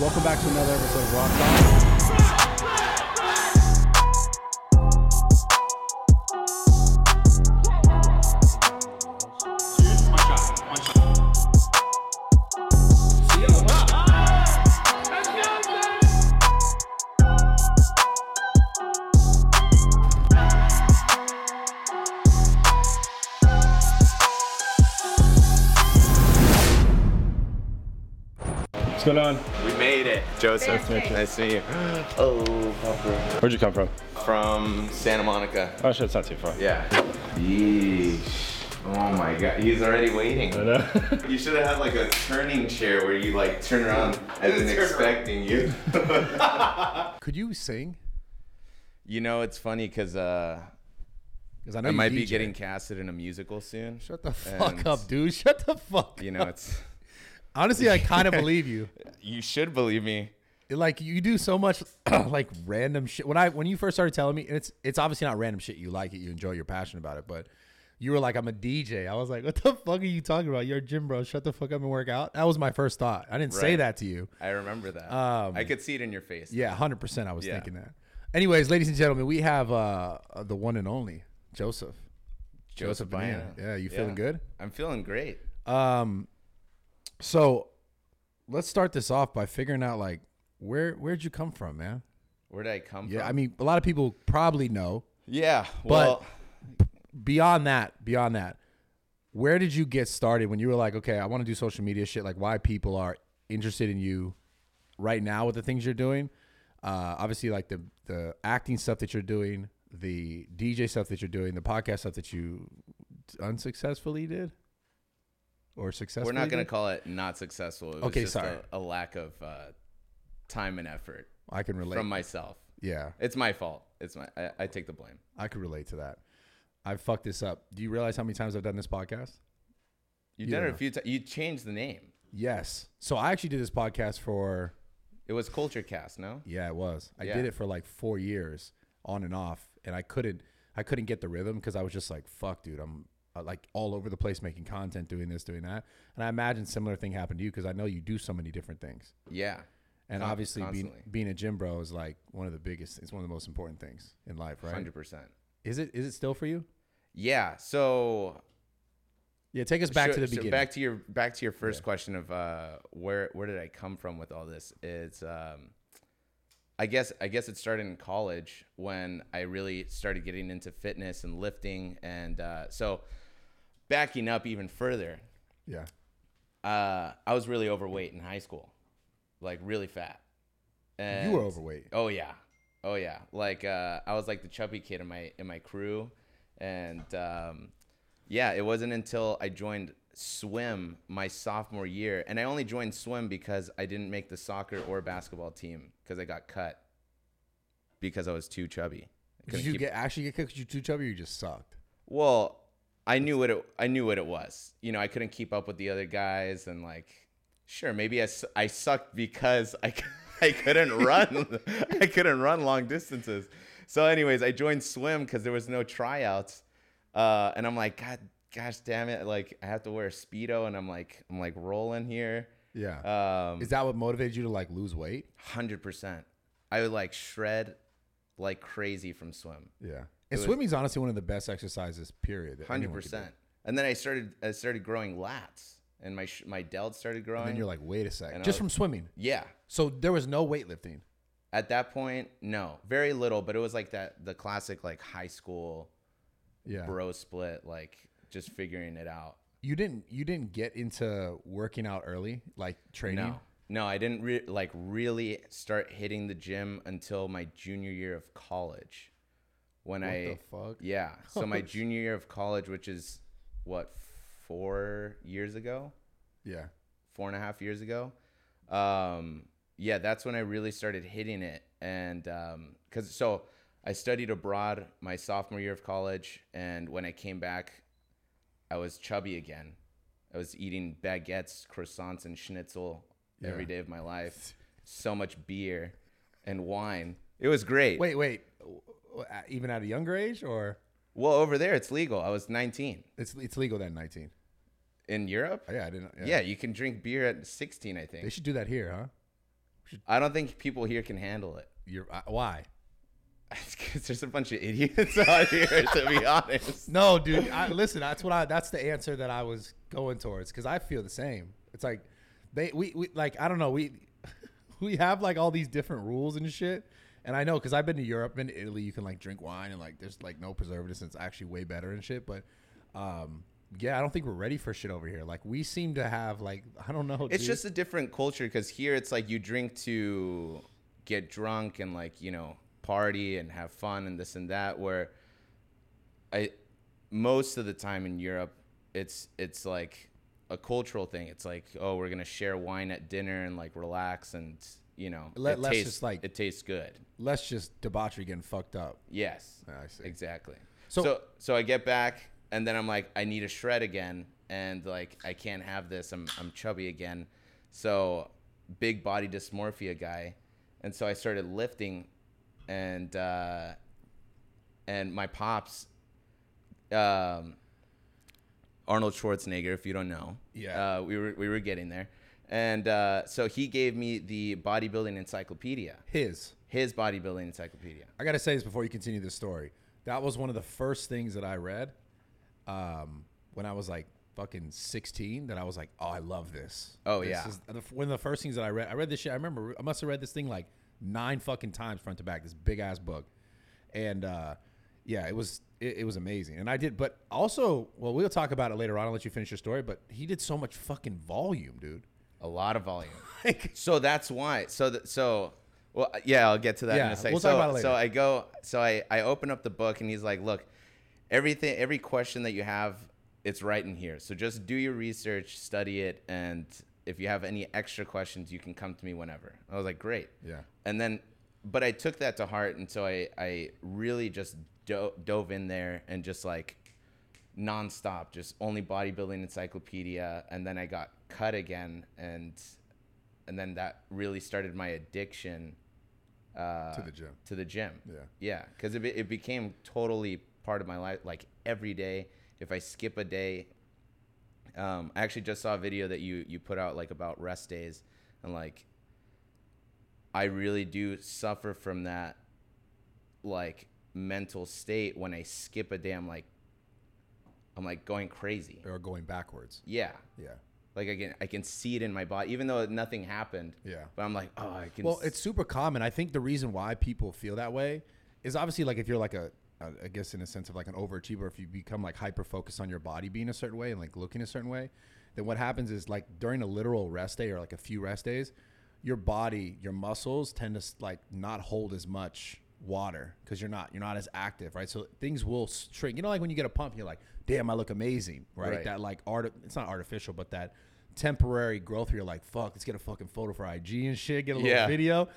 Welcome back to another episode of Rock. What's going on? We made it, Joseph. Nice to meet you. Oh, Papa. Where'd you come from? From Santa Monica. Oh shit, it's not too far. Yeah. Yeesh. Oh my god, he's already waiting. I know. You should have had like a turning chair where you like turn around. I've been expecting you. Could you sing? you know, it's funny because uh, Because I know I you might be DJ. getting casted in a musical soon. Shut the fuck And, up, dude. Shut the fuck. You know, it's Honestly, I kind of believe you. you should believe me. Like you do so much like random shit. When I when you first started telling me, and it's it's obviously not random shit. You like it, you enjoy, you're passionate about it. But you were like, I'm a DJ. I was like, what the fuck are you talking about? You're a gym bro. Shut the fuck up and work out. That was my first thought. I didn't say that to you. I remember that. Um, I could see it in your face. Yeah, hundred percent. I was Yeah. thinking that. Anyways, ladies and gentlemen, we have uh the one and only Joseph. Joseph Banana. Baena. Yeah, you feeling good? I'm feeling great. Um, so let's start this off by figuring out like where where'd you come from, man? Where did I come Yeah, from? Yeah, I mean, a lot of people probably know. yeah. But- Beyond that, beyond that, where did you get started when you were like, okay, I want to do social media shit? Like, why people are interested in you right now with the things you're doing? Uh, obviously, like the the acting stuff that you're doing, the DJ stuff that you're doing, the podcast stuff that you unsuccessfully did, or successfully. we're not going to call it not successful. It was Okay, just sorry. A, a lack of uh, time and effort I can relate. from myself. yeah, It's my fault. It's my. I, I take the blame. I could relate to that. I fucked this up. Do you realize how many times I've done this podcast? You Yeah. did it a few times. You changed the name. Yes. So I actually did this podcast for It was Culture Cast, no? yeah, it was. I Yeah. did it for like 4 years on and off and I couldn't I couldn't get the rhythm cuz I was just like fuck dude, I'm uh, like all over the place making content, doing this, doing that. And I imagine similar thing happened to you cuz I know you do so many different things. Yeah. And Con- obviously being constantly. being a gym bro is like one of the biggest it's one of the most important things in life, right? Hundred percent. Is it is it still for you? Yeah. So Yeah, take us back so- to the so beginning. back to your back to your first question of uh, where where did I come from with all this? It's um, I guess I guess it started in college when I really started getting into fitness and lifting, and uh, so backing up even further, yeah. uh, I was really overweight in high school, like really fat. And You were overweight. Oh yeah, oh yeah. Like uh, I was like the chubby kid in my in my crew, and um, yeah, it wasn't until I joined swim my sophomore year, and I only joined swim because I didn't make the soccer or basketball team because I got cut because I was too chubby. Did you keep- get actually get kicked 'cause you too chubby or you just sucked? well, I knew what it I knew what it was. You know, I couldn't keep up with the other guys and like sure, maybe I, I sucked because I I couldn't run. I couldn't run long distances. So anyways, I joined swim cuz there was no tryouts. Uh, and I'm like god gosh damn it, like I have to wear a speedo and I'm like I'm like rolling here. Yeah. Um Is that what motivated you to like lose weight? 100%. I would like shred like crazy from swim. Yeah. And swimming's honestly one of the best exercises, period. Hundred anyone can do. percent. And then I started I started growing lats, and my sh- my delts started growing. And then you're like, wait a second, And I Just was- from swimming. yeah. So there was no weightlifting. At that point, no, very little, but it was like that the classic like high school Yeah. bro split, like just figuring it out. You didn't you didn't get into working out early, like training? No, no, I didn't re- like really start hitting the gym until my junior year of college. When What I fuck? yeah, so my junior year of college, which is what four years ago. Yeah. four and a half years ago. Um, yeah, that's when I really started hitting it. And because so I studied abroad my sophomore year of college, and when I came back, I was chubby again. I was eating baguettes, croissants, and schnitzel every Yeah. day of my life. So much beer and wine. It was great. Wait, wait. Even at a younger age or Well, over there it's legal. I was 19. it's it's legal then 19. In Europe? Yeah, I didn't Yeah. you can drink beer at 16, I think. They should do that here, huh? I don't think people here can handle it. You're uh, why? Because there's a bunch of idiots out here, to be honest. No, dude. I, listen, that's what I. That's the answer that I was going towards because I feel the same. It's like they we, we like I don't know we we have like all these different rules and shit. And I know because I've been to Europe, been to Italy. You can like drink wine and like there's like no preservatives. And it's actually way better and shit. But um, yeah, I don't think we're ready for shit over here. Like we seem to have like I don't know. It's dude. just a different culture because here it's like you drink to get drunk and like you know party and have fun and this and that. Where I most of the time in Europe, it's it's like a cultural thing. It's like oh we're gonna share wine at dinner and like relax and you know Let- it let's tastes just, like- it tastes good. Let's just debauchery getting fucked up. Yes. I see. Exactly. So- So, so I get back and then I'm like I need a shred again and like I can't have this. I'm I'm chubby again. So big body dysmorphia guy. And so I started lifting and uh and my pops um Arnold Schwarzenegger if you don't know. Yeah. Uh, we were we were getting there. And uh, so he gave me the bodybuilding encyclopedia. His. His bodybuilding encyclopedia. I got to say this before you continue this story. That was one of the first things that I read um, when I was like fucking 16 that I was like, oh, I love this. Oh, This yeah. is the- one of the first things that I read. I read this shit. I remember I must have read this thing like nine fucking times front to back, this big ass book. And uh, yeah, it was it, it was amazing. And I did, but also, well, we'll talk about it later on. I'll let you finish your story. But he did so much fucking volume, dude. A lot of volume. Like, So that's why. So th- so well uh, yeah, I'll get to that in Yeah, a second. we'll so, talk about it later. so I go so I I open up the book and he's like, "Look, everything every question that you have, it's right in here. So just do your research, study it and if you have any extra questions, you can come to me whenever." I was like, "Great." Yeah. And then but I took that to heart and so I I really just do- dove in there and just like nonstop, just only bodybuilding encyclopedia, and then I got cut again, and and then that really started my addiction uh, To the gym. To the gym. Yeah. Yeah, because it, it became totally part of my life. Like every day, if I skip a day, um, I actually just saw a video that you you put out like about rest days, and like I really do suffer from that like mental state when I skip a day. I'm like I'm like going crazy. or going backwards. Yeah. Yeah. Like I can I can see it in my body, even though nothing happened. Yeah. But I'm like, oh, I can. Well, it's super common. I think the reason why people feel that way is obviously like if you're like a, a I guess in a sense of like an overachiever, if you become like hyper focused on your body being a certain way and like looking a certain way, then what happens is like during a literal rest day or like a few rest days, your body, your muscles tend to like not hold as much water because you're not you're not as active, right? So things will shrink. You know, like when you get a pump, you're like, damn, I look amazing, right? Right. That like art, it's not artificial, but that temporary growth where you're like, fuck, let's get a fucking photo for IG and shit, get a little Yeah. video.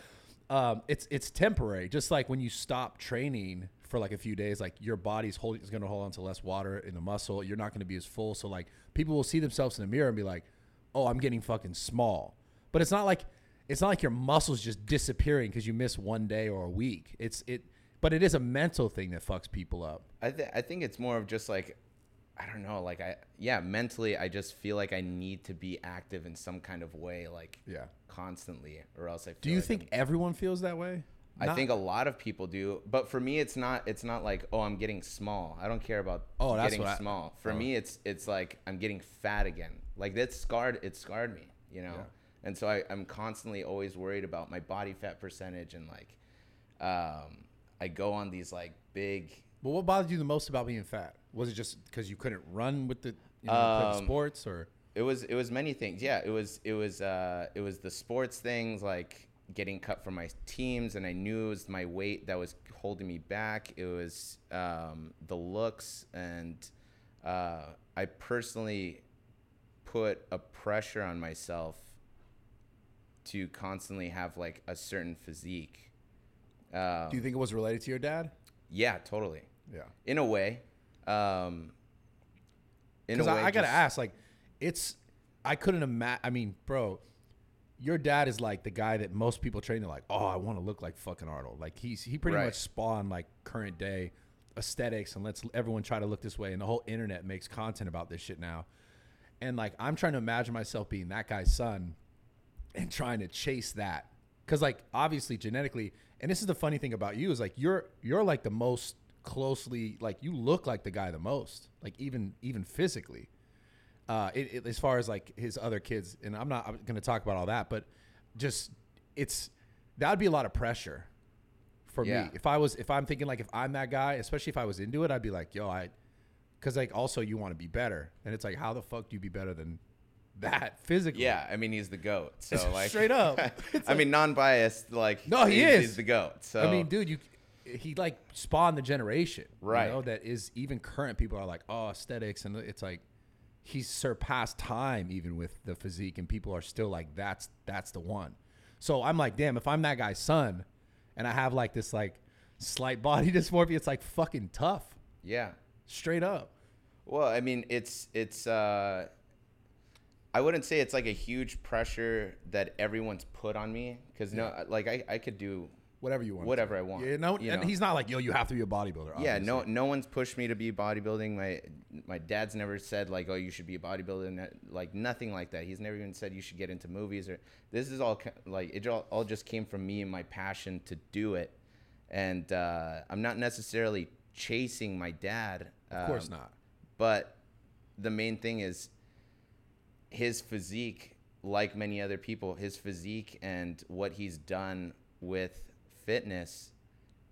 Um, it's it's temporary. Just like when you stop training for like a few days, like your body's holding is gonna hold on to less water in the muscle. You're not gonna be as full. So like people will see themselves in the mirror and be like, oh, I'm getting fucking small. But it's not like it's not like your muscles just disappearing because you miss one day or a week. It's it, but it is a mental thing that fucks people up. I th- I think it's more of just like I don't know, like I yeah, mentally I just feel like I need to be active in some kind of way, like Yeah. constantly, or else I. Feel Do you like think everyone feels that way? I'm- I Not- think a lot of people do, but for me, it's not. It's not like oh, I'm getting small. I don't care about Oh, that's getting I- small. For oh. me, it's it's like I'm getting fat again. Like that scarred. It scarred me, you know. Yeah. And so I, I'm constantly always worried about my body fat percentage and like, um, I go on these like big But what bothered you the most about being fat? Was it just because you couldn't run with the you know, Um, sports, or? it was it was many things. Yeah it was it was uh it was the sports things like getting cut from my teams and i knew it was my weight that was holding me back. It was um the looks and uh i personally put a pressure on myself to constantly have like a certain physique. Um, do you think it was related to your dad? yeah totally. Yeah. in a way um Because I, I gotta just- ask, like, it's I couldn't imagine. I mean, bro, your dad is like the guy that most people train. They're like, oh, I want to look like fucking Arnold. Like he's he pretty Right. much spawned like current day aesthetics and lets everyone try to look this way. And the whole internet makes content about this shit now. And like I'm trying to imagine myself being that guy's son and trying to chase that. because like obviously genetically, and this is the funny thing about you is like you're you're like the most closely like you look like the guy the most, like even even physically. Uh, it, it, as far as like his other kids, and I'm not I'm going to talk about all that, but just it's that would be a lot of pressure for Yeah. me if I was if I'm thinking like if I'm that guy, especially if I was into it, I'd be like, yo, I, because like also you want to be better, and it's like how the fuck do you be better than that physically? Yeah, I mean he's the goat. So like Straight up. I mean non-biased. Like No, he he's, is. He's the goat. So I mean, dude, you he like spawned the generation, Right. You know, that is even current people are like, oh, aesthetics, and it's like he's surpassed time even with the physique, and people are still like, that's that's the one. So I'm like, damn, if I'm that guy's son, and I have like this like slight body dysmorphia, it's like fucking tough, yeah. straight up. Well, I mean, it's it's. uh I wouldn't say it's like a huge pressure that everyone's put on me because no, like I, I could do Whatever you want. Whatever I want, Yeah, no, you and know? he's not like, yo, you have to be a bodybuilder. yeah no no one's pushed me to be bodybuilding my my dad's never said like oh you should be a bodybuilder like nothing like that he's never even said you should get into movies or this is all like it all, all just came from me and my passion to do it and uh, i'm not necessarily chasing my dad Of course um, not. but the main thing is his physique like many other people his physique and what he's done with fitness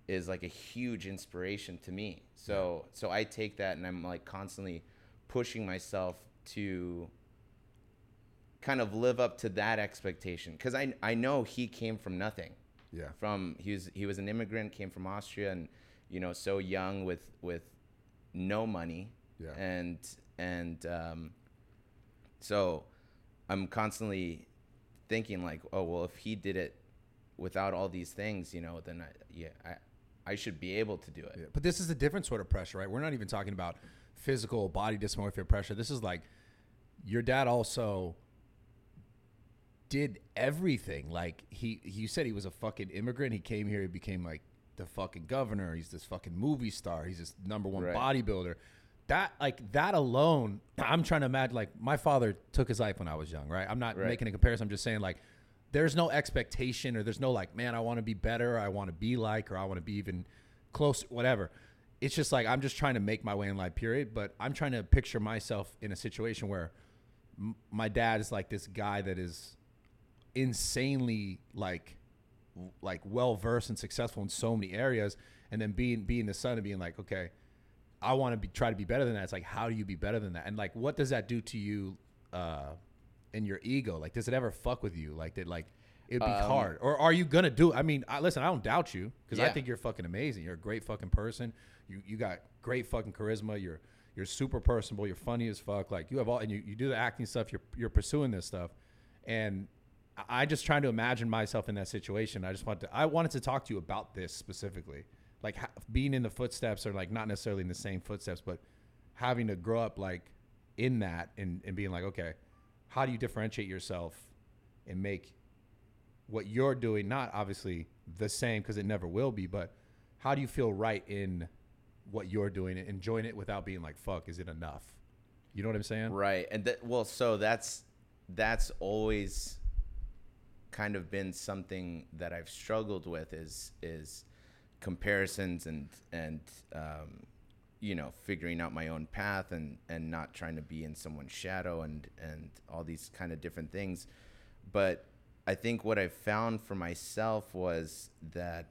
is like a huge inspiration to me so so i take that and i'm like constantly pushing myself to kind of live up to that expectation because I, I know he came from nothing Yeah. from he was he was an immigrant came from austria and you know so young with with no money Yeah. and and um, so i'm constantly thinking like oh well if he did it without all these things you know then i yeah i i should be able to do it Yeah, but this is a different sort of pressure, right? We're not even talking about physical body dysmorphia pressure. This is like your dad also did everything. Like he, he said he was a fucking immigrant. He came here. He became like the fucking governor. He's this fucking movie star. He's this number one Right. bodybuilder. That like that alone, I'm trying to imagine. Like my father took his life when I was young, right? I'm not Right. making a comparison. I'm just saying like there's no expectation or there's no like, man, I want to be better. I want to be like, or I want to be even close, whatever. It's just like I'm just trying to make my way in life, period. But I'm trying to picture myself in a situation where m- my dad is like this guy that is insanely like like well versed and successful in so many areas and then being being the son and being like okay i want to be try to be better than that it's like how do you be better than that and like what does that do to you uh in your ego? Like does it ever fuck with you? Like that like it'd be Um, hard. Or are you gonna do i mean I, listen i don't doubt you because i think you're fucking amazing. You're a great fucking person. You you got great fucking charisma. You're you're super personable. You're funny as fuck. Like you have all and you, you do the acting stuff. You're you're pursuing this stuff. And I- I just trying to imagine myself in that situation. I just want to. I wanted to talk to you about this specifically, like ha- being in the footsteps, or like not necessarily in the same footsteps, but having to grow up like in that and, and being like, okay, how do you differentiate yourself and make what you're doing not obviously the same because it never will be, but how do you feel right in what you're doing and enjoying it without being like, fuck, is it enough? You know what I'm saying? Right. And that well, so that's that's always kind of been something that I've struggled with is is comparisons and and um, you know figuring out my own path and and not trying to be in someone's shadow and and all these kind of different things but i think what i found for myself was that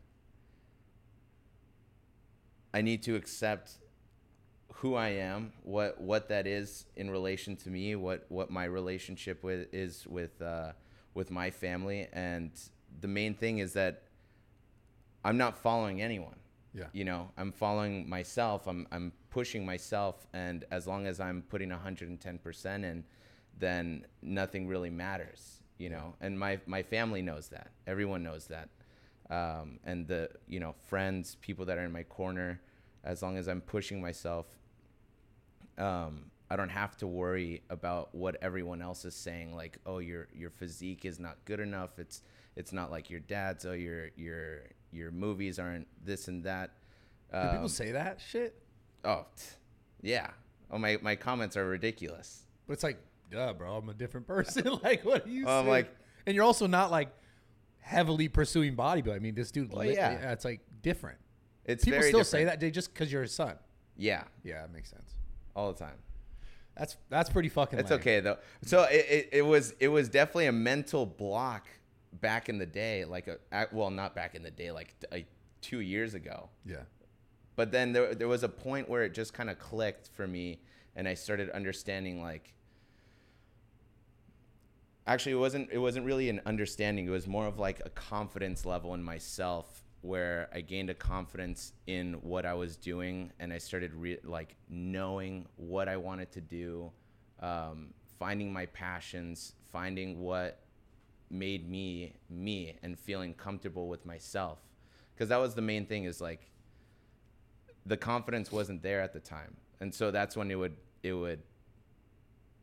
i need to accept who I am, what what that is in relation to me, what what my relationship with is with uh, with my family, and the main thing is that I'm not following anyone. Yeah. You know, I'm following myself. I'm I'm pushing myself, and as long as I'm putting 110 percent in, then nothing really matters. You know, and my my family knows that. Everyone knows that, um, and the you know friends, people that are in my corner. As long as I'm pushing myself, um, I don't have to worry about what everyone else is saying. Like, oh, your your physique is not good enough. It's it's not like your dad's. Oh, your your your movies aren't this and that. Do Um, people say that shit? oh, t- yeah. Oh, my my comments are ridiculous. But it's like, duh, bro, I'm a different person. like, what do you I'm like- and you're also not like, heavily pursuing bodybuilding. I mean, this dude, Well, li- yeah. it's like different. It's People still say that they just because you're his son. Yeah, Yeah, that makes sense. all the time. That's that's pretty fucking. It's lame. okay though. So it, it, it was it was definitely a mental block back in the day, like a well, not back in the day, like uh, two years ago. Yeah. But then there there was a point where it just kind of clicked for me, and I started understanding like. Actually, it wasn't it wasn't really an understanding. It was more of like a confidence level in myself, where I gained a confidence in what I was doing, and I started re- like knowing what I wanted to do, um, finding my passions, finding what made me me, and feeling comfortable with myself, because that was the main thing. Is like the confidence wasn't there at the time, and so that's when it would it would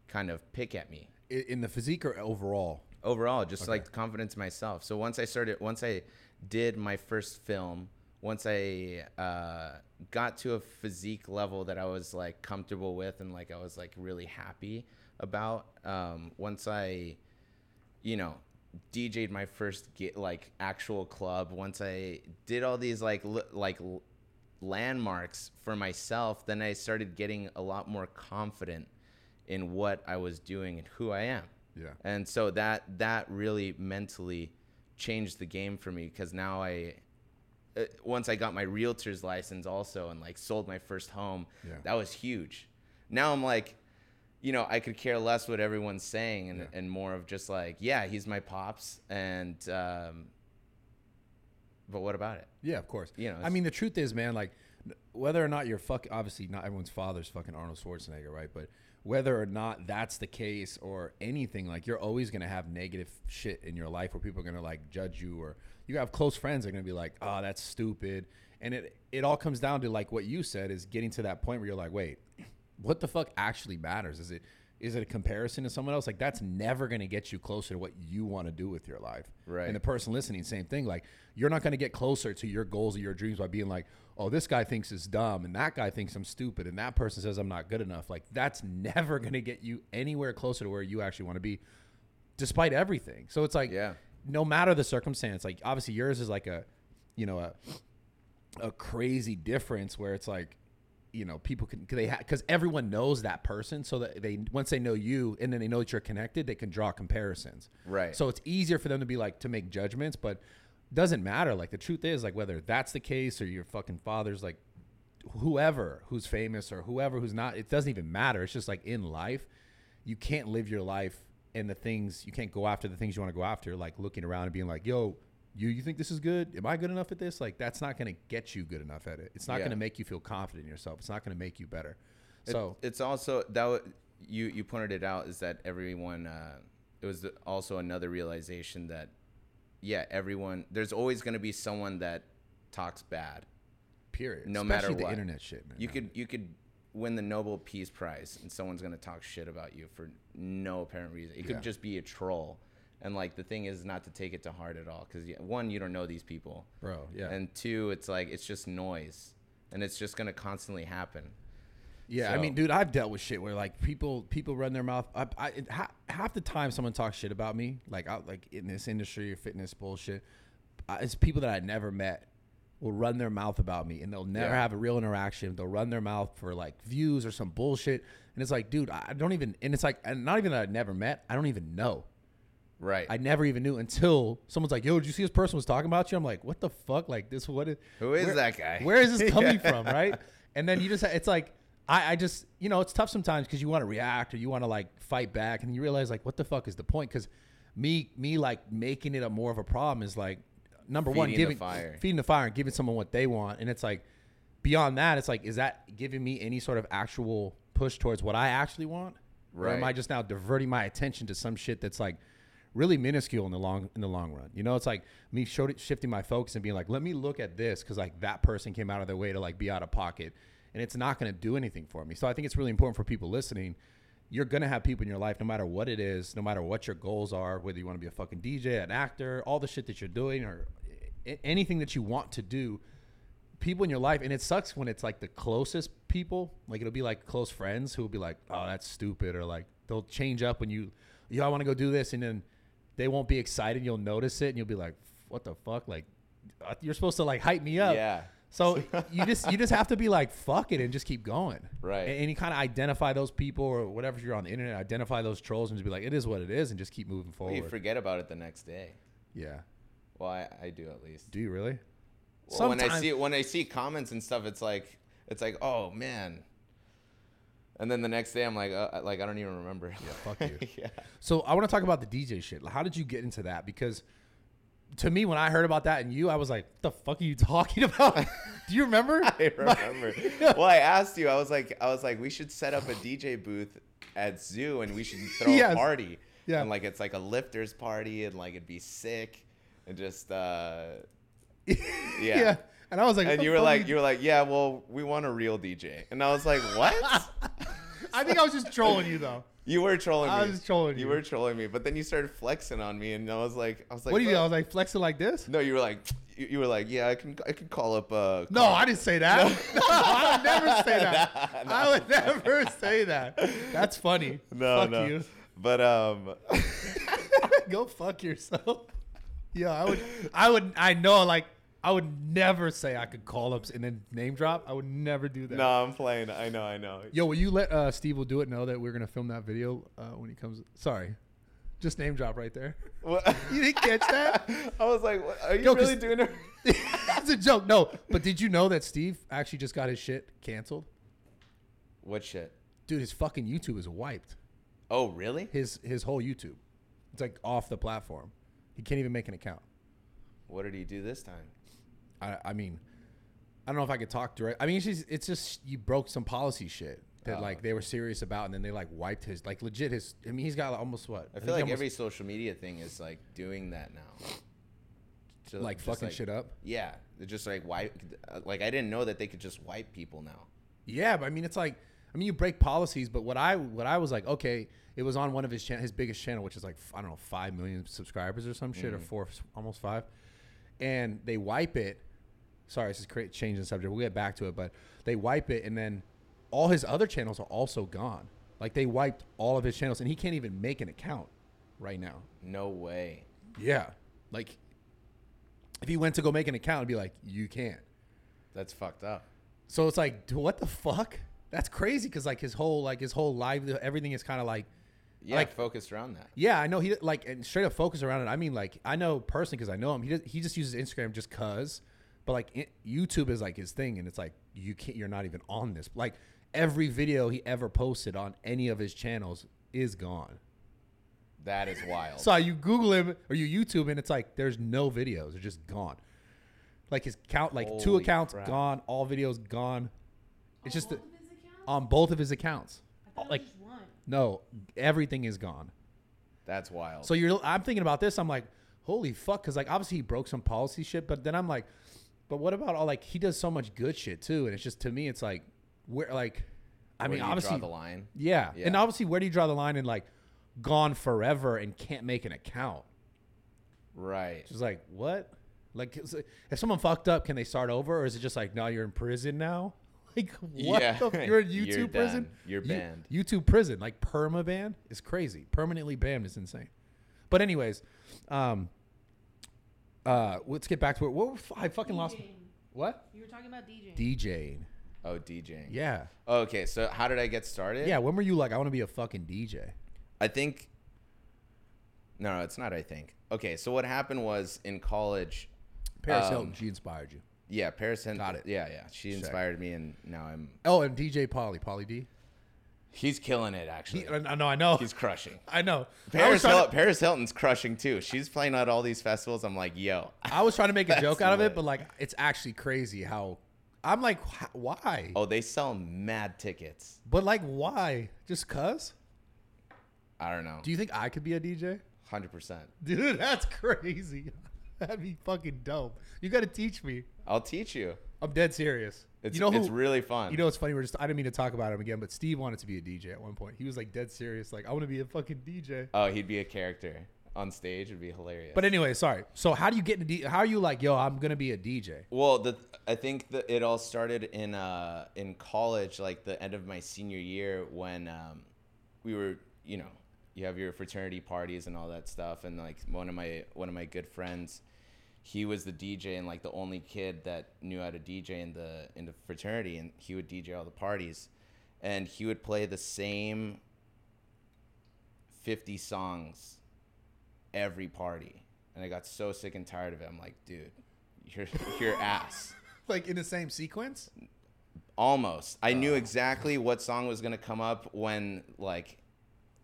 kind of pick at me In the physique or overall? overall just like the confidence in myself so once i started once i did my first film once i uh, got to a physique level that i was like comfortable with and like i was like really happy about um, once i you know dj'd my first get like actual club once i did all these like li- like l- landmarks for myself then i started getting a lot more confident in what i was doing and who i am Yeah. and so that that really mentally changed the game for me because now I uh, once I got my realtor's license also and like sold my first home, Yeah. that was huge. Now I'm like, you know, I could care less what everyone's saying and, Yeah. and more of just like, yeah, he's my pops and um but what about it? Yeah, of course. You know, I mean, the truth is, man, like whether or not you're fucking obviously not everyone's father's fucking Arnold Schwarzenegger, right? But whether or not that's the case or anything, like you're always gonna have negative shit in your life where people are gonna like judge you, or you have close friends that are gonna be like, "Oh, that's stupid," and it it all comes down to like what you said is getting to that point where you're like, "Wait, what the fuck actually matters? Is it is it a comparison to someone else? Like that's never gonna get you closer to what you want to do with your life, Right. And the person listening, same thing. Like you're not going to get closer to your goals or your dreams by being like, oh, this guy thinks it's dumb, and that guy thinks I'm stupid, and that person says I'm not good enough. Like that's never going to get you anywhere closer to where you actually want to be, despite everything. So it's like, Yeah. no matter the circumstance, like obviously yours is like a, you know, a, a crazy difference where it's like, you know, people can they because everyone knows that person, so that they once they know you and then they know that you're connected, they can draw comparisons. Right. So it's easier for them to be like to make judgments, but doesn't matter. Like the truth is, like whether that's the case or your fucking father's like whoever who's famous or whoever who's not, it doesn't even matter. It's just like in life, you can't live your life and the things you can't go after the things you want to go after, like looking around and being like, yo, you you think this is good? Am I good enough at this? Like that's not gonna get you good enough at it. It's not Yeah. gonna make you feel confident in yourself. It's not gonna make you better. It- So it's also that you you pointed it out is that everyone uh, it was also another realization that yeah everyone there's always going to be someone that talks bad period. no Especially matter the what. internet shit, man. you could you could win the Nobel Peace Prize and someone's going to talk shit about you for no apparent reason it could just be a troll and like the thing is not to take it to heart at all because one you don't know these people bro. Yeah. and two it's like it's just noise and it's just going to constantly happen Yeah, I mean, dude, I've dealt with shit where like people people run their mouth. I, I it, ha, half the time someone talks shit about me, like out like in this industry or fitness bullshit, uh, it's people that I never met will run their mouth about me, and they'll never Yeah. have a real interaction. They'll run their mouth for like views or some bullshit, and it's like, dude, I don't even. And it's like, and not even that I never met. I don't even know. Right I never even knew until someone's like, "Yo, did you see this person was talking about you?" I'm like, "What the fuck? Like this? What is? Who is where- that guy? Where is this coming Yeah. from? Right? And then you just, it's like, I, I just, you know, it's tough sometimes because you want to react or you want to like fight back, and you realize like, what the fuck is the point? Because me, me like making it a more of a problem is like, number one, Feeding the giving fire. feeding the fire and giving someone what they want, and it's like, beyond that, it's like, is that giving me any sort of actual push towards what I actually want? Right. Or am I just now diverting my attention to some shit that's like really minuscule in the long in the long run? You know, it's like me shifting my focus and being like, let me look at this because like that person came out of their way to like be out of pocket, and it's not going to do anything for me. So I think it's really important for people listening. You're gonna have people in your life, no matter what it is, no matter what your goals are, whether you want to be a fucking DJ, an actor, all the shit that you're doing, or anything that you want to do people in your life and it sucks when it's like the closest people like it'll be like close friends who will be like oh that's stupid or like they'll change up when you yo i want to go do this and then they won't be excited. You'll notice it, and you'll be like, "What the fuck?" Like, uh, you're supposed to like hype me up. Yeah. So you just you just have to be like fuck it and just keep going. Right. And, and you kind of identify those people or whatever you're on the internet, identify those trolls and just be like, it is what it is, and just keep moving Well, forward. you forget about it the next day. yeah. Well, I, I do at least. Do you really? Well, when I see when I see comments and stuff, it's like it's like oh man, and then the next day I'm like uh, like I don't even remember. Yeah, fuck you. yeah. So I want to talk about the DJ shit. How did you get into that? Because to me, when I heard about that and you, I was like, "What the fuck are you talking about?" Do you remember? I remember. well, I asked you. I was like, I was like, we should set up a DJ booth at Zoo and we should throw Yes. a party. Yeah. And like it's like a lifters party and like it'd be sick and just uh yeah. And I was like, And you were like, you were like, yeah, well, we want a real DJ, and I was like, what? I think I was just trolling you though. You were trolling me. I was trolling you. You were trolling me, but then you started flexing on me, and I was like, I was like, what do you? do? I was like flexing like this. No, you were like, you, you were like, yeah, I can, I can call up. Uh, No, Carl." I didn't say that. No, I would never say that. I would never say that. That's funny. No, Fuck no. you. But um, Go fuck yourself. Yeah, I would. I would. I know. Like, I would never say I could call up and then name drop. I would never do that. no, I'm playing. I know, I know. Yo, will you let uh, Steve will do it know that we're gonna film that video uh, when he comes? Sorry, just name drop right there. What? You didn't catch that? I was like, what, are you Yo, 'cause- really doing it? That's a joke. No, but did you know that Steve actually just got his shit canceled? What shit? Dude, his fucking YouTube is wiped. Oh, really? His his whole YouTube, it's like off the platform. He can't even make an account. What did he do this time? I, I mean, I don't know if I could talk direct. I mean, it's just, it's just you broke some policy shit that Oh, like they were serious about, and then they like wiped his like legit his. I mean, he's got almost what? I think feel like almost, every social media thing is like doing that now. To- like just, fucking shit up. Yeah, they're just like wipe. Like I didn't know that they could just wipe people now. Yeah, but I mean, it's like I mean, you break policies, but what I what I was like, okay, it was on one of his channel, his biggest channel, which is like I don't know, five million subscribers or some shit, or mm. four, almost five, and they wipe it. Sorry, this is cra- changing the subject. We'll get back to it, but they wipe it, and then all his other channels are also gone. Like they wiped all of his channels, and he can't even make an account right now. No way. Yeah, like if he went to go make an account, it'd be like you can't. That's fucked up. So it's like, what the fuck? That's crazy because like his whole like his whole livelihood, everything is kind of like, Yeah, Like- focused around that. yeah, I know he like and straight up focus around it. I mean, like I know personally because I know him. He does, he just uses Instagram just cause, but like it, YouTube is like his thing, and it's like you can't. You're not even on this. Like every video he ever posted on any of his channels is gone. That is wild. So you Google him or you YouTube and it's like there's no videos. They're just gone. Like his count, like two accounts crap. gone, all videos gone. It's just both the- of his accounts? on both of his accounts. I thought it was like just one. no, everything is gone. That's wild. So you're, I'm thinking about this. I'm like, holy fuck, because like obviously he broke some policy shit, but then I'm like, but what about all like he does so much good shit too, and it's just to me it's like where like, I Where mean you obviously draw the line. yeah. Yeah. and obviously where do you draw the line in like gone forever and can't make an account? Right. It's just like what? Like if someone fucked up, can they start over, or is it just like no, you're in prison now? Like what? Yeah. The, you're in You're YouTube prison. done. You're You- banned. YouTube prison, like perma ban, is crazy. Permanently banned is insane. But anyways, um, uh, let's get back to it. What were, I fucking lost. What? You were talking about DJing. DJing. Oh, DJing. Yeah. Okay, so how did I get started? Yeah. When were you like, I want to be a fucking DJ? I think. No, no, it's not. I think. Okay, so what happened was in college. Paris Um, Hilton, she inspired you. Yeah, Paris Hilton. Got it. Yeah, yeah. She Sick. inspired me, and now I'm. Oh, and DJ Pauly, Pauly D. He's killing it. Actually, He, I know, I know, he's crushing. I know. Paris, Hil- to, Paris Hilton's crushing too. She's playing at all these festivals. I'm like, yo. I was trying to make a joke out of it, but like, it's actually crazy how. I'm like, why? Oh, they sell mad tickets. But like, why? Just cause? I don't know. Do you think I could be a DJ? Hundred percent. Dude, that's crazy. That'd be fucking dope. You got to teach me. I'll teach you. I'm dead serious. It's you know who, it's really fun. You know what's funny? We're just I didn't mean to talk about him again, but Steve wanted to be a DJ at one point. He was like dead serious, like I want to be a fucking DJ. oh, he'd be a character on stage. It'd be hilarious. But anyway, sorry. So how do you get into D- how are you like, yo, I'm gonna be a DJ? Well, the I think that it all started in uh in college, like the end of my senior year when um we were, you know, you have your fraternity parties and all that stuff. And like one of my one of my good friends, he was the DJ and like the only kid that knew how to DJ in the in the fraternity, and he would DJ all the parties, and he would play the same fifty songs every party, and I got so sick and tired of it. I'm like, dude, you're you're ass. Like in the same sequence? Almost. I knew oh. exactly what song was gonna come up when like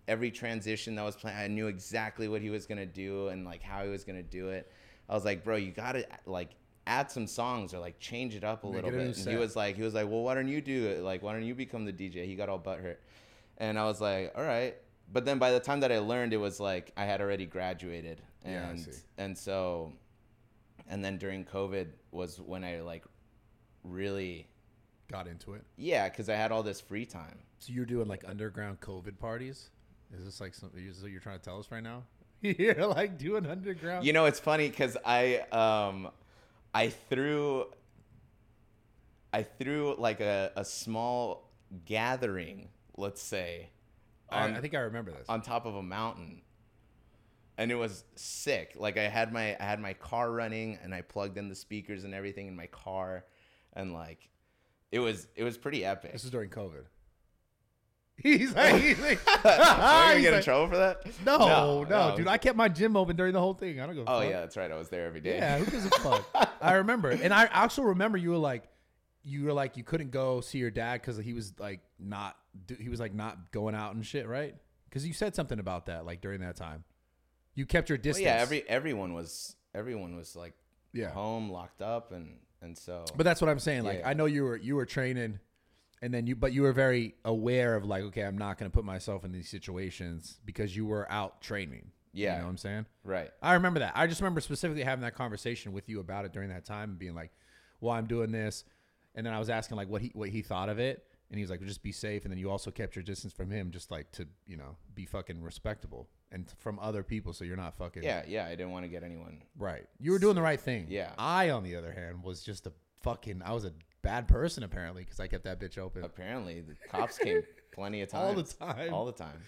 every transition that was playing. I knew exactly what he was gonna do and like how he was gonna do it. I was like, bro, you gotta like add some songs or like change it up a Make little bit. And he was like, he was like, well, why don't you do it? Like, why don't you become the DJ? He got all butthurt, and I was like, all right. But then by the time that I learned, it was like I had already graduated, Yeah, and see. and so, and then during COVID was when I like really Got into it. yeah, because I had all this free time. So you're doing like underground COVID parties? Is this like something is this what you're trying to tell us right now? You're like doing underground. You know, it's funny because I um, I threw, I threw like a, a small gathering, let's say, on I think I remember this. on top of a mountain, and it was sick. Like I had my I had my car running, and I plugged in the speakers and everything in my car, and like, it was it was pretty epic. this is during COVID. He's like, he's like, gonna he's get in trouble for that? no, no, dude. I kept my gym open during the whole thing. I don't go. Oh yeah, that's right. I was there every day. Yeah, who gives a fuck? I remember, and I also remember you were like, you were like, you couldn't go see your dad because he was like not, he was like not going out and shit, right? Because you said something about that, like during that time, you kept your Well, distance. yeah, every everyone was everyone was like Yeah. home locked up and and so But that's what I'm saying. Like, Yeah. I know you were you were training, and then you, but you were very aware of like, okay, I'm not going to put myself in these situations because you were out training. Yeah. you know what I'm saying. right. I remember that. I just remember specifically having that conversation with you about it during that time and being like, "Well, I'm doing this," and then I was asking like what he what he thought of it, and he was like, well, "Just be safe." And then you also kept your distance from him, just like to you know be fucking respectable and from other people, so you're not fucking Yeah, yeah. I didn't want to get anyone. right. You were doing the right thing. Yeah. I, on the other hand, was just a fucking. I was a bad person apparently because I kept that bitch open. Apparently, the cops came plenty of time. All the time. All the time.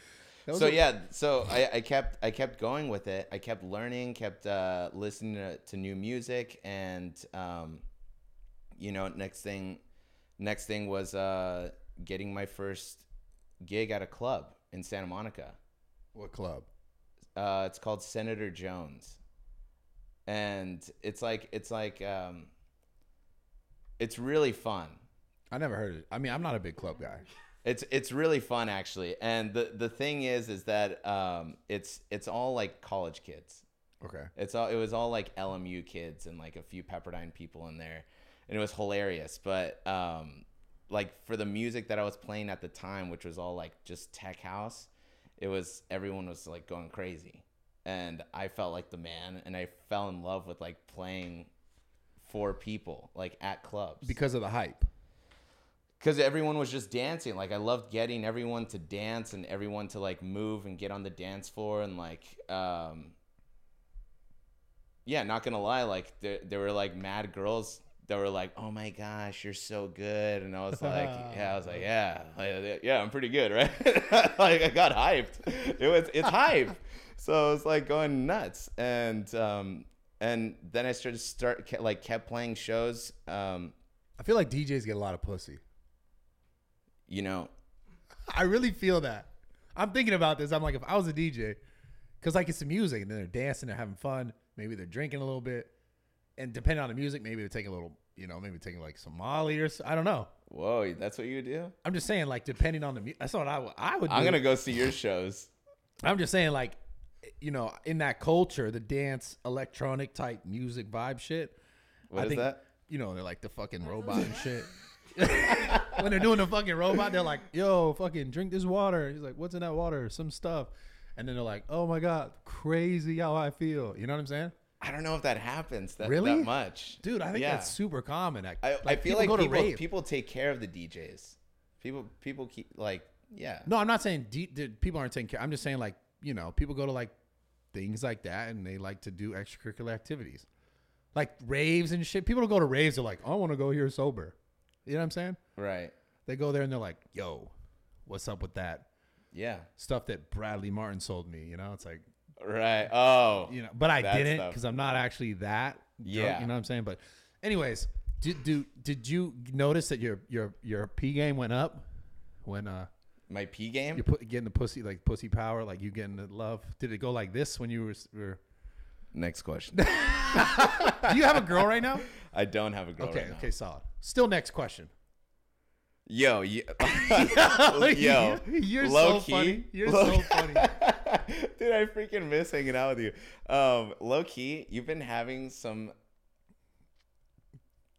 So a- yeah, so I, I kept I kept going with it. I kept learning, kept uh, listening to, to new music, and um, you know, next thing, next thing was uh, getting my first gig at a club in Santa Monica. What club? Uh, it's called Senator Jones, and it's like it's like um, it's really fun. I never heard it. I mean, I'm not a big club guy. It's it's really fun actually, and the the thing is is that um, it's it's all like college kids. Okay. It's all it was all like LMU kids and like a few Pepperdine people in there, and it was hilarious. But um, like for the music that I was playing at the time, which was all like just tech house, it was everyone was like going crazy, and I felt like the man, and I fell in love with like playing for people like at clubs Because of the hype. because everyone was just dancing. Like I loved getting everyone to dance and everyone to like move and get on the dance floor and like, um, yeah, not gonna lie, like there, there were like mad girls that were like, "Oh my gosh, you're so good," and I was like, "Yeah," I was like, "Yeah, yeah, I'm pretty good, right?" like I got hyped. It was it's hype, so it was like going nuts, and um, and then I started to start ke- like kept playing shows. Um, I feel like DJs get a lot of pussy. you know, I really feel that. I'm thinking about this. I'm like, if I was a DJ, because like it's the music, and then they're dancing, they're having fun. Maybe they're drinking a little bit, and depending on the music, maybe they're taking a little, you know, maybe taking like some Molly or I don't know. Whoa, that's what you would do? I'm just saying, like depending on the music, that's what I would. I would. I'm do. gonna go see your shows. I'm just saying, like, you know, in that culture, the dance, electronic type music vibe shit. What I is think, that? You know, they're like the fucking robot and shit. when they're doing the fucking robot, they're like, "Yo, fucking drink this water." He's like, "What's in that water?" Some stuff. And then they're like, "Oh my god, crazy how I feel." You know what I'm saying, I don't know if that happens that, Really? that much. dude? I think Yeah. that's super common. Like, I, I like, feel people like people, people take care of the DJs. People people keep like yeah. No, I'm not saying D- d- people aren't taking care. I'm just saying like you know people go to like things like that and they like to do extracurricular activities, like raves and shit. People go to raves. They're like, I want to go here sober. You know what I'm saying? Right. They go there and they're like, Yo, what's up with that? Yeah. stuff that Bradley Martyn sold me. You know, it's like Right. Oh. you know, but I didn't because I'm not actually that. drunk, Yeah. you know what I'm saying. But, anyways, did do did you notice that your your your P game went up when uh My P game. you put getting the pussy like pussy power like you getting the love? Did it go like this when you were? were Next question. do you have a girl right now? I don't have a girl Okay, right now. okay, solid. Still, next question. Yo, you, Yo, yo, you're low so key, funny. You're low- so funny. Dude, I freaking miss hanging out with you. Um, low key, you've been having some.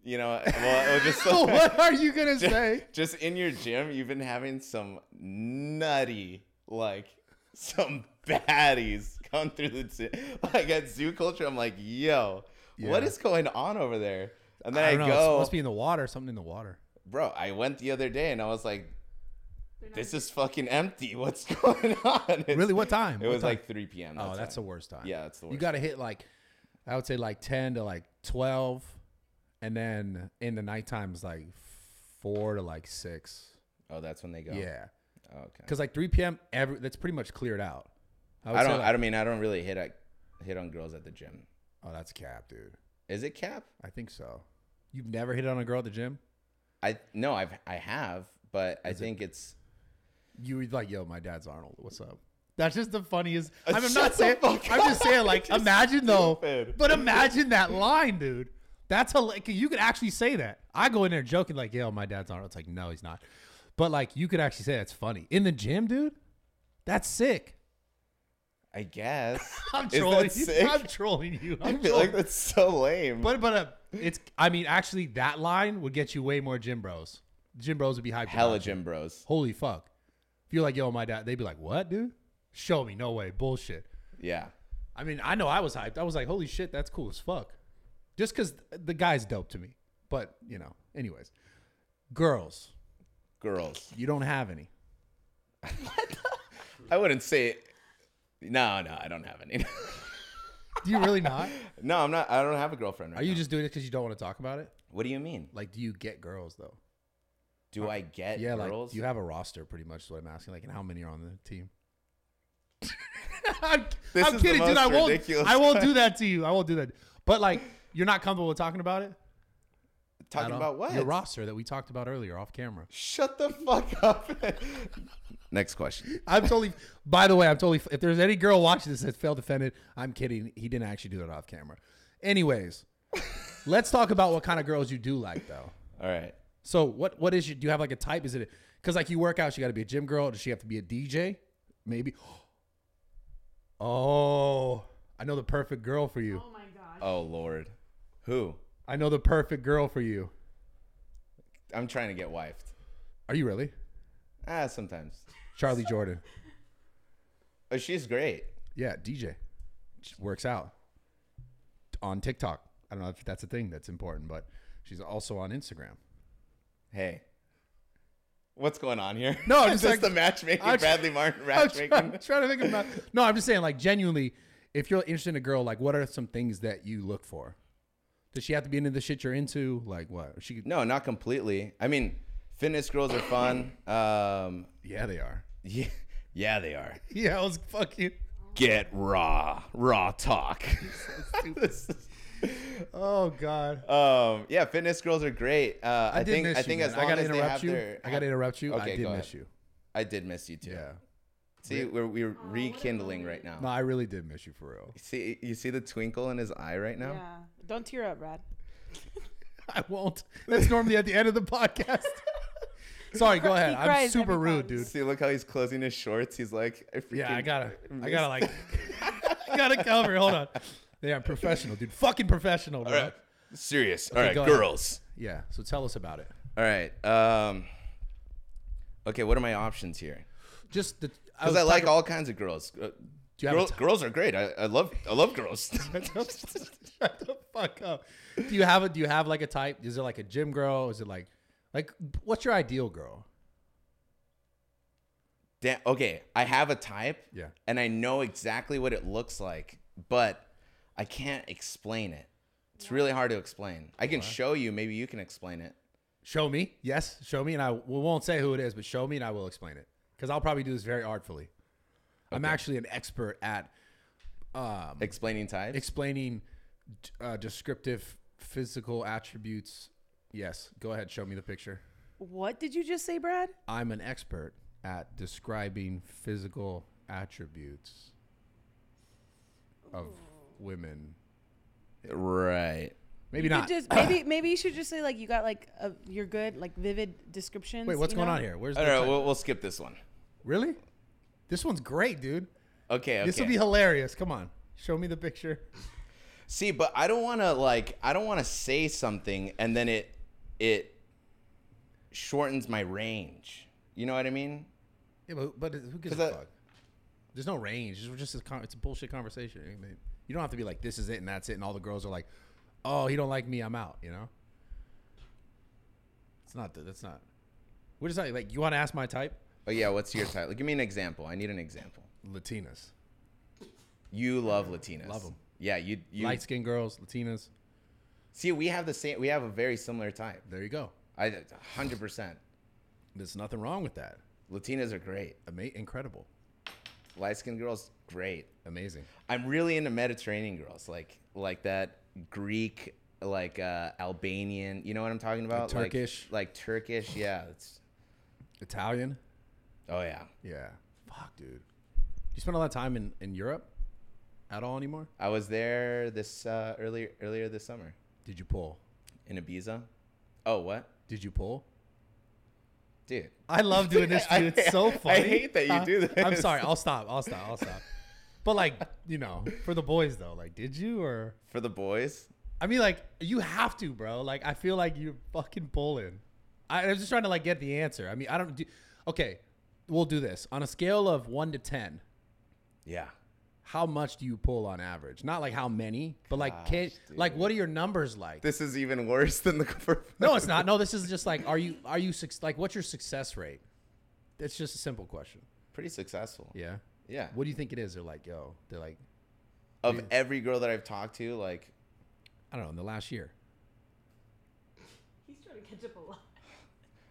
You know, well, it was just what are you gonna say? just in your gym, you've been having some nutty, like some baddies come through the zoo. Like at zoo culture, I'm like, yo, what Yeah. is going on over there? And then I I, don't know. It's go, must be in the water. Something in the water. bro. I went the other day and I was like, this is fucking empty. What's going on? It's- Really? What time? It What was time? like 3 p.m. Oh, that that's the worst time. Yeah, that's the worst. You got to hit like, I would say like ten to like twelve, and then in the nighttime is like four to like six. Oh, that's when they go. Yeah, Oh, okay. because like three p.m. every that's pretty much cleared out. would I don't. like- I don't mean I don't really hit at hit on girls at the gym. oh, that's cap, dude. Is it cap? I think so. You've never hit on a girl at the gym? I no. I've I have, but I think it's. You were like, yo, my dad's Arnold. What's up? That's just the funniest. Uh, I'm not saying. I'm just saying, like, imagine though. stupid. But imagine that line, dude. That's a like you could actually say that. I go in there joking like, yo, my dad's Arnold. It's like, no, he's not. But like, you could actually say that's funny in the gym, dude. That's sick. I guess. I'm trolling you. sick? I'm trolling you. I I'm feel trolling. like that's so lame. But but uh, it's. I mean, actually, that line would get you way more gym bros. Gym bros would be hyped. Hella gym bros. Holy fuck. If you're like, yo, my dad, they'd be like, what, dude? Show me. No way. Bullshit. Yeah. I mean, I know I was hyped. I was like, holy shit, that's cool as fuck. Just because the guy's dope to me. But, you know, anyways. Girls, Girls. you don't have any. I wouldn't say. It. No, no, I don't have any. Do you really not? no, I'm not. I don't have a girlfriend right Are you now. just doing it because you don't want to talk about it? What do you mean? Like, do you get girls, though? Do I get Yeah, girls? like, you have a roster, pretty much, is what I'm asking. Like, and how many are on the team? I'm, This I'm is the kidding, dude. most I won't. ridiculous- I won't do that to you. I won't do that. But like, you're not comfortable with talking about it. Talking about what? Your roster that we talked about earlier off camera. Shut the fuck up. Next question. I'm totally. By the way, I'm totally. If there's any girl watching this that felt offended, I'm kidding. He didn't actually do that off camera. Anyways, let's talk about what kind of girls you do like, though. All right. So, what what is your? Do you have like a type? Is it because like you work out? She got to be a gym girl. Does she have to be a DJ? Maybe. Oh, I know the perfect girl for you. Oh my gosh. Oh Lord. Who? I know the perfect girl for you. I'm trying to get wifed. Are you really? Ah, sometimes. Charlie Jordan. Oh, she's great. Yeah, DJ. She works out on TikTok. I don't know if that's a thing that's important, but she's also on Instagram. Hey. What's going on here? No, I'm just like- the matchmaking, I'm- Bradley Martyn I'm matchmaking. trying, trying to think about. No, I'm just saying, like, genuinely, if you're interested in a girl, like, what are some things that you look for? Does she have to be into the shit you're into? Like, what? She, No, not completely. I mean, fitness girls are fun. Um, yeah, they are. yeah, yeah, they are. Yeah, I was fucking. Get raw, raw talk. Oh God. um, yeah, fitness girls are great. Uh, I, I, did think miss I think you. as long I gotta as they interrupt have you. their, I gotta interrupt you. Okay, I did miss ahead. you. I did miss you too. Yeah. See, we're we're rekindling right now. No, I really did miss you for real. See, you see the twinkle in his eye right now. Yeah. Don't tear up, Brad. I won't. That's normally at the end of the podcast. Sorry, go ahead. I'm cries super every rude, time. dude. See, look how he's closing his shorts. He's like, I Yeah, I gotta, I gotta like, I gotta cover. Hold on. Yeah, I'm professional, dude. Fucking professional, bro. All right, serious. All Okay, right, go ahead. girls. Yeah. So tell us about it. All right. Um. Okay, what are my options here? Just the. Because was I, like talking- all kinds of girls. Uh, you have girls, are great. I, I love I love girls. Shut the fuck up. Do you have a? Do you have like a type? Is it like a gym girl? Is it like, like what's your ideal girl? Da- okay, I have a type. Yeah. And I know exactly what it looks like, but I can't explain it. It's really hard to explain. I can show you. Maybe you can explain it. Show me. Yes, show me, and I we won't say who it is, but show me, and I will explain it. Because I'll probably do this very artfully. I'm actually an expert at um, Explaining types. explaining uh, descriptive physical attributes. Yes, go ahead, show me the picture. What did you just say, Brad? I'm an expert at describing physical attributes of women. right. Maybe You not. Just, maybe maybe you should just say like you got like a you're good like vivid descriptions. Wait, what's you going know? on here? Where's I the don't know. We'll, we'll skip this one. Really? This one's great, dude. Okay. Okay. This will be hilarious. Come on, show me the picture. See, but I don't want to like I don't want to say something and then it it shortens my range. You know what I mean? Yeah, but, but who gives a fuck? There's no range. It's just a, con- it's a bullshit conversation. I mean, You don't have to be like, this is it and that's it, and all the girls are like, oh, he don't like me, I'm out. You know? It's not. that That's not. What is that? Like, you want to ask my type? Oh yeah, what's your type? Like, give me an example. I need an example. Latinas, You love Latinas. Love them. Yeah, you you light skinned girls, Latinas. see. We have the same. We have a very similar type. There you go. I hundred percent. There's nothing wrong with that. Latinas are great. Ama- incredible, Light skinned girls, great. amazing. I'm really into Mediterranean girls, like like that Greek, like uh, Albanian. You know what I'm talking about? Turkish? like, Turkish. Yeah. It's Italian. Oh yeah. Yeah. Fuck, dude. You spend a lot of time in in Europe at all anymore? I was there this uh, earlier earlier this summer Did you pull? in Ibiza. Oh what, Did you pull? dude? I love doing this to you. It's so funny. I hate that you do that. I'm sorry. I'll stop. I'll stop. I'll stop. But like, you know, for the boys though, like, did you or? For the boys, I mean, like, you have to, bro. Like, I feel like you're fucking pulling. I, I'm just trying to like get the answer. I mean, I don't do. Okay, we'll do this on a scale of one to ten. yeah. How much do you pull on average? Not like how many, but like, can Gosh, like what are your numbers like? This is even worse than the. No, it's not. No, this is just like, are you are you like what's your success rate? It's just a simple question. Pretty successful. Yeah. Yeah. What do you think it is? They're like, yo, they're like, Of every girl that I've talked to, like I don't know, in the last year. He's trying to catch up a lot.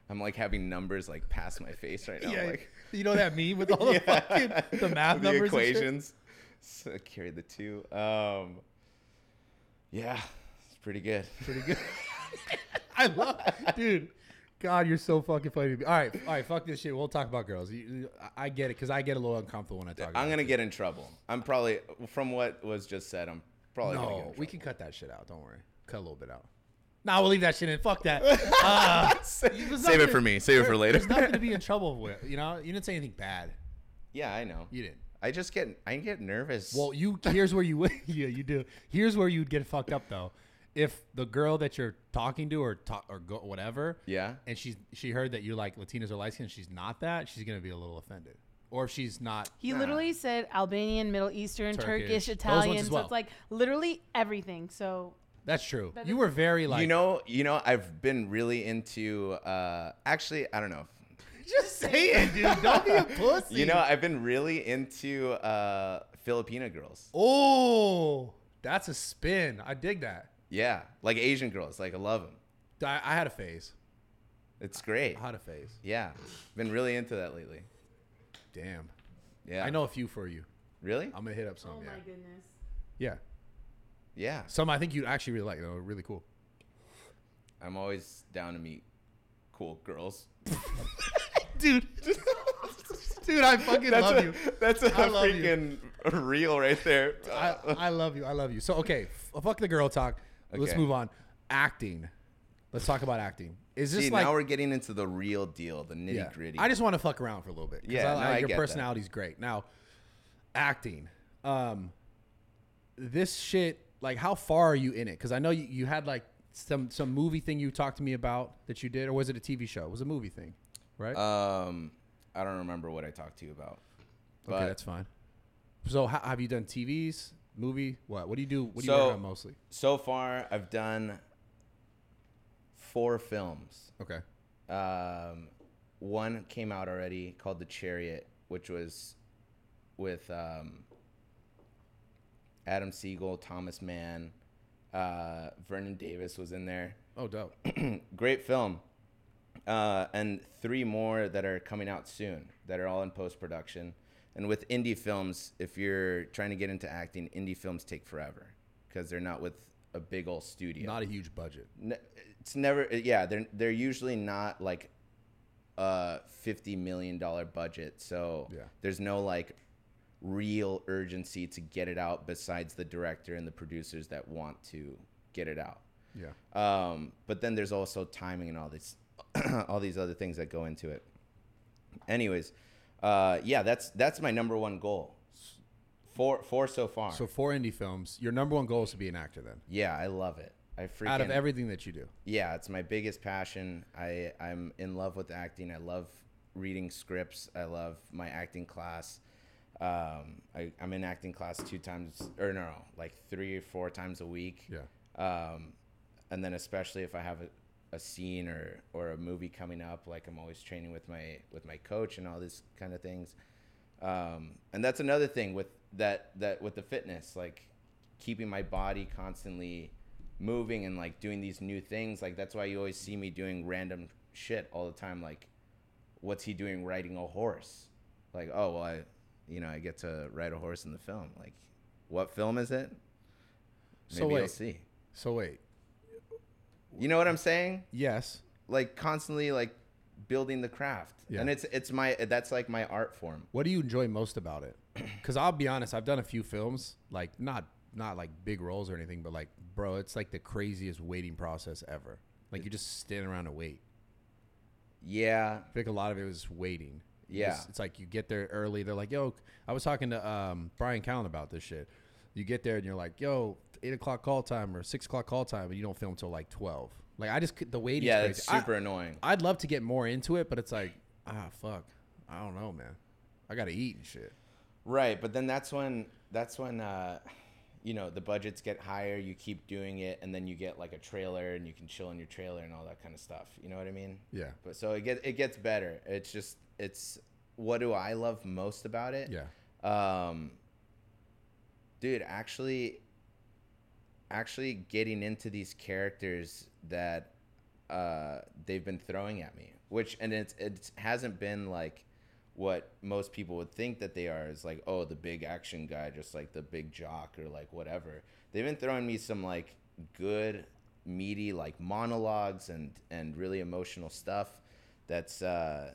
I'm like having numbers like pass my face right now. like you know that meme with all the fucking the math the numbers, equations. So carry the two. Um, yeah, it's pretty good. Pretty good. I love, dude. God, you're so fucking funny. All right, all right, fuck this shit. We'll talk about girls. You, I- get it because I get a little uncomfortable when I talk. I'm gonna it. get in trouble. I'm probably from what was just said. I'm probably gonna get in No, we can cut that shit out. Don't worry. Cut a little bit out. Nah, we'll leave that shit in. Fuck that. Uh, Save nothing- it for me. Save it for there- later. There's nothing to be in trouble with. You know, you didn't say anything bad. yeah, I know. You didn't. I just get I get nervous. Well, you here's where you yeah you do. Here's where you'd get fucked up though. If the girl that you're talking to or talk or go, whatever, yeah. and she's she heard that you like Latinas or light skin, she's not that, she's gonna be a little offended. Or if she's not, He Nah. literally said Albanian, Middle Eastern, Turkish. Turkish, Those ones Italian. as So it's like literally everything. So that's true. That You is- were very like you know, you know, I've been really into. uh Actually, I don't know. just say it, dude. Don't be a pussy. You know, I've been really into uh Filipina girls. Oh, that's a spin. I dig that. Yeah, like Asian girls. Like I love them. I, I had a phase. It's great. I had a phase. Yeah, been really into that lately. Damn. Yeah, I know a few for you. Really? I'm gonna hit up some. oh yeah. my goodness. Yeah. Yeah, Some I think you'd actually really like. Though. Really cool. I'm always down to meet cool girls. dude. dude, I fucking That's love a, you. That's a I love you. freaking reel right there. I, I love you. I love you. So okay, f- fuck the girl talk. Let's Okay. move on. Acting. Let's talk about acting. Is this See, like now we're getting into the real deal, the nitty yeah. gritty. I just want to fuck around for a little bit. 'cause Yeah, I, no, I your get that. personality's great. Now, acting. Um, this shit. Like, how far are you in it? Because I know you, you had like some some movie thing you talked to me about that you did, or was it a TV show? It was a movie thing, right? um, I don't remember what I talked to you about. Okay, that's fine. So, how, have you done TVs, movie? What? What do you do? What do you So- work on mostly? so far, I've done four films. Okay. Um, one came out already called The Chariot, which was with um, Adam Sigel, Thomas Mann, uh, Vernon Davis was in there. Oh, dope. Great film. uh, and three more that are coming out soon that are all in post production. And with indie films, if you're trying to get into acting, indie films take forever because they're not with a big old studio. Not a huge budget. It's never yeah they're they're usually not like a 50 million dollar budget so Yeah. there's no like real urgency to get it out besides the director and the producers that want to get it out Yeah. um, but then there's also timing and all these all these other things that go into it anyways uh, yeah that's that's my number one goal four four so far So for indie films, your number one goal is to be an actor. Then, yeah i love it i freaking out of everything that you do, yeah, it's my biggest passion. I I'm in love with acting. I love reading scripts. I love my acting class. Um, I, I'm in acting class two times, or no, no, like three or four times a week. Yeah. Um, and then especially if I have a, a scene or or a movie coming up, like I'm always training with my with my coach and all these kind of things. Um, and that's another thing with that that with the fitness, like keeping my body constantly moving and like doing these new things. Like that's why you always see me doing random shit all the time. Like, what's he doing riding a horse? Like, oh well, I, you know, I get to ride a horse in the film. Like, what film is it? Maybe So you'll wait. see. so wait, You know what I'm saying? yes, Like constantly like building the craft. Yeah. And it's it's my that's like my art form. what do you enjoy most about it? Because I'll be honest, I've done a few films, like not not like big roles or anything, but like, bro, it's like the craziest waiting process ever. Like you just stand around and wait. Yeah. I think a lot of it was waiting. Yeah. just- it's like you get there early. They're like, yo, I was talking to um, Bryan Callen about this shit. You get there and you're like, yo, eight o'clock call time or six o'clock call time, and you don't film until like 12. Like, I just, the waiting Yeah, it's I- super annoying. I'd love to get more into it, but it's like, ah, fuck. I don't know, man. I got to eat and shit. Right, but then that's when that's when uh, you know the budgets get higher. You keep doing it, and then you get like a trailer, and you can chill in your trailer and all that kind of stuff. You know what I mean? Yeah. But so it gets it gets better. It's just it's what do I love most about it? Yeah. Um, dude, actually, actually getting into these characters that uh, they've been throwing at me, which and it's it hasn't been like what most people would think that they are is like oh the big action guy just like the big jock or like whatever they've been throwing me some like good meaty like monologues and and really emotional stuff that's uh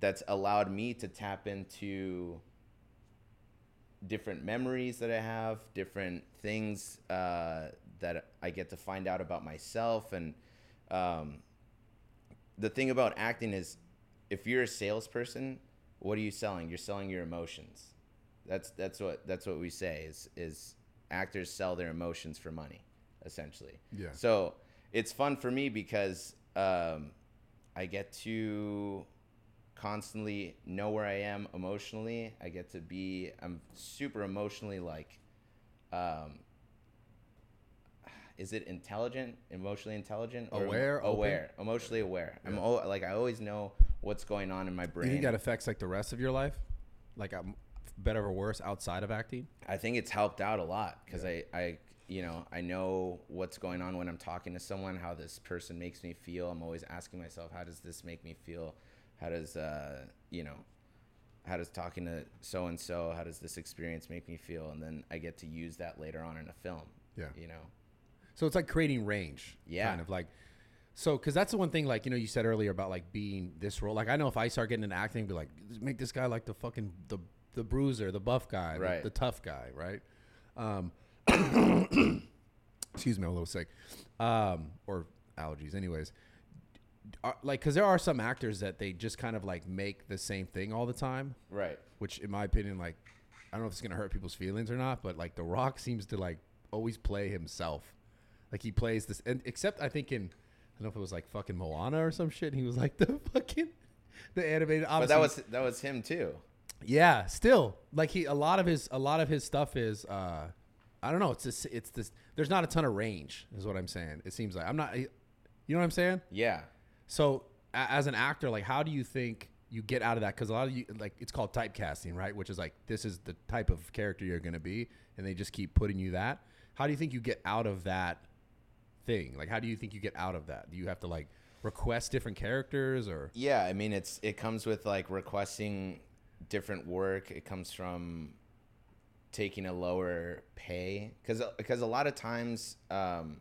that's allowed me to tap into different memories that I have, different things uh, that I get to find out about myself. And um, the thing about acting is, if you're a salesperson, what are you selling? You're selling your emotions. That's that's what that's what we say is is actors sell their emotions for money, essentially. Yeah. So it's fun for me because um, I get to constantly know where I am emotionally. I get to be I'm super emotionally like um is it intelligent, emotionally intelligent or Aware, open? aware, emotionally aware. I'm Yeah. o- like I always know what's going on in my You brain. think that affects like the rest of your life? Like, I'm better or worse outside of acting? I think it's helped out a lot because I, I, you know, I know what's going on when I'm talking to someone, how this person makes me feel. I'm always asking myself, how does this make me feel? How does, uh, you know, how does talking to so and so, how does this experience make me feel? And then I get to use that later on in a film. Yeah. You know, So it's like creating range. Yeah. Kind of like, so, because that's the one thing, like, you know, you said earlier about like being this role. Like, I know if I start getting into acting, be like, make this guy like the fucking, the, the bruiser, the buff guy, the- Right. the, tough guy, right? Um, excuse me, I'm a little sick. Um, or allergies, anyways. Are, like, because there are some actors that they just kind of like make the same thing all the time, right. which, in my opinion, like, I don't know if it's gonna hurt people's feelings or not, but like The Rock seems to like always play himself. Like he plays this, and except I think in I don't know if it was like fucking Moana or some shit. He was like the fucking the animated. But that was, that was him too. yeah. Still, like he a lot of his a lot of his stuff is uh I don't know. It's this it's this. There's not a ton of range, is what I'm saying. It seems like I'm not. You know what I'm saying? Yeah. So as an actor, like how do you think you get out of that? Because a lot of you like it's called typecasting, right? Which is like this is the type of character you're gonna be, and they just keep putting you that. How do you think you get out of that thing? Like how do you think you get out of that? Do you have to like request different characters or Yeah, I mean it's it comes with like requesting different work. It comes from taking a lower pay because because a lot of times um,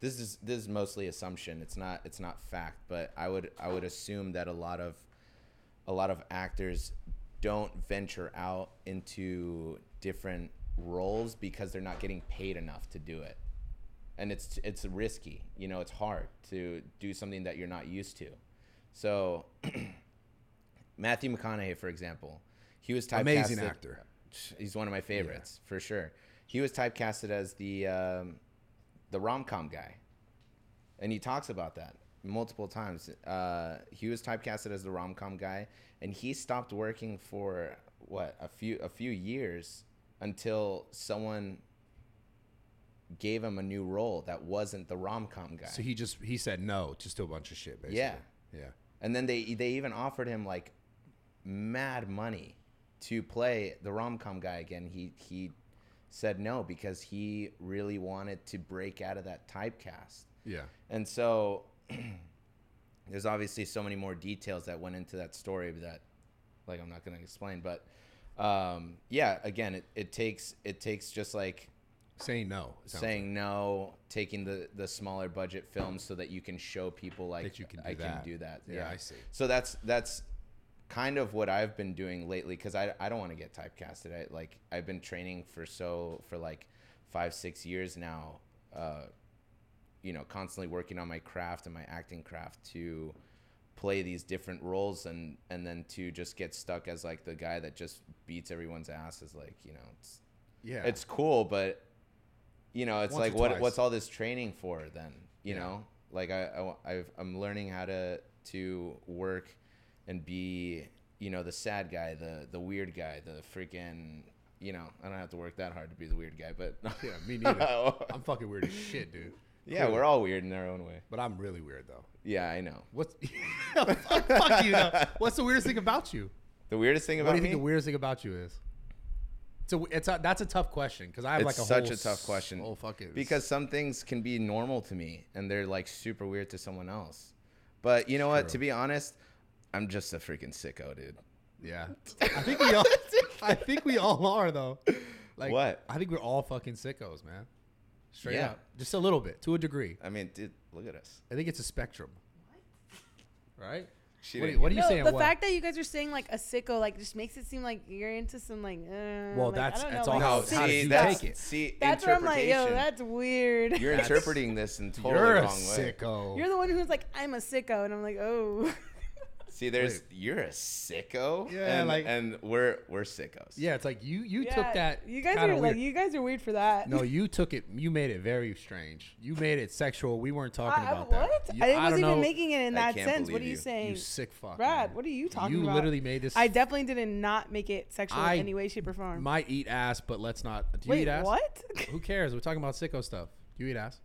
this is this is mostly assumption. It's not it's not fact, but I would I would assume that a lot of a lot of actors don't venture out into different roles because they're not getting paid enough to do it and it's it's risky. You know, it's hard to do something that you're not used to. So, Matthew McConaughey, for example, he was typecasted. Amazing actor. He's one of my favorites for sure. He was typecasted as the um, the rom com guy, and he talks about that multiple times. Uh, he was typecasted as the rom com guy, and he stopped working for what a few a few years until someone gave him a new role that wasn't the rom com guy. so he just he said no just to a bunch of shit basically. Yeah. Yeah. And then they they even offered him like mad money to play the rom com guy again. He he said no because he really wanted to break out of that typecast. Yeah. And so there's obviously so many more details that went into that story that like I'm not going to explain, but um, yeah, again, it, it takes it takes just like Saying no. saying no, taking the the smaller budget films so that you can show people like That you can do I that. can do that. Yeah, I see. So that's that's kind of what I've been doing lately because I, I don't want to get typecasted. I like I've been training for so for like five six years now. Uh, you know, constantly working on my craft and my acting craft to play these different roles and and then to just get stuck as like the guy that just beats everyone's ass is like you know it's Yeah. it's cool, but you know, it's Once like what twice. what's all this training for then? You Yeah. know, like I, I I've, I'm learning how to to work and be you know the sad guy, the the weird guy, the freaking you know I don't have to work that hard to be the weird guy, but Yeah, me neither. I'm fucking weird as shit, dude. yeah, we're all weird in our own way. But I'm really weird though. Yeah, I know. What's fuck, fuck you? though. What's the weirdest thing about you? The weirdest thing about What do you me, think the weirdest thing about you is? It's a, it's a, that's a tough question because I have it's like a such a tough question. Oh, whole fucking because some things can be normal to me and they're like super weird to someone else. But you know what? To be honest, I'm just a freaking sicko, dude. yeah. I think we all I think we all are though. Like What? I think we're all fucking sickos, man. Straight Yeah. up, just a little bit to a degree. I mean, dude, look at us. I think it's a spectrum. Right? She What, didn't what are you no, saying? the what? fact that you guys are saying like a sicko like just makes it seem like you're into some like. Uh, Well, like, that's- I don't that's know, all like, how- sick- how did see, you that's, take it? See, That's where I'm like, yo, that's weird. You're interpreting this in totally You're a wrong way. sicko. You're the one who's like, I'm a sicko, and I'm like, oh. See, there's you're a sicko. Yeah, and, like- and we're we're sickos. yeah, it's like you you Yeah, took that. You guys are weird. like, you guys are weird for that. No, you took it. You made it very strange. You made it sexual. We weren't talking I, about what? that. You- I don't wasn't even know. making it in I that can't sense. What are believe you you. saying? You sick fuck. Brad, man. what are you talking You about? You literally made this. I definitely did not make it sexual I in any way, shape, or form. might eat ass, but let's not. Do you Wait, eat ass? what? Who cares? We're talking about sicko stuff. Do you eat ass?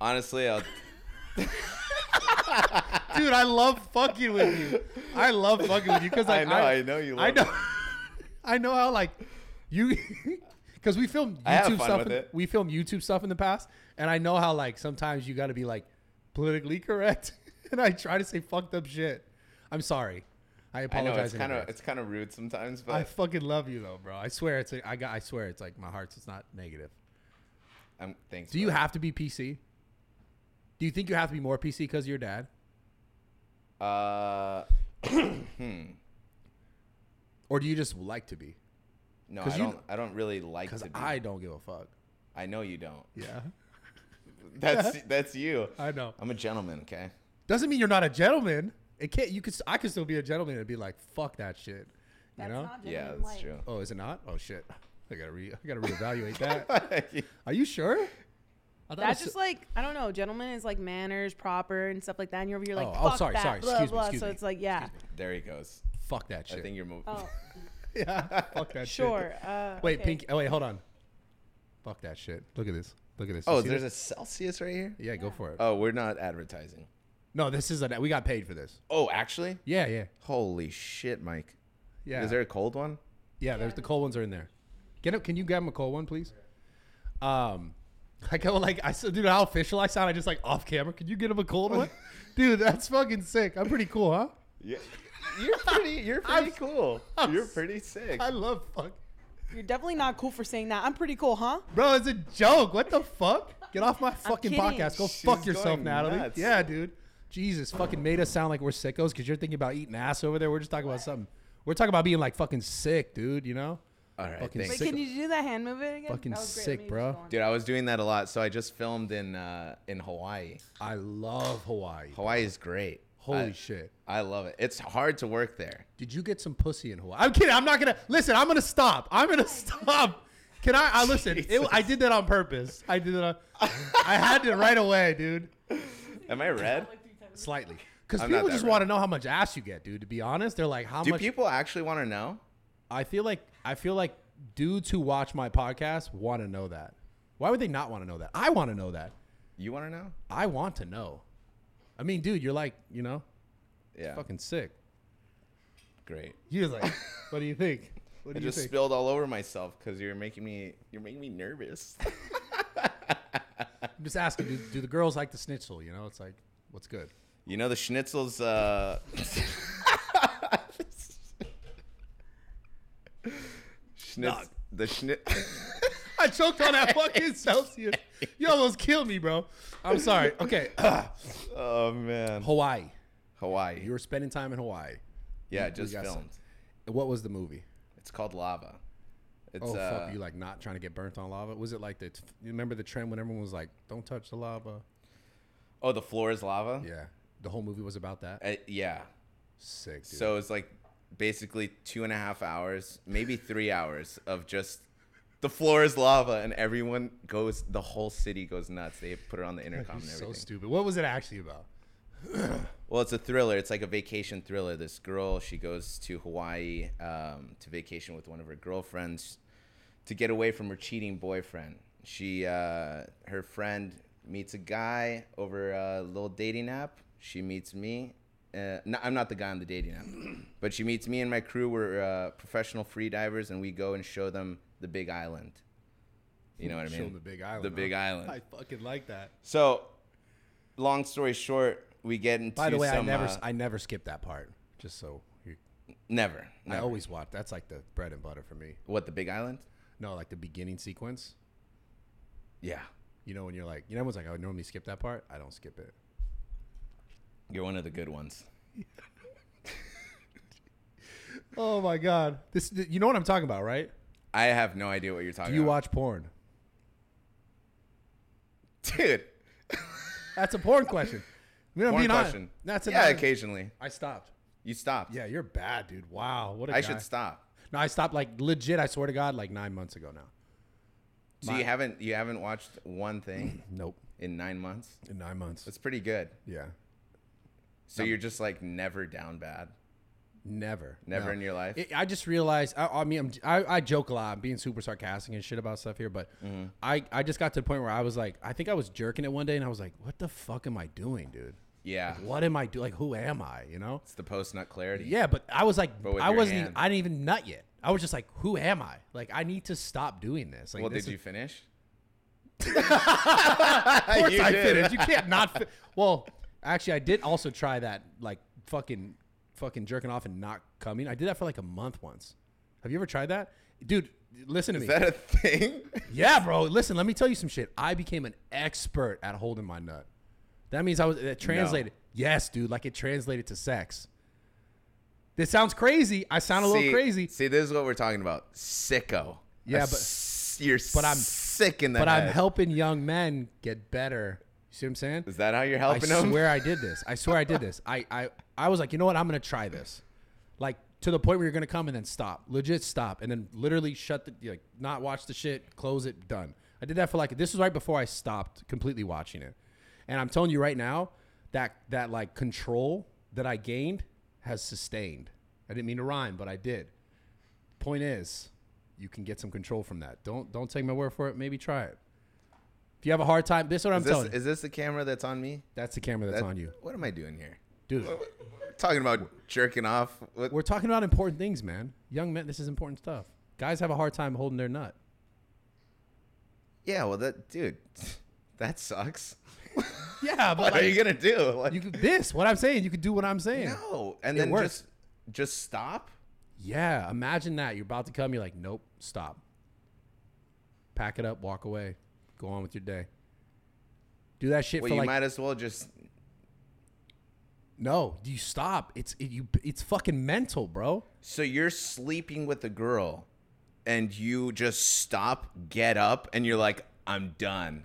Honestly, I'll, Dude, I love fucking with you. I love fucking with you because I know, I know you. Love I know. I know how like you because we filmed I have YouTube stuff. in- We filmed YouTube stuff in the past, and I know how like sometimes you got to be like politically correct, and I try to say fucked up shit. I'm sorry. I I apologize. know it's kind of it's kind of rude sometimes, but I fucking love you though, bro. I swear it's. A, I got. I swear it's like my heart's. It's not negative. I'm thanks. Do you have to be PC? Do you think you have to be more PC because of your dad? Uh, hmm. Or do you just like to be? No, I you- don't. I don't really like Because to be. I don't give a fuck. I know you don't. Yeah, That's that's you. I know. I'm a gentleman. Okay. Doesn't mean you're not a gentleman. It can't. You could. I could still be a gentleman and be like, "Fuck that shit." You That's know? not Yeah, genuine that's like- true. Oh, is it not? Oh shit. I gotta re. I gotta reevaluate that. Are you sure? I thought That's just was- like I don't know. Gentleman is like manners, proper, and stuff like that. And you're over here like, Oh, oh, fuck sorry, that, sorry. blah Excuse me, blah. excuse so me. it's like, yeah, there he goes. fuck that shit. I think you're moving. oh, yeah. Fuck that sure. shit. Uh, Wait, okay. Pink. Oh wait, hold on. Fuck that shit. Look at this. Look at this. You Oh, see there's this? a Celsius right here. Yeah, go for it. Oh, we're not advertising. no, this is a. We got paid for this. Oh, actually? Yeah, yeah, Holy shit, Mike. yeah. Is there a cold one? Yeah, there's the cold ones are in there. Get it? Can you grab him a cold one, please? Um, Like, I, like I said, dude, how official I sound. I just like off camera. Could you get him a cold one? dude, that's fucking sick. I'm pretty cool, huh? Yeah. You're pretty. You're pretty I'm- cool. I'm You're pretty sick. I love fuck. You're definitely not cool for saying that. I'm pretty cool, huh? Bro, it's a joke. What the fuck? Get off my fucking podcast. Go She's fuck yourself, Natalie. nuts. Yeah, dude. Jesus, fucking made us sound like we're sickos because you're thinking about eating ass over there. We're just talking about something. We're talking about being like fucking sick, dude. You know? All right. Fucking Wait, sick. can you do that hand movement again? Fucking That was great. sick, Let me bro. just go on. Dude, I was doing that a lot. So I just filmed in uh, in Hawaii. I love Hawaii. Hawaii is great. Holy I, shit. I love it. It's hard to work there. Did you get some pussy in Hawaii? I'm kidding. I'm not gonna listen. I'm gonna stop. I'm gonna stop. Can I? I listen. It, I did that on purpose. I did it. On, I had to right away, dude. Am I red? Slightly, because I'm not people that just want to know how much ass you get, dude. To be honest, they're like, how much. Do much? people actually want to know? I feel like I feel like dudes who watch my podcast want to know that. Why would they not want to know that? I want to know that. You want to know? I want to know. I mean, dude, you're like, you know, Yeah. fucking sick. Great. You're like, what do you think? What I do you just think? spilled all over myself because you're making me you're making me nervous. I'm just asking, do, do the girls like the schnitzel? You know, it's like, what's good? you know the schnitzels. Uh, Schnitz, the schnit. I choked on that fucking Celsius. You almost killed me, bro. I'm sorry. Okay, oh man. Hawaii. Hawaii. You were spending time in Hawaii. yeah, just got some- filmed. What was the movie? It's called Lava. It's oh uh, fuck! You like not trying to get burnt on lava? Was it like the? You remember the trend when everyone was like, "Don't touch the lava"? oh the floor is lava. Yeah, the whole movie was about that. Uh, yeah. Sick, dude. So it's like basically two and a half hours, maybe three hours of just the floor is lava and everyone goes, the whole city goes nuts. They put it on the intercom and so everything. stupid. What was it actually about? well, it's a thriller. It's like a vacation thriller. This girl, she goes to Hawaii um, to vacation with one of her girlfriends to get away from her cheating boyfriend. She, uh, her friend meets a guy over a little dating app. She meets me. Uh, no, I'm not the guy on the dating app, but she meets me and my crew. We're uh, professional free divers, and we go and show them the Big Island. You know what I mean? Show them the Big Island. The huh? Big Island. I fucking like that. So, long story short, we get into By the way, I never, uh, I never skip that part. Just so you, never, I always watch. That's like the bread and butter for me. What the Big Island? No, like the beginning sequence. Yeah, You know when you're like, you know, everyone's like, I would normally skip that part. I don't skip it. You're one of the good ones. Oh my god, this. You know what I'm talking about, right? I have no idea what you're talking Do you about. watch porn? dude? That's a porn question. I mean, I'm Porn being honest. question. That's yeah, occasionally. I stopped. You stopped. Yeah, you're bad, dude. Wow, what a I guy. should stop. No, I stopped like legit. I swear to God, like nine months ago now. So you haven't you haven't watched one thing Nope, in nine months? in nine months. That's pretty good. yeah, So you're just like never down bad. never, Never No. in your life. It, I just realized. I, I mean, I'm, I, I joke a lot. I'm being super sarcastic and shit about stuff here, but Mm-hmm. I, I just got to the point where I was like, I think I was jerking it one day, and I was like, what the fuck am I doing, dude? yeah, What am I doing? Like, who am I? You know? it's the post nut clarity. Yeah, but I was like, I wasn't. Even. I didn't even nut yet. I was just like, who am I? Like, I need to stop doing this. Like, Well, this did you finish? Of course You I did. finished. You can't not. Fi- well, actually, I did also try that, like fucking, fucking jerking off and not coming. I did that for like a month once. Have you ever tried that, dude? Listen to me. Is me. that a thing? yeah, bro. Listen, let me tell you some shit. I became an expert at holding my nut. That means I was it translated. Yes, dude. Like it translated to sex. This sounds crazy. I sound a little see, crazy, See, this is what we're talking about. Sicko. Yeah, A but- s- you're but I'm- sick in the but I'm head. helping young men get better. You see what I'm saying? Is that how you're I helping them? I swear I did this. I swear I did this. I, I, I was like, you know what? I'm gonna try this. Like to the point where you're gonna come and then stop, legit stop, and then literally shut the like not watch the shit, close it, done. I did that for like this was right before I stopped completely watching it, and I'm telling you right now that that like control that I gained has sustained. I didn't mean to rhyme, but I did. Point is, you can get some control from that. Don't don't take my word for it. Maybe try it. If you have a hard time, this is what I'm Is this, telling you. is this the camera that's on me? That's the camera that's That- on you, What am I doing here? dude. Talking about jerking off. What? We're talking about important things, man. Young men, this is important stuff. Guys have a hard time holding their nut. Yeah, well, that dude, that sucks. Yeah, but What are like, you gonna do? Like, you could this. What I'm saying, you could do what I'm saying. no, and It then works. just just stop. Yeah, imagine that. You're about to come. You're like, nope, stop. Pack it up, walk away, go on with your day. Do that shit Well, for you like might as well just no. You stop. It's it, you. It's fucking mental, bro. So you're sleeping with a girl and you just stop, get up, and you're like, I'm done.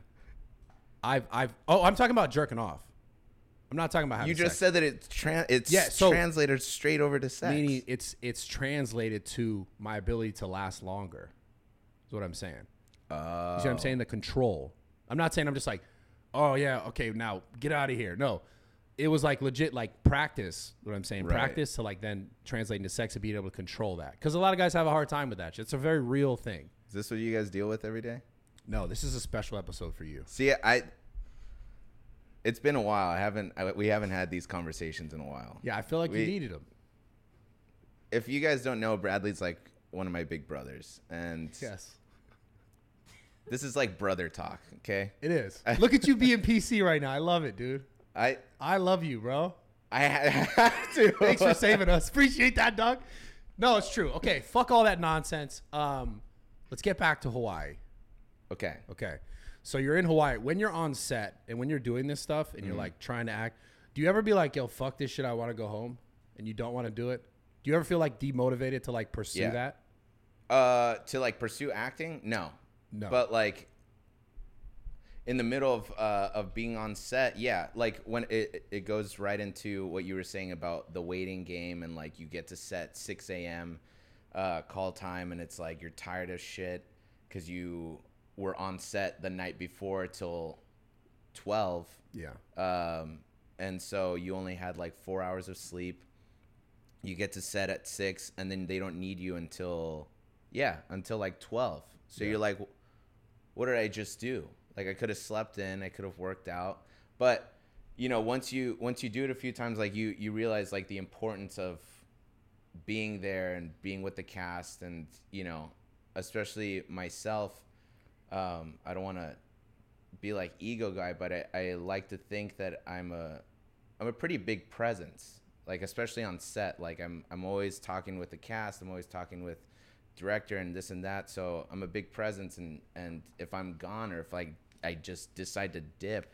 I've I've oh I'm talking about jerking off. I'm not talking about having You just sex. said that it's tran it's Yeah, so- translated straight over to sex. meaning it's it's translated to my ability to last longer. Is what I'm saying. You see what I'm saying? The control. I'm not saying I'm just like, oh yeah, okay, now get out of here. No, it was like legit, like practice. What I'm saying, Right. practice to like then translate into sex and being able to control that. Because a lot of guys have a hard time with that. It's a very real thing. Is this what you guys deal with every day? No, this is a special episode for you. See, I. It's been a while. I haven't. I, we haven't had these conversations in a while. Yeah, I feel like you We- needed them. If you guys don't know, Bradley's like one of my big brothers, and Yes, this is like brother talk. Okay, it is. Look at you being PC right now. I love it, dude. I I love you, bro. I have to. Thanks for saving us. Appreciate that, dog. No, it's true. Okay, fuck all that nonsense. Um, let's get back to Hawaii. Okay. Okay. So you're in Hawaii. When you're on set and when you're doing this stuff and Mm-hmm. you're like trying to act, do you ever be like, yo, fuck this shit, I want to go home? And you don't want to do it? Do you ever feel like demotivated to like pursue Yeah. that? Uh, to like pursue acting? No. No. But like in the middle of uh, of being on set, yeah, like when it it goes right into what you were saying about the waiting game and like you get to set 6 a.m. Uh, call time and it's like you're tired of shit because you were on set the night before till 12 Yeah. um, and so you only had like four hours of sleep. You get to set at six, and then they don't need you until, yeah, until like twelve. So Yeah. you're like, what did I just do? Like I could have slept in, I could have worked out, but you know, once you once you do it a few times, like you you realize like the importance of being there and being with the cast, and you know, especially myself. Um, I don't want to be like ego guy, but I, I like to think that I'm a I'm a pretty big presence. Like especially on set. Like I'm I'm always talking with the cast, I'm always talking with director and this and that. So I'm a big presence and and if I'm gone or if I I just decide to dip,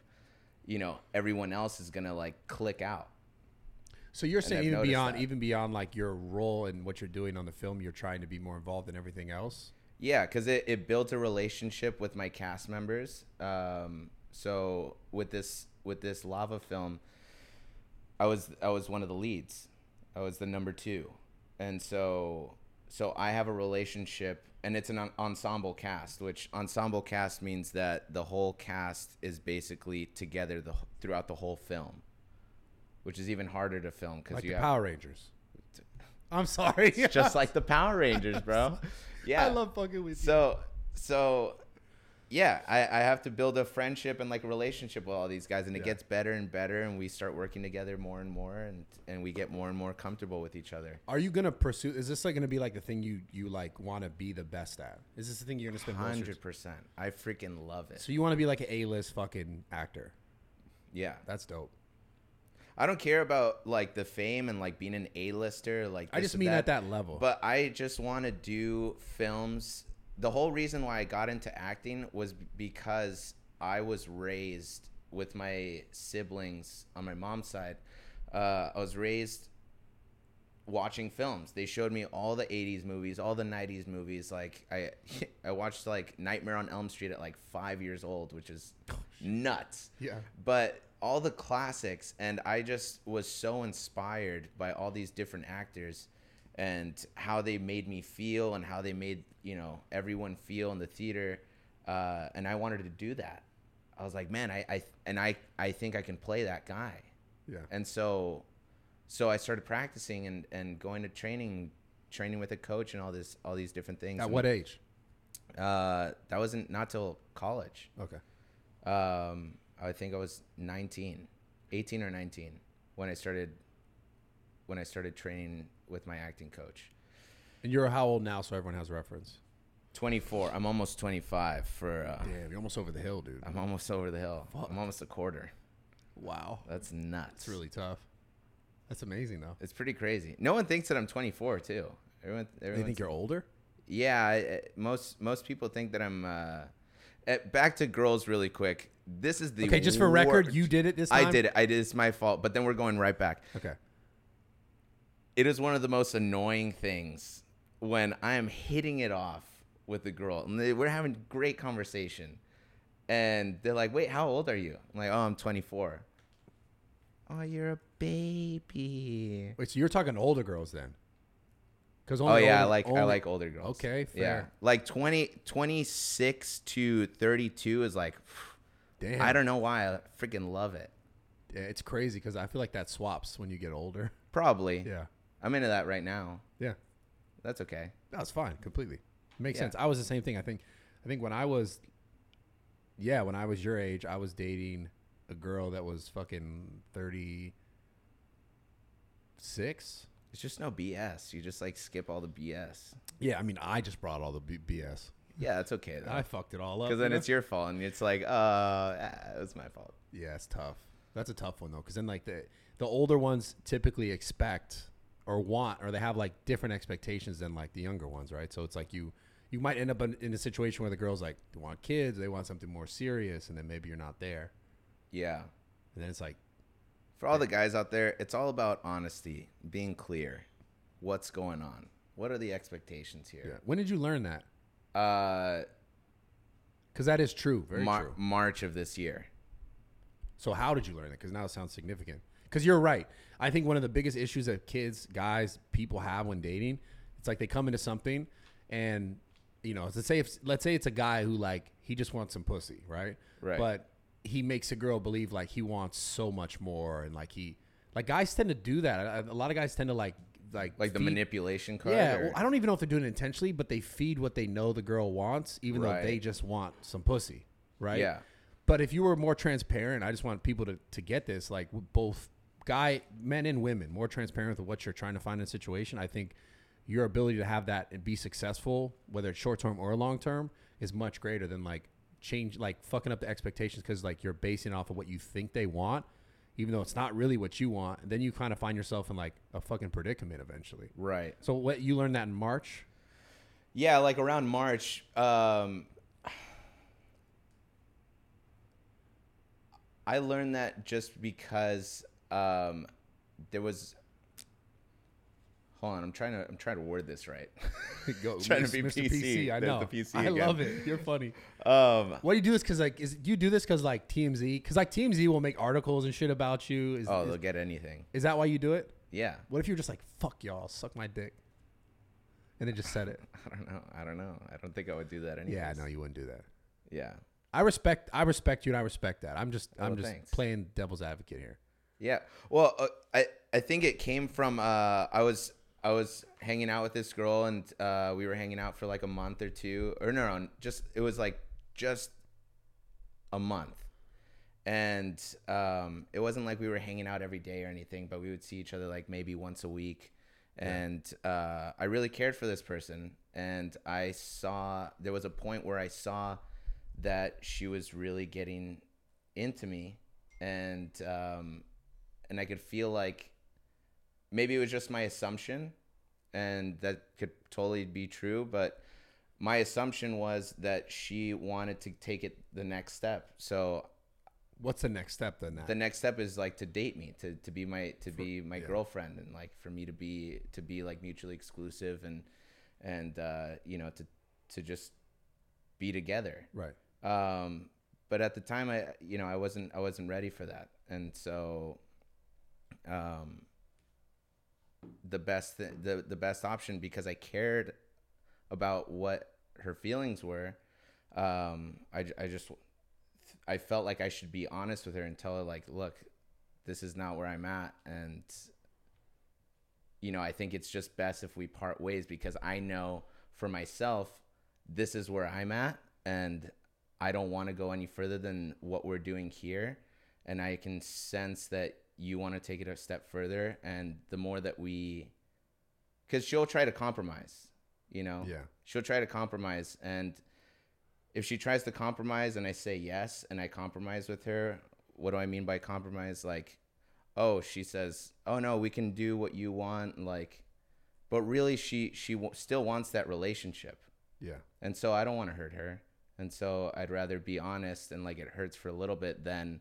you know, everyone else is gonna like click out. So you're saying even beyond that. even beyond like your role and what you're doing on the film, you're trying to be more involved in everything else? Yeah, because it, it built a relationship with my cast members. Um, so with this with this lava film, I was I was one of the leads. I was the number two, and so so I have a relationship, and it's an ensemble cast, which ensemble cast means that the whole cast is basically together the throughout the whole film, which is even harder to film because Like you the have Power Rangers. I'm sorry. it's just like the Power Rangers, bro. Yeah, I love fucking with you. so so yeah I, I have to build a friendship and like a relationship with all these guys and it Yeah. gets better and better and we start working together more and more and and we get more and more comfortable with each other Are you gonna pursue? Is this like gonna be like the thing you you like want to be the best at? Is this the thing you're gonna spend your 100% i freaking love it So you want to be like an A-list fucking actor? yeah That's dope. i don't care about like the fame and like being an a-lister like I just mean at that level. But I just want to do films. The whole reason why I got into acting was because I was raised with my siblings on my mom's side. Uh, I was raised watching films. They showed me all the 80s movies, all the 90s movies. Like I I watched like Nightmare on Elm Street at like 5 years old, which is nuts yeah. but all the classics and i just was so inspired by all these different actors and how they made me feel and how they made you know everyone feel in the theater uh, and i wanted to do that i was like man I, I and i i think i can play that guy Yeah. and so so i started practicing and and going to training training with a coach and all this all these different things At And, what age? uh that wasn't not till college Okay. um, I think I was 19, 18 or 19 when I started when I started training with my acting coach. And you're how old now? So everyone has a reference. 24. I'm almost 25 for. Uh, Damn, you're almost over the hill, dude. I'm almost over the hill. I'm almost a quarter. Wow, That's nuts. that's really tough. That's amazing, though. It's pretty crazy. No one thinks that I'm 24 too. Everyone, They think you're older. Yeah, I, most most people think that I'm. Uh, eh, back to girls really quick. This is the Okay, just for record, you did it this time. I did it. I did. It's my fault. But then we're going right back. Okay. It is one of the most annoying things when I am hitting it off with a girl and they, we're having great conversation, and they're like, "Wait, how old are you?" I'm like, "Oh, I'm 24." Oh, you're a baby. Wait, so you're talking to older girls then? Because Oh yeah, I like I like older girls. Okay, fair. Yeah, like 20, 26 to 32 is like, Damn. I don't know why I freaking love it. Yeah, it's crazy because I feel like that swaps when you get older. Probably. Yeah. I'm into that right now. Yeah. That's okay. That's fine. Completely makes Yeah. sense. I was the same thing. I think. I think when I was, yeah, when I was your age, I was dating a girl that was fucking thirty six. It's just no BS. You just like skip all the BS. Yeah, I mean, I just brought all the B- BS. Yeah, that's okay though. I fucked it all up. Because then you know? it's your fault, and it's like, uh, ah, it was my fault. Yeah, it's tough. That's a tough one though, because then like the the older ones typically expect or want or they have like different expectations than like the younger ones, right? So it's like you you might end up in, in a situation where the girls like they want kids, they want something more serious, and then maybe you're not there, Yeah. and then it's like For all the guys out there, it's all about honesty, being clear. What's going on? What are the expectations here? yeah. When did you learn that? Uh, Because that is true, very Mar- true. March of this year. So how did you learn that? Because now it sounds significant. Because you're right. I think one of the biggest issues that kids, guys, people have when dating, it's like they come into something, and you know, let's say if let's say it's a guy who like he just wants some pussy, right? Right. But he makes a girl believe like he wants so much more, and like he like guys tend to do that. A- lot of guys tend to like like Like the feed- manipulation card. Yeah, well, I don't even know if they're doing it intentionally, but they feed what they know the girl wants, even though they just want some pussy, right? Yeah. But if you were more transparent, I just want people to, to get this, like both guy, men and women, more transparent with what you're trying to find in a situation. I think your ability to have that and be successful, whether it's short term or long term, is much greater than like change, like fucking up the expectations because like you're basing off of what you think they want, even though it's not really what you want. And then you kind of find yourself in like a fucking predicament eventually. Right. So what you learned that in March? Yeah, like around March. Um, I learned that just because um, there was. Hold on, I'm trying to I'm trying to word this right. Go, Trying to Mr. be PC. I know. the PC I again. love it. You're funny. um, What do you do this because like is you do this because like TMZ because like TMZ will make articles and shit about you. Is, oh, is, they'll get anything. is that why you do it? Yeah. What if you're just like fuck y'all, suck my dick, and then just said it? I don't know. I don't know. I don't think I would do that anyway. yeah, no, you wouldn't do that. Yeah. I respect I respect you and I respect that. I'm just I'm Oh, just thanks. playing devil's advocate here. Yeah. Well, uh, I I think it came from uh, I was I was hanging out with this girl and uh, we were hanging out for like a month or two or no, no just it was like just a month, and um, it wasn't like we were hanging out every day or anything, but we would see each other like maybe once a week, and uh, I really cared for this person, and I saw there was a point where I saw that she was really getting into me. And um, and I could feel like maybe it was just my assumption, and that could totally be true. But my assumption was that she wanted to take it the next step. So What's the next step then? That the next step is like to date me, to, to be my to be my girlfriend, and like for me to be to be like mutually exclusive, and and uh, you know to to just be together right. um, but at the time i you know i wasn't i wasn't ready for that and so um, the best th- the, the best option because i cared about what her feelings were um, I I just i felt like i should be honest with her and tell her like look this is not where i'm at and you know i think it's just best if we part ways because i know for myself this is where i'm at and I don't want to go any further than what we're doing here. And I can sense that you want to take it a step further. And the more that we, because she'll try to compromise, You know, Yeah. she'll try to compromise, and if she tries to compromise, and I say yes, and I compromise with her, what do I mean by compromise? Like, oh, she says, oh no, we can do what you want, like, but really, she she w- still wants that relationship. Yeah. And so I don't want to hurt her. And so I'd rather be honest and like it hurts for a little bit than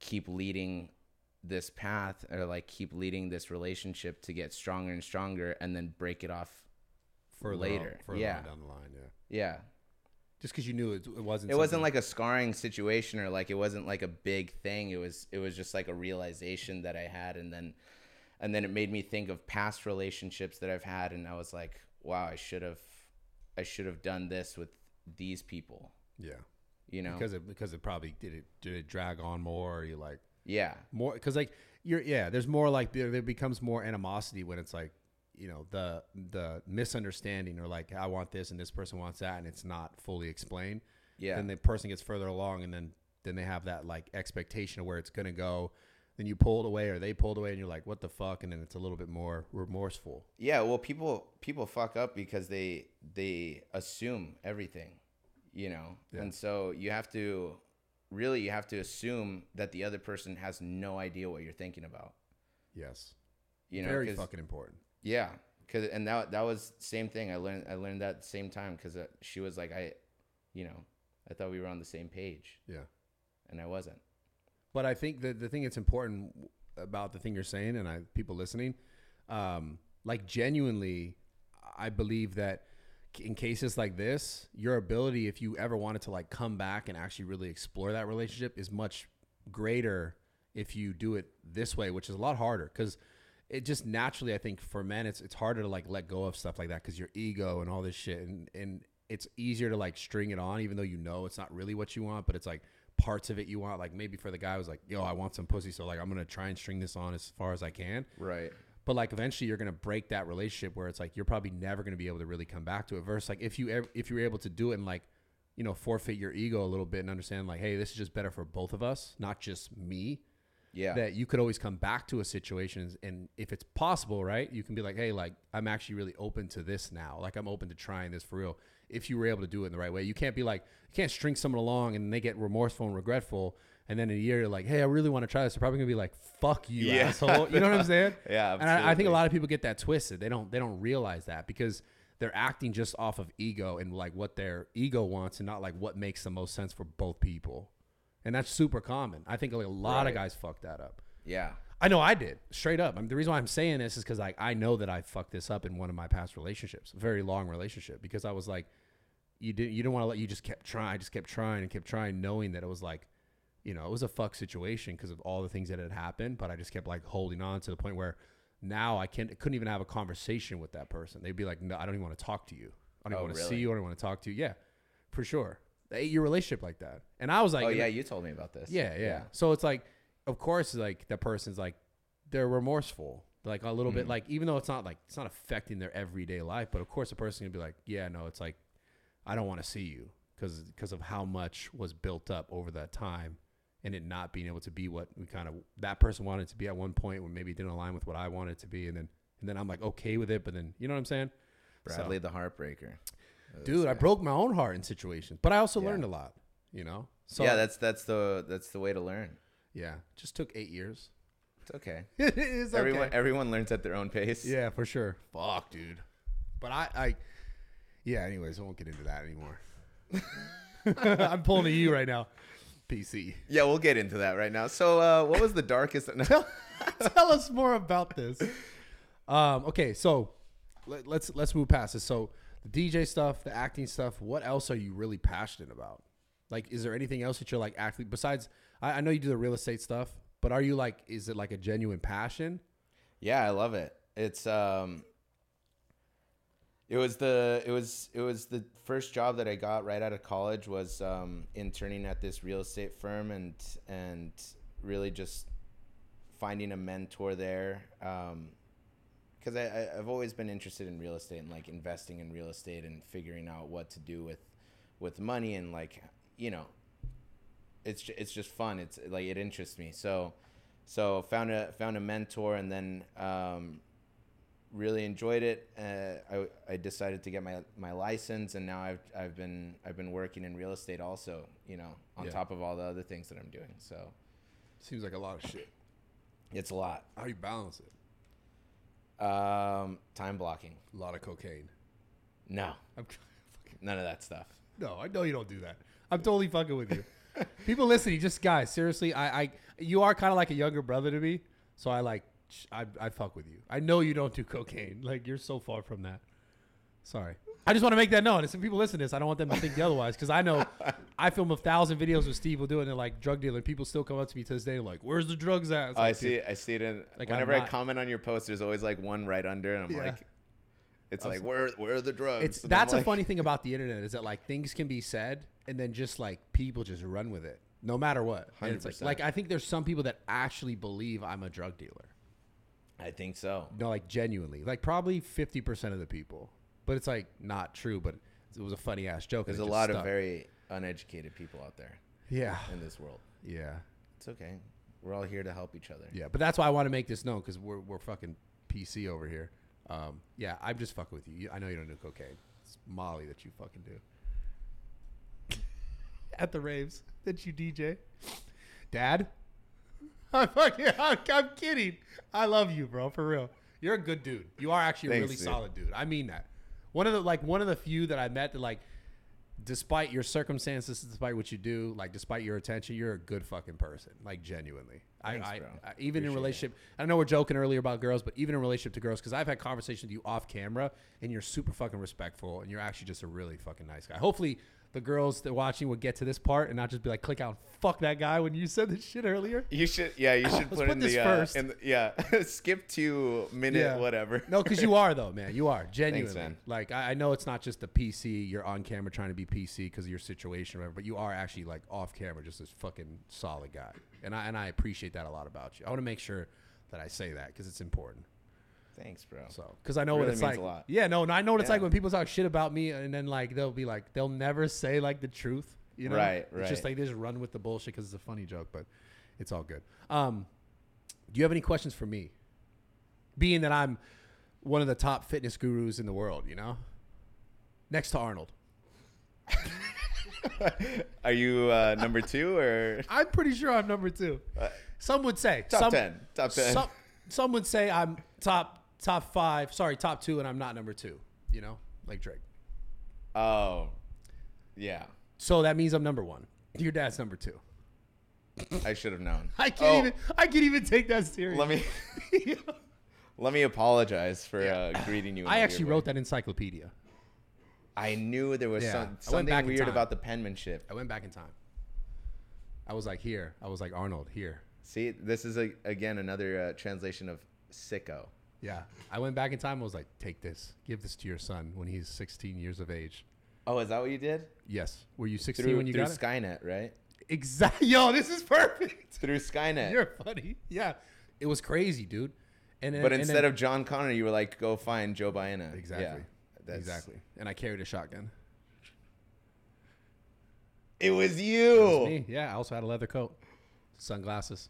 keep leading this path or like keep leading this relationship to get stronger and stronger and then break it off. for Later, on, further yeah. down the line. Yeah. Yeah. Just because you knew it, it wasn't. It wasn't like a scarring situation or like it wasn't like a big thing. It was it was just like a realization that I had and then and then it made me think of past relationships that I've had and I was like, wow, I should have I should have done this with these people, Yeah. you know. Because it because it probably did it did it drag on more or you like yeah. more because like you're yeah there's more like there, there becomes more animosity when it's like you know the the misunderstanding or like I want this and this person wants that and it's not fully explained. Yeah. Then the person gets further along and then then they have that like expectation of where it's gonna go. Then you pulled away or they pulled away and you're like what the fuck and then it's a little bit more remorseful. Yeah, well, people people fuck up because they they assume everything, you know, Yeah. and so you have to really you have to assume that the other person has no idea what you're thinking about, Yes. you know. very fucking important. Yeah, cause and that that was same thing. I learned I learned that the same time because uh, she was like I, you know, I thought we were on the same page, Yeah. and I wasn't. But I think that the thing that's important about the thing you're saying, and I people listening, um, like genuinely, I believe that in cases like this, your ability, if you ever wanted to like come back and actually really explore that relationship, is much greater if you do it this way, which is a lot harder because it just naturally, I think, for men, it's it's harder to like let go of stuff like that because your ego and all this shit, and and it's easier to like string it on, even though you know it's not really what you want, but it's like parts of it you want. Like maybe for the guy who's like, yo, I want some pussy, so like I'm gonna try and string this on as far as I can. Right. But like eventually you're gonna break that relationship where it's like you're probably never gonna be able to really come back to it. Versus like if you ever, if you're able to do it and like you know forfeit your ego a little bit and understand like hey this is just better for both of us, not just me. Yeah. That you could always come back to a situation and if it's possible, right? You can be like hey like I'm actually really open to this now. Like I'm open to trying this for real. If you were able to do it in the right way, you can't be like you can't string someone along and they get remorseful and regretful. And then in a year, you're like, "Hey, I really want to try this." They're probably gonna be like, "Fuck you, Yeah. asshole." You know what I'm saying? Yeah, And I, I think a lot of people get that twisted. They don't they don't realize that because they're acting just off of ego and like what their ego wants and not like what makes the most sense for both people. And that's super common. I think like a lot Right. of guys fuck that up. yeah. I know I did straight up. I mean, the reason why I'm saying this is because like I know that I fucked this up in one of my past relationships, a very long relationship, because I was like, you didn't you didn't want to let you just kept trying, I just kept trying and kept trying, knowing that it was like, you know, it was a fuck situation because of all the things that had happened, but I just kept like holding on to the point where now I can't couldn't even have a conversation with that person. They'd be like, no, I don't even want to talk to you. I don't Oh, even want to really? see you. I don't want to talk to you. Yeah, for sure. The eight year relationship like that, and I was like, oh yeah, you told me about this. yeah, yeah, So it's like, of course, like that person's like, they're remorseful, like a little bit, Mm-hmm. like even though it's not like it's not affecting their everyday life, but of course, the person gonna be like, yeah, no, it's like, I don't want to see you because because of how much was built up over that time, and it not being able to be what we kind of that person wanted to be at one point when maybe it didn't align with what I wanted it to be, and then and then I'm like okay with it, but then you know what I'm saying? So- Bradley the heartbreaker. dude, I broke my own heart in situations, but I also Yeah. learned a lot, you know. So yeah, that's that's the that's the way to learn. yeah, just took eight years. It's okay. it is okay. Everyone everyone learns at their own pace. Yeah, for sure. Fuck, dude. But I, I, yeah. Anyways, I won't get into that anymore. I'm pulling to you right now. PC. Yeah, we'll get into that right now. So, uh, what was the darkest? Tell us more about this. Um. Okay. So let, let's let's move past this. So the DJ stuff, the acting stuff. What else are you really passionate about? Like, is there anything else that you're like actually besides? I, I know you do the real estate stuff, but are you like? Is it like a genuine passion? Yeah, I love it. It's um it was the it was it was the first job that I got right out of college was um interning at this real estate firm and and really just finding a mentor there um because I, I I've always been interested in real estate and like investing in real estate and figuring out what to do with with money and like you know it's it's just fun. It's like it interests me. So so found a found a mentor and then um, really enjoyed it. Uh, I, I decided to get my my license, and now I've I've been I've been working in real estate also. You know, on Yeah. top of all the other things that I'm doing. So Seems like a lot of shit. it's a lot. How do you balance it? Um, time blocking. A lot of cocaine. No, I'm, none of that stuff. no, I know you don't do that. I'm totally fucking with you. People listening, just guys, seriously, I, I, you are kind of like a younger brother to me, so I like, I, I fuck with you. I know you don't do cocaine. Like you're so far from that. Sorry. I just want to make that known. If some people listen to this, I don't want them to think otherwise because I know I film a thousand videos with SteveWillDoIt and they're like drug dealer. People still come up to me to this day like, "Where's the drugs at?" Oh, I see. it. I see it in. Like, whenever I comment on your post, there's always like one right under, and I'm Yeah. like, it's like where where are the drugs? It's And that's a funny thing about the internet is that like things can be said and then just like people just run with it no matter what. Like, 100%. like I think there's some people that actually believe I'm a drug dealer. I think so. No, like genuinely, like probably fifty percent of the people. But it's like not true. But it was a funny ass joke. There's a lot of very uneducated people out there yeah in this world. yeah It's okay. We're all here to help each other. yeah. But that's why I want to make this known because we're we're fucking PC over here. Um, yeah, I'm just fucking with you. you. I know you don't do cocaine. It's Molly that you fucking do. At the raves that you DJ. Dad? I'm fucking, I'm, I'm kidding. I love you, bro, for real. You're a good dude. You are actually a Thanks, really dude. solid dude. I mean that. One of the like one of the few that I met that like despite your circumstances, despite what you do, like despite your attention, you're a good fucking person. Like genuinely. Thanks, I, I, bro. I even in Appreciate it. relationship I know we're joking earlier about girls, but even in relationship to girls, because I've had conversations with you off camera and you're super fucking respectful and you're actually just a really fucking nice guy. Hopefully the girls that watching would get to this part and not just be like click out fuck that guy when you said this shit earlier. You should, yeah, you should put, put in this the, uh, first. in the, yeah, skip to minute whatever. No, because you are though, man. You are genuinely. man. Like I, I know it's not just the PC. You're on camera trying to be PC because of your situation, or whatever. But you are actually like off camera, just this fucking solid guy. And I and I appreciate that a lot about you. I want to make sure that I say that because it's important. Thanks, bro. So because I know what it's means like. a lot. Yeah, no, no, I know what it's Yeah. like when people talk shit about me, and then like they'll be like they'll never say like the truth. You know, Right, It's just right. like they just run with the bullshit because it's a funny joke, but it's all good. Um, do you have any questions for me? Being that I'm one of the top fitness gurus in the world, you know, next to Arnold. Are you uh, number two or I'm pretty sure I'm number two. Some would say top some, ten? Top ten. Some, some would say I'm top top five. Sorry, top two, and I'm not number two. You know, like Drake. oh, yeah. So that means I'm number one. Your dad's number two. I should have known. I can't Oh, even. I can't even take that serious. Let me let me apologize for uh, greeting you. I actually wrote way. that encyclopedia. I knew there was Yeah. Some, something weird about the penmanship. I went back in time. I was like here. I was like Arnold here. See, this is a, again another uh, translation of sicko. Yeah. I went back in time. I was like, take this. Give this to your son when he's 16 years of age. Oh, is that what you did? Yes. Were you 16 Through, when you through got it? Skynet, right? Exactly. Yo, this is perfect. Through Skynet. You're funny. Yeah. It was crazy, dude. And then- but and instead then- of John Connor, you were like, go find Joe Baena. exactly, Yeah, that's- exactly. And I carried a shotgun. It was It you. was me. Yeah, I also had a leather coat, sunglasses.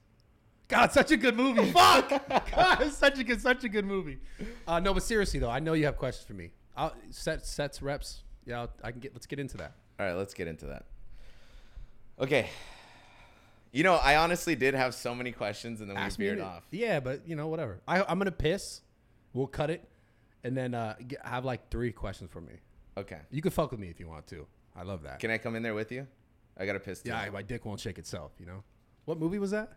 God, such a good movie. Fuck. God, it's such a good, such a good movie. Uh, no, but seriously though, I know you have questions for me. I'll, set sets reps. Yeah, I'll, I can get. Let's get into that. All right, let's get into that. Okay. You know, I honestly did have so many questions, and then Ask we veered off. Yeah, but you know, whatever. I, I'm gonna piss. We'll cut it, and then uh, get, have like three questions for me. Okay. You can fuck with me if you want to. I love that. Can I come in there with you? I got a piss too. yeah, my dick won't shake itself. You know. What movie was that?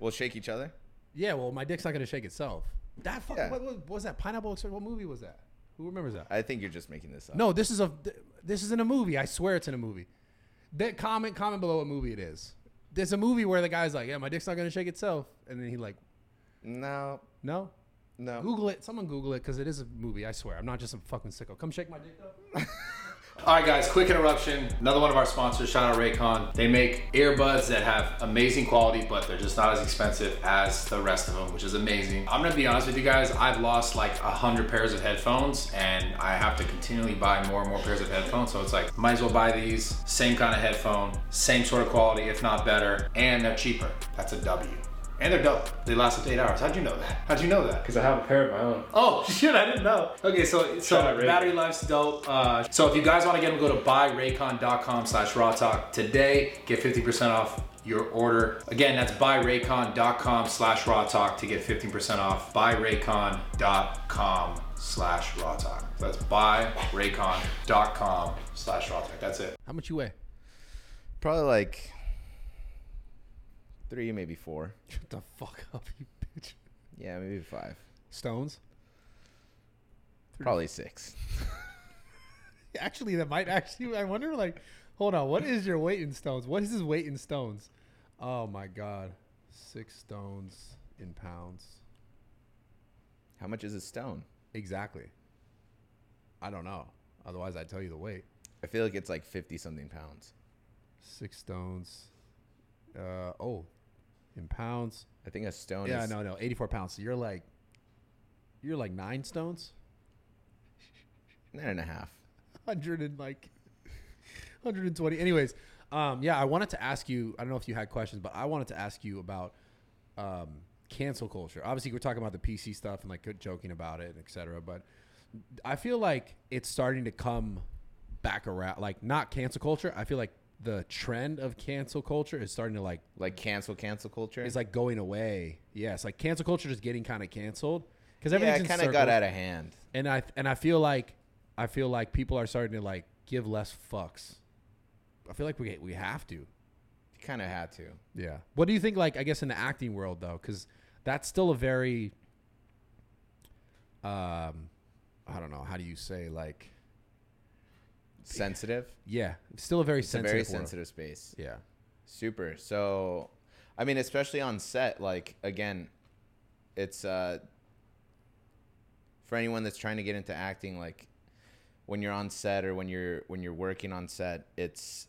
We'll shake each other. Yeah, well, my dick's not gonna shake itself. That fucking Yeah. what, what, what was that? Pineapple Express. What movie was that? Who remembers that? I think you're just making this up. No, this is a this is in a movie. I swear it's in a movie. That comment comment below what movie it is. There's a movie where the guy's like, "Yeah, my dick's not gonna shake itself," and then he like, No. "No." No. Google it. Someone Google it because it is a movie. I swear. I'm not just a fucking sicko. Come shake my dick though. All right, guys, quick interruption. Another one of our sponsors, shout out Raycon. They make earbuds that have amazing quality, but they're just not as expensive as the rest of them, which is amazing. I'm gonna be honest with you guys, I've lost like a hundred pairs of headphones and I have to continually buy more and more pairs of headphones. So it's like, might as well buy these, same kind of headphone, same sort of quality, if not better, and they're cheaper. That's a W. And they're dope. They last up to eight hours. How'd you know that? How'd you know that? Because I have a pair of my own. Oh shit! I didn't know. Okay, so so Shout out Ray. battery life's dope. Uh, so if you guys want to get them, go to buyraycon.com/slash raw talk today. Get fifty percent off your order. Again, that's buyraycon.com/slash raw talk to get fifteen percent off. Buyraycon.com/slash raw talk. So that's buyraycon.com/slash raw talk. That's it. How much you weigh? Probably like three, maybe four. Shut the fuck up, you bitch. Yeah, maybe five. Stones. Probably six. Actually, that might actually. I wonder, like, hold on. What is your weight in stones? What is his weight in stones? Oh my god, six stones in pounds. How much is a stone? Exactly. I don't know. Otherwise, I'd tell you the weight. I feel like it's like fifty something pounds. Six stones. Uh oh, in pounds. I think a stone is yeah, is no, no, eighty-four pounds. So you're like, you're like nine stones. nine and a half. hundred and like 120 anyways um yeah i wanted to ask you i don't know if you had questions but i wanted to ask you about um cancel culture obviously we're talking about the pc stuff and like joking about it and etc but i feel like it's starting to come back around like not cancel culture i feel like the trend of cancel culture is starting to like Like cancel cancel culture. is like going away yes like cancel culture is getting kind of canceled because yeah, everything's kind of got out of hand. and I and I feel like I feel like people are starting to like give less fucks. I feel like we we have to. You kind of had to. Yeah. What do you think? Like I guess in the acting world though, because that's still a very um, I don't know how do you say like Sensitive. yeah, still a very It's a very world. sensitive space. Yeah. Super. So, I mean, especially on set, like again, it's uh for anyone that's trying to get into acting, like when you're on set or when you're when you're working on set, it's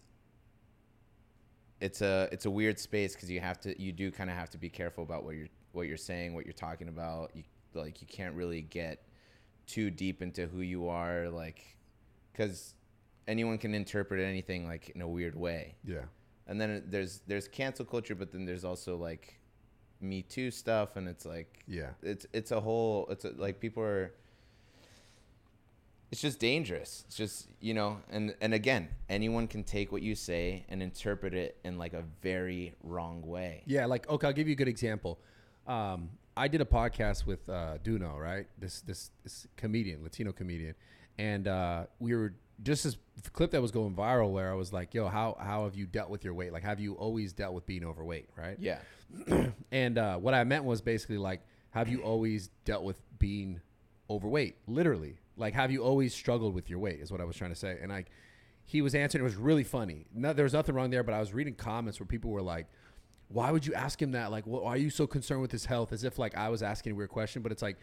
it's a it's a weird space because you have to you do kind of have to be careful about what you're what you're saying, what you're talking about. You like you can't really get too deep into who you are, like because anyone can interpret anything like in a weird way Yeah. and then there's there's cancel culture but then there's also like me too stuff and it's like Yeah. it's it's a whole it's a, like people are it's just dangerous it's just you know and and again anyone can take what you say and interpret it in like a very wrong way Yeah, like okay, I'll give you a good example. Um, I did a podcast with uh, Duno, right? This this this comedian, Latino comedian, and uh, we were just this clip that was going viral where I was like, "Yo, how how have you dealt with your weight? Like, have you always dealt with being overweight, right?" yeah And uh, what I meant was basically like, have you always dealt with being overweight? Literally, like, have you always struggled with your weight? Is what I was trying to say. And like, he was answering. It was really funny. No, there was nothing wrong there, but I was reading comments where people were like, "Why would you ask him that? Like, why are you so concerned with his health?" As if like I was asking a weird question. But it's like.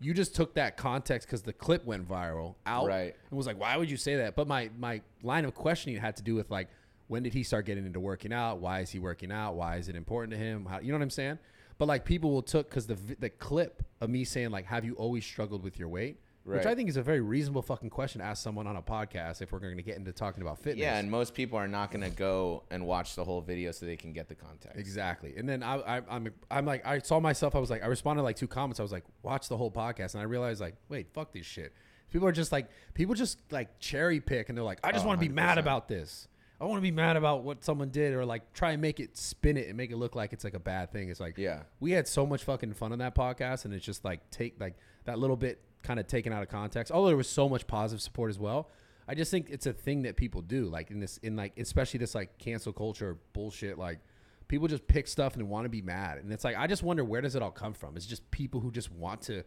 You just took that context because the clip went viral out, Right. And was like, "Why would you say that?" But my my line of questioning had to do with like, when did he start getting into working out? Why is he working out? Why is it important to him? How, you know what I'm saying? But like people will took because the the clip of me saying like, "Have you always struggled with your weight?" Which I think is a very reasonable fucking question to ask someone on a podcast if we're going to get into talking about fitness. yeah and most people are not going to go and watch the whole video so they can get the context Exactly. And then I, I, I'm, I'm like, I saw myself. I was like, I responded like two comments. I was like, watch the whole podcast, and I realized like, wait, fuck this shit. People are just like, people just like cherry pick, and they're like, I just Oh, want to be mad 100%. about this. I want to be mad about what someone did, or like try and make it spin it and make it look like it's like a bad thing. It's like, Yeah. we had so much fucking fun on that podcast, and it's just like take like that little bit kind of taken out of context. Although there was so much positive support as well. I just think it's a thing that people do, like in this, in like especially this like cancel culture bullshit. Like people just pick stuff and want to be mad, and it's like I just wonder where does it all come from? It's just people who just want to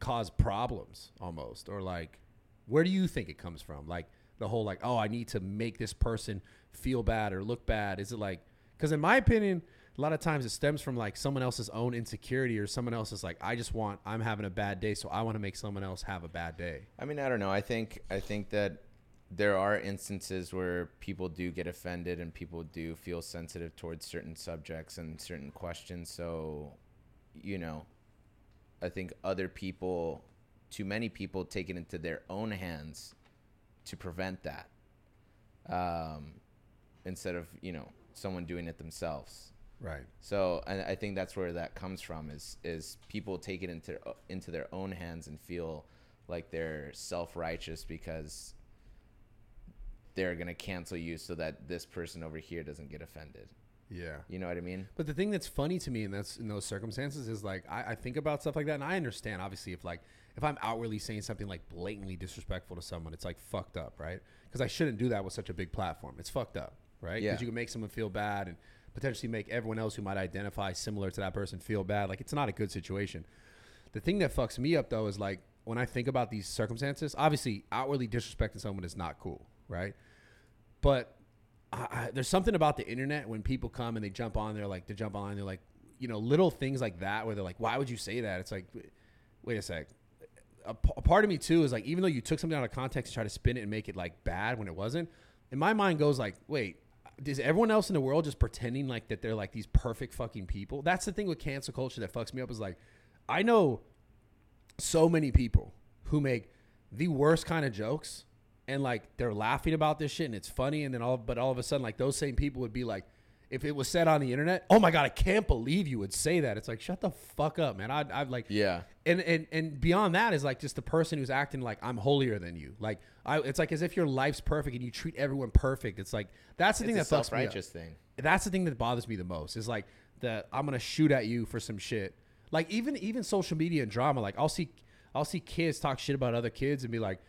cause problems almost, or like where do you think it comes from? Like the whole like oh I need to make this person feel bad or look bad. Is it like because in my opinion, a lot of times it stems from like someone else's own insecurity or someone else's like I just want I'm having a bad day, so I want to make someone else have a bad day. I mean, I don't know. I think I think that there are instances where people do get offended and people do feel sensitive towards certain subjects and certain questions. So, you know, I think other people, too many people, take it into their own hands to prevent that, um, instead of you know someone doing it themselves. Right. So, and I think that's where that comes from is is people take it into into their own hands and feel like they're self righteous because they're gonna cancel you so that this person over here doesn't get offended. Yeah. You know what I mean? But the thing that's funny to me in that's in those circumstances is like I, I think about stuff like that and I understand obviously if like if I'm outwardly saying something like blatantly disrespectful to someone, it's like fucked up, right? Because I shouldn't do that with such a big platform. It's fucked up, right? Because Yeah. you can make someone feel bad and potentially make everyone else who might identify similar to that person feel bad. Like it's not a good situation. The thing that fucks me up though is like when I think about these circumstances, obviously outwardly disrespecting someone is not cool, right? But I, I, there's something about the internet when people come and they jump on there, like to jump on, they're like, you know, little things like that where they're like, why would you say that? It's like, wait a sec. A, p- a part of me too is like, even though you took something out of context and try to spin it and make it like bad when it wasn't, in my mind goes like, wait, is everyone else in the world just pretending like that they're like these perfect fucking people? That's the thing with cancel culture that fucks me up is like, I know so many people who make the worst kind of jokes and like they're laughing about this shit and it's funny and then all but all of a sudden like those same people would be like if it was said on the internet oh my god i can't believe you would say that it's like shut the fuck up man i'd, I'd like Yeah. and, and and beyond that is like just the person who's acting like i'm holier than you like i it's like as if your life's perfect and you treat everyone perfect it's like that's the thing that fucks me up self-righteous thing. that's the thing that bothers me the most is like that I'm gonna shoot at you for some shit. Like even even social media and drama, like I'll see I'll see kids talk shit about other kids and be like,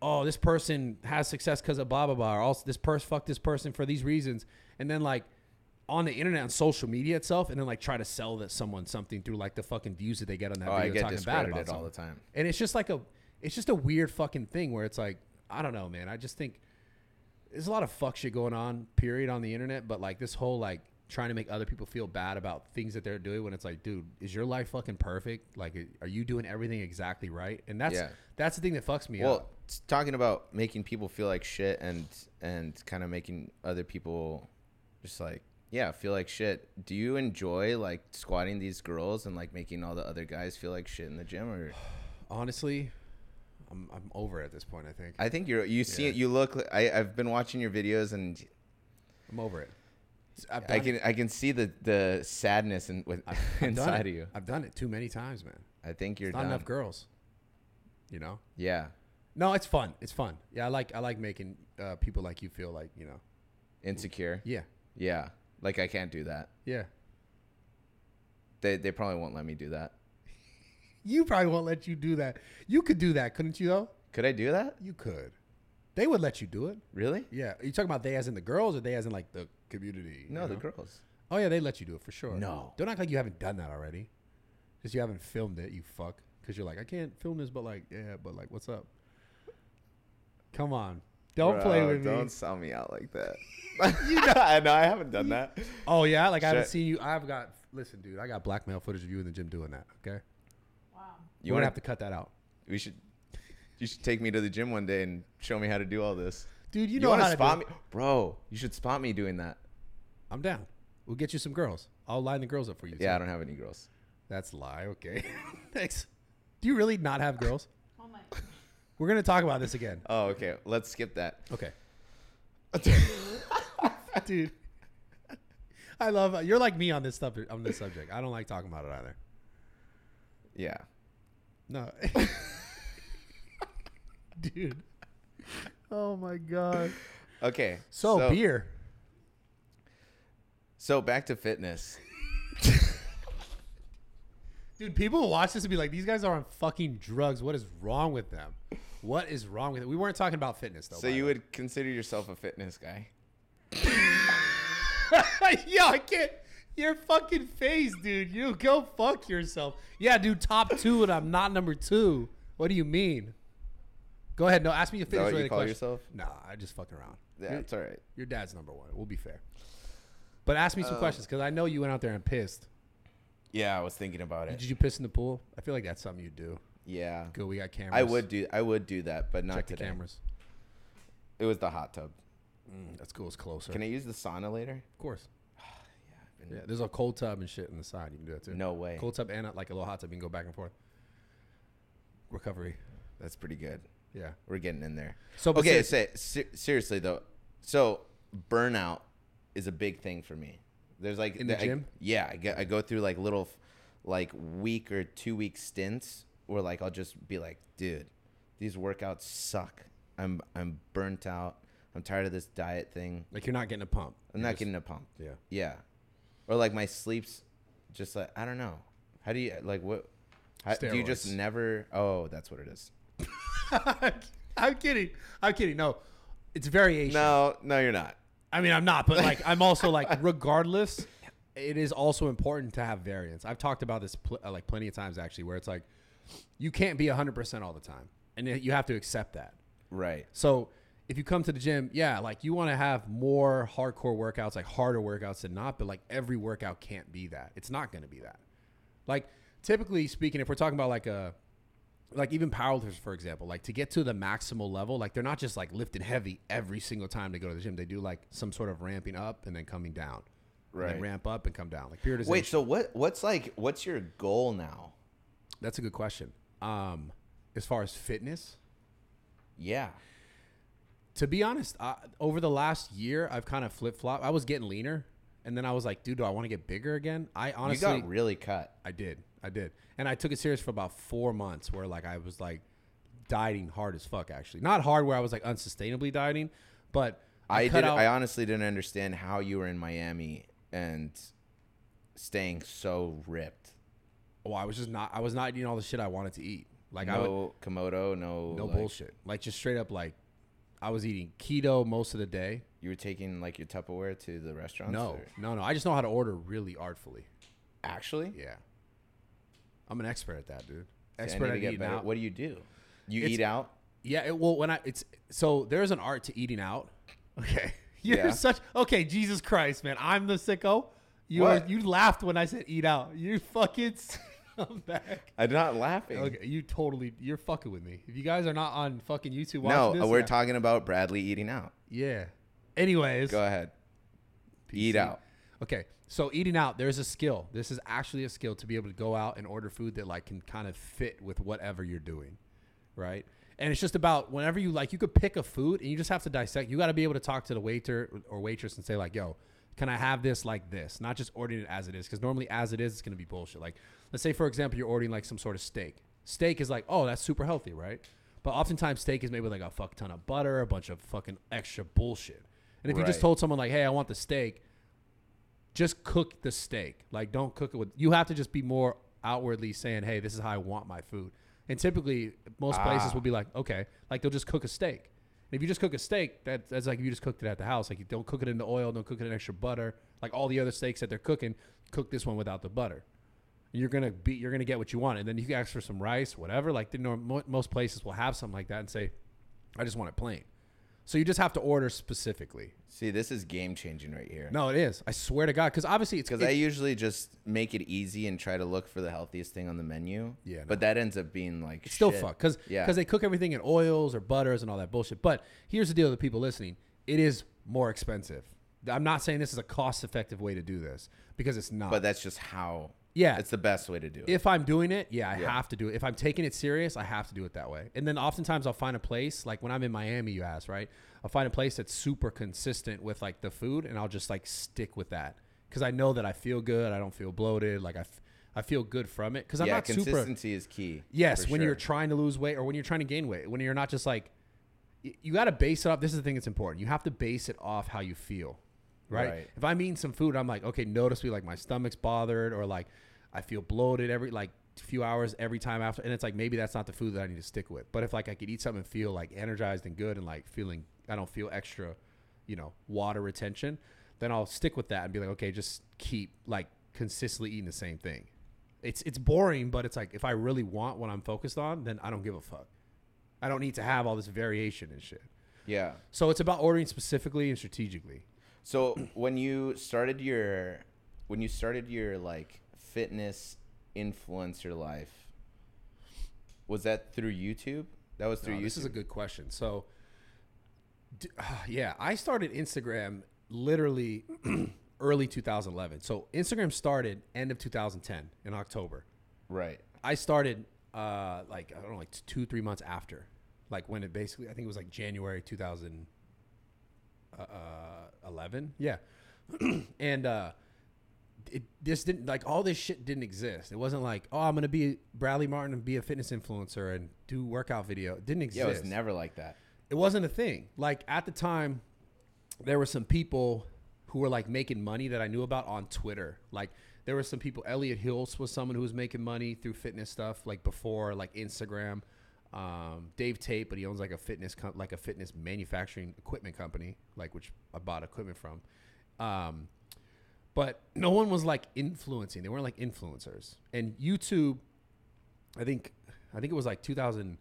oh, this person has success because of blah blah blah, or also this person fuck this person for these reasons, and then like on the internet on social media itself, and then like try to sell that someone something through like the fucking views that they get on that Oh, I video get talking bad about discredited all the time. And it's just like a it's just a weird fucking thing where it's like I don't know, man. I just think there's a lot of fuck shit going on, period, on the internet. But like this whole like trying to make other people feel bad about things that they're doing when it's like, dude, is your life fucking perfect? Like, are you doing everything exactly right? And that's Yeah. that's the thing that fucks me Well, up. s- talking about making people feel like shit and and kind of making other people just like yeah feel like shit. Do you enjoy like squatting these girls and like making all the other guys feel like shit in the gym or? Honestly, I'm I'm over it at this point. I think I think you're you see Yeah. it. You look. I I've been watching your videos and I'm over it. I've I can it. I can see the the sadness in, with I've done inside of you. I've done it too many times, man. I think you're Not done. enough girls. You know. Yeah, No, it's fun. It's fun. Yeah, I like I like making uh, people like you feel like you know. insecure. Yeah, Yeah, like I can't do that. yeah. They they probably won't let me do that. You probably won't let you do that. You could do that, couldn't you? Though Could I do that? you could. They would let you do it. Really? Yeah. Are you talking about they as in the girls or they as in like the community? No, you the girls. Oh yeah, they let you do it for sure. No. Don't act like you haven't done that already. Just you haven't filmed it, you fuck. Because you're like, I can't film this, but like, yeah, but like, what's up? Come on. Don't play Bro, with me. Don't sell me out like that. you know, I know I haven't done that. Oh yeah, like I haven't Shit. seen you. I've got. Listen, dude, I got blackmail footage of you in the gym doing that. Okay, Wow. You you want gonna have to cut that out, We should. You should take me to the gym one day and show me how to do all this. dude. You You, know want how to to spot do me, bro? You should spot me doing that. I'm down. We'll get you some girls. I'll line the girls up for you. Yeah, I don't have any girls. That's a lie. Okay, thanks. Do you really not have girls? Oh my. We're gonna talk about this again. Oh, okay. Let's skip that. Okay. dude. I love you're like me on this stuff on this subject. I don't like talking about it either. Yeah. No. dude. Oh my god. Okay. So, beer. So back to fitness. Dude, people watch this and be like, these guys are on fucking drugs. What is wrong with them? What is wrong with it? We weren't talking about fitness though. So by you the way. would consider yourself a fitness guy? Yo, I can't. Your fucking face, dude. You go fuck yourself. Yeah, dude, top two, and I'm not number two. What do you mean? Go ahead. No, ask me a fitness related call question. yourself? Nah, I just fucking around. Yeah, Your- it's all right. Your dad's number one. We'll be fair. But ask me some oh. questions because I know you went out there and pissed. Yeah, I was thinking about it. Did you piss in the pool? I feel like that's something you do. Yeah. Good, we got cameras. I would do I would do that, but not check the cameras. It was the hot tub. Mm, that's cool. It's closer. Can I use the sauna later? Of course. I've Yeah, there's a cold tub and shit in the side. You can do that too. No way. Cold tub and a, like a little hot tub. You can go back and forth. Recovery. That's pretty good. Yeah. We're getting in there. So, okay, seriously- say, ser- seriously though. So burnout is a big thing for me. There's like In the I- gym? yeah, I get I go through like little, like week or two week stints where like I'll just be like, dude, these workouts suck. I'm I'm burnt out. I'm tired of this diet thing. Like you're not getting a pump. I'm You're not just- getting a pump. Yeah. Yeah, or like my sleep's just like I don't know. How do you like what? How, do you just never? Oh, that's what it is. I'm kidding. I'm kidding. No, it's variation. No, no, you're not. I mean, I'm not, but like, I'm also like, regardless, it is also important to have variance. I've talked about this pl- uh, like plenty of times actually, where it's like, you can't be 100% all the time, and you have to accept that. Right. So if you come to the gym, yeah, like you want to have more hardcore workouts, like harder workouts than not, but like every workout can't be that. It's not going to be that. Like typically speaking, if we're talking about like a like even powerlifters, for example, like to get to the maximal level, like they're not just like lifting heavy every single time they go to the gym. They do like some sort of ramping up and then coming down. Right. ramp up and come down. Like periodization. Wait. So what? What's like? What's your goal now? That's a good question. Um, as far as fitness, Yeah. to be honest, I, over the last year, I've kind of flip flop. I was getting leaner, and then I was like, dude, do I want to get bigger again? I honestly, you got really cut. I did, I did, and I took it serious for about four months, where like I was like dieting hard as fuck. Actually, not hard where I was like unsustainably dieting, but I, I did. out. I honestly didn't understand how you were in Miami and staying so ripped. Well, I was just not. I was not eating all the shit I wanted to eat. Like I would, no Komodo. No. no like, bullshit. Like just straight up, like I was eating keto most of the day. You were taking like your Tupperware to the restaurant. No, or- no, no. I just know how to order really artfully. Actually. Yeah, I'm an expert at that, dude. Expert need at eating better. out. What do you do? You It's- eat out. Yeah, it, well, when I it's so there's an art to eating out. Okay, you're Yeah. such okay. Jesus Christ, man, I'm the sicko. You are, you laughed when I said eat out. You fucking scumbag. I'm not laughing. Okay, you totally you're fucking with me. If you guys are not on fucking YouTube No, watching this, we're yeah. talking about Bradley eating out. Yeah. Anyways, Go ahead. Eat PC. out. Okay, so eating out, there's a skill. This is actually a skill to be able to go out and order food that like can kind of fit with whatever you're doing, right? And it's just about whenever you like, you could pick a food and you just have to dissect. You got to be able to talk to the waiter or waitress and say like, "Yo, can I have this like this?" Not just ordering it as it is, because normally as it is, it's gonna be bullshit. Like, let's say for example, you're ordering like some sort of steak. Steak is like, oh, that's super healthy, right? But oftentimes steak is made with like a fuck ton of butter, a bunch of fucking extra bullshit. And if you just told someone like, "Hey, I want the steak," just cook the steak. Like don't cook it with you have to just be more outwardly saying, "Hey, this is how I want my food." And typically most places Ah. will be like, "Okay." Like they'll just cook a steak. If you just cook a steak, that, that's like if you just cooked it at the house. Like you don't cook it in the oil, don't cook it in extra butter. Like all the other steaks that they're cooking, cook this one without the butter. You're gonna be you're gonna get what you want, and then you can ask for some rice, whatever. Like the norm, most places will have something like that and say, "I just want it plain." So you just have to order specifically. See, this is game changing right here. No, it is. I swear to God, because obviously it's Because I usually just make it easy and try to look for the healthiest thing on the menu. Yeah, But that ends up being like It's still shit. fuck because Yeah. they cook everything in oils or butters and all that bullshit. But here's the deal: the people listening, it is more expensive. I'm not saying this is a cost-effective way to do this because it's not. But that's just how. Yeah. It's the best way to do it. if I'm doing it, yeah, I Yeah. have to do it. If I'm taking it serious, I have to do it that way. And then oftentimes I'll find a place like when I'm in Miami, you ask, right? I'll find a place that's super consistent with like the food, and I'll just like stick with that because I know that I feel good. I don't feel bloated. Like I, f- I feel good from it because I'm yeah, not super. consistency is key. Yes, for when sure. you're trying to lose weight or when you're trying to gain weight, when you're not just like, y- you got to base it off. This is the thing that's important. You have to base it off how you feel, right? Right. If I'm eating some food, I'm like, okay, notice me like my stomach's bothered or like I feel bloated every like few hours every time after, and it's like maybe that's not the food that I need to stick with. But if like I could eat something and feel like energized and good and like feeling, I don't feel extra, you know, water retention, then I'll stick with that and be like, okay, just keep like consistently eating the same thing it's it's boring, but it's like if I really want what I'm focused on, then I don't give a fuck. I don't need to have all this variation and shit. Yeah. So it's about ordering specifically and strategically. So when you started your, when you started your like fitness influencer life, was that through YouTube? That was through No, YouTube. this is a good question. So, d- yeah, I started Instagram literally early 2011. So Instagram started end of 2010 in October. right. I started uh, like I don't know, like two three months after, like when it basically I think it was like January 2011. Yeah, and uh, it this didn't like all this shit didn't exist. It wasn't like oh I'm gonna be Bradley Martyn and be a fitness influencer and do workout video. It didn't exist. Yeah, it was never like that. it wasn't a thing. Like at the time, there were some people who were like making money that I knew about on Twitter. Like there were some people. Elliott Hulse was someone who was making money through fitness stuff, like before like Instagram. Um, Dave Tate, but he owns like a fitness com- like a fitness manufacturing equipment company, like which I bought equipment from. Um, but no one was like influencing. They weren't like influencers. And YouTube, I think, I think it was like 2000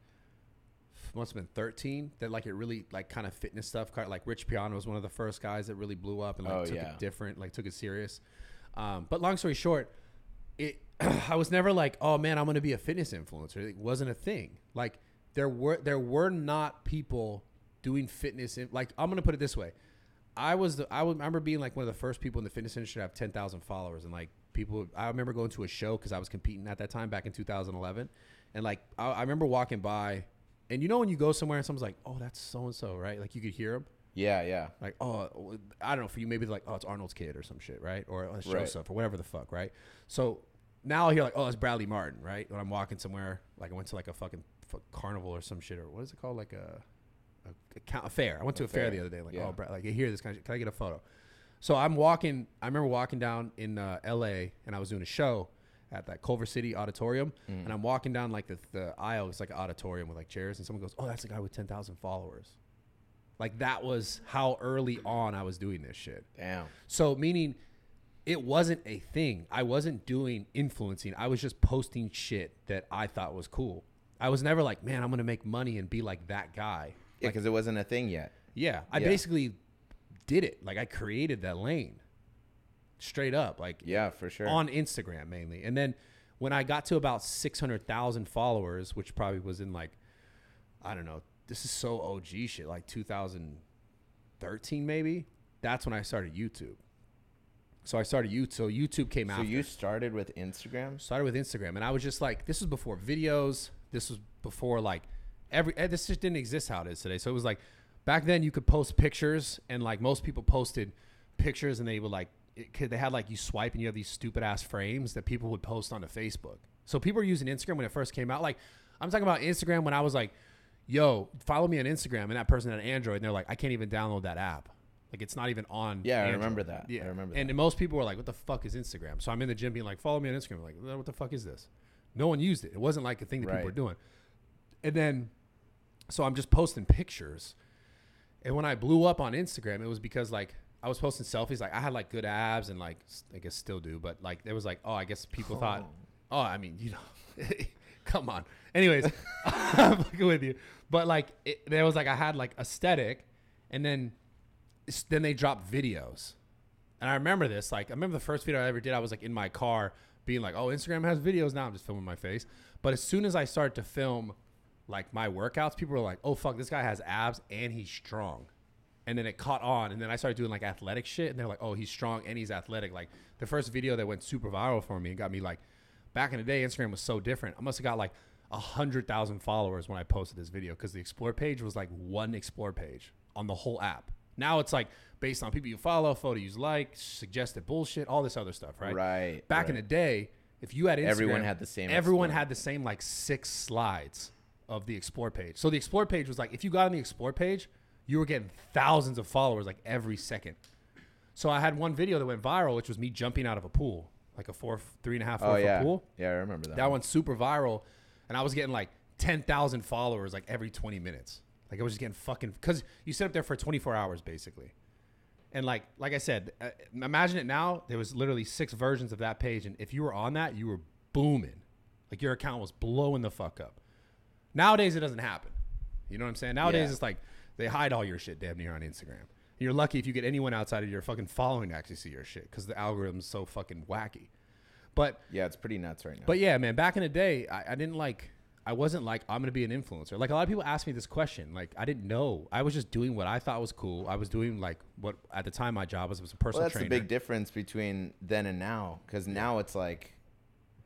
must have been 13 that like it really like kind of fitness stuff kind of like Rich Piana was one of the first guys that really blew up and like Oh, took yeah. it different like took it serious um, but long story short it i was never like oh man i'm gonna be a fitness influencer it wasn't a thing like there were there were not people doing fitness in, like i'm gonna put it this way I was the I remember being like one of the first people in the fitness industry to have ten thousand followers, and like people. I remember going to a show because I was competing at that time back in 2011, and like I, I remember walking by, and you know when you go somewhere and someone's like, "Oh, that's so and so," right? Like you could hear them. Yeah, yeah. Like, oh, I don't know. For you, maybe they're like, oh, it's Arnold's kid or some shit, right? Or oh, it's Right. Joseph or whatever the fuck, right? So now I hear like, oh, it's Bradley Martyn, right? When I'm walking somewhere, like I went to like a fucking fu- carnival or some shit, or what is it called? Like a a, a, a fair. I went to a, fair. fair, the other day. Like, yeah. oh, Brad, like I hear this kind of shit. Can I get a photo? So I'm walking. I remember walking down in uh, L.A. and I was doing a show at that Culver City Auditorium, Mm. and I'm walking down like the, the aisle. It's like an auditorium with like chairs, and someone goes, "Oh, that's the guy with ten thousand followers." Like that was how early on I was doing this shit. Damn. So meaning it wasn't a thing. I wasn't doing influencing. I was just posting shit that I thought was cool. I was never like, man, I'm gonna make money and be like that guy. Yeah, because it wasn't a thing yet. Yeah, I Yeah. basically did it. Like I created that lane. Straight up, like Yeah, for sure. on Instagram mainly. And then when I got to about 600,000 followers, which probably was in like, I don't know, this is so OG shit, like 2013 maybe. That's when I started YouTube. So I started YouTube. So YouTube came out. so after. you started with Instagram? started with Instagram, and I was just like, this was before videos. This was before like every. eh, This just didn't exist how it is today. So it was like back then you could post pictures, and like most people posted pictures, and they would like it, they had like you swipe, and you have these stupid ass frames that people would post onto Facebook. So people were using Instagram when it first came out. Like I'm talking about Instagram when I was like, yo, follow me on Instagram, and that person had an Android, and they're like, I can't even download that app. Like it's not even on. Yeah, I remember that. Yeah, I remember And that. most people were like, "What the fuck is Instagram?" So I'm in the gym being like, "Follow me on Instagram." Like, what the fuck is this? No one used it. It wasn't like a thing that people Right. were doing. And then, so I'm just posting pictures. And when I blew up on Instagram, it was because like I was posting selfies. Like I had like good abs and like I guess still do, but like it was like, oh, I guess people thought, oh, oh I mean, you know, come on. Anyways, I'm fucking with you. But like it, there was like I had like aesthetic, and then then they dropped videos. And I remember this. Like, I remember the first video I ever did. I was like in my car, being like, "Oh, Instagram has videos now." I'm just filming my face. But as soon as I started to film, like my workouts, people were like, "Oh fuck, this guy has abs and he's strong." And then it caught on, and then I started doing like athletic shit, and they're like, "Oh, he's strong and he's athletic." Like the first video that went super viral for me, and got me like, back in the day, Instagram was so different. I must have got like a hundred thousand followers when I posted this video because the explore page was like one explore page on the whole app. Now it's like based on people you follow, photo you like, suggested bullshit, all this other stuff, right? Right, Back in the day, if you had Instagram, Everyone had the same Everyone Explore. had the same like six slides of the explore page. So the explore page was like if you got on the explore page, you were getting thousands of followers like every second. So I had one video that went viral, which was me jumping out of a pool, like a four, three and a half oh, foot Oh yeah. pool. Yeah, I remember that. That went super viral, and I was getting like ten thousand followers like every twenty minutes. Like I was just getting fucking because you sit up there for twenty four hours basically, and like like I said, uh, imagine it now. There was literally six versions of that page, and if you were on that, you were booming. Like your account was blowing the fuck up. Nowadays it doesn't happen. You know what I'm saying? Nowadays Yeah. it's like they hide all your shit damn near on Instagram. You're lucky if you get anyone outside of your fucking following to actually see your shit because the algorithm's so fucking wacky. But Yeah, it's pretty nuts right now. but yeah, man, back in the day, I, I didn't like. I wasn't like I'm gonna be an influencer. Like a lot of people ask me this question. Like I didn't know. I was just doing what I thought was cool. I was doing like what at the time my job was was a personal well, that's trainer. the big difference between then and now. Because now it's like,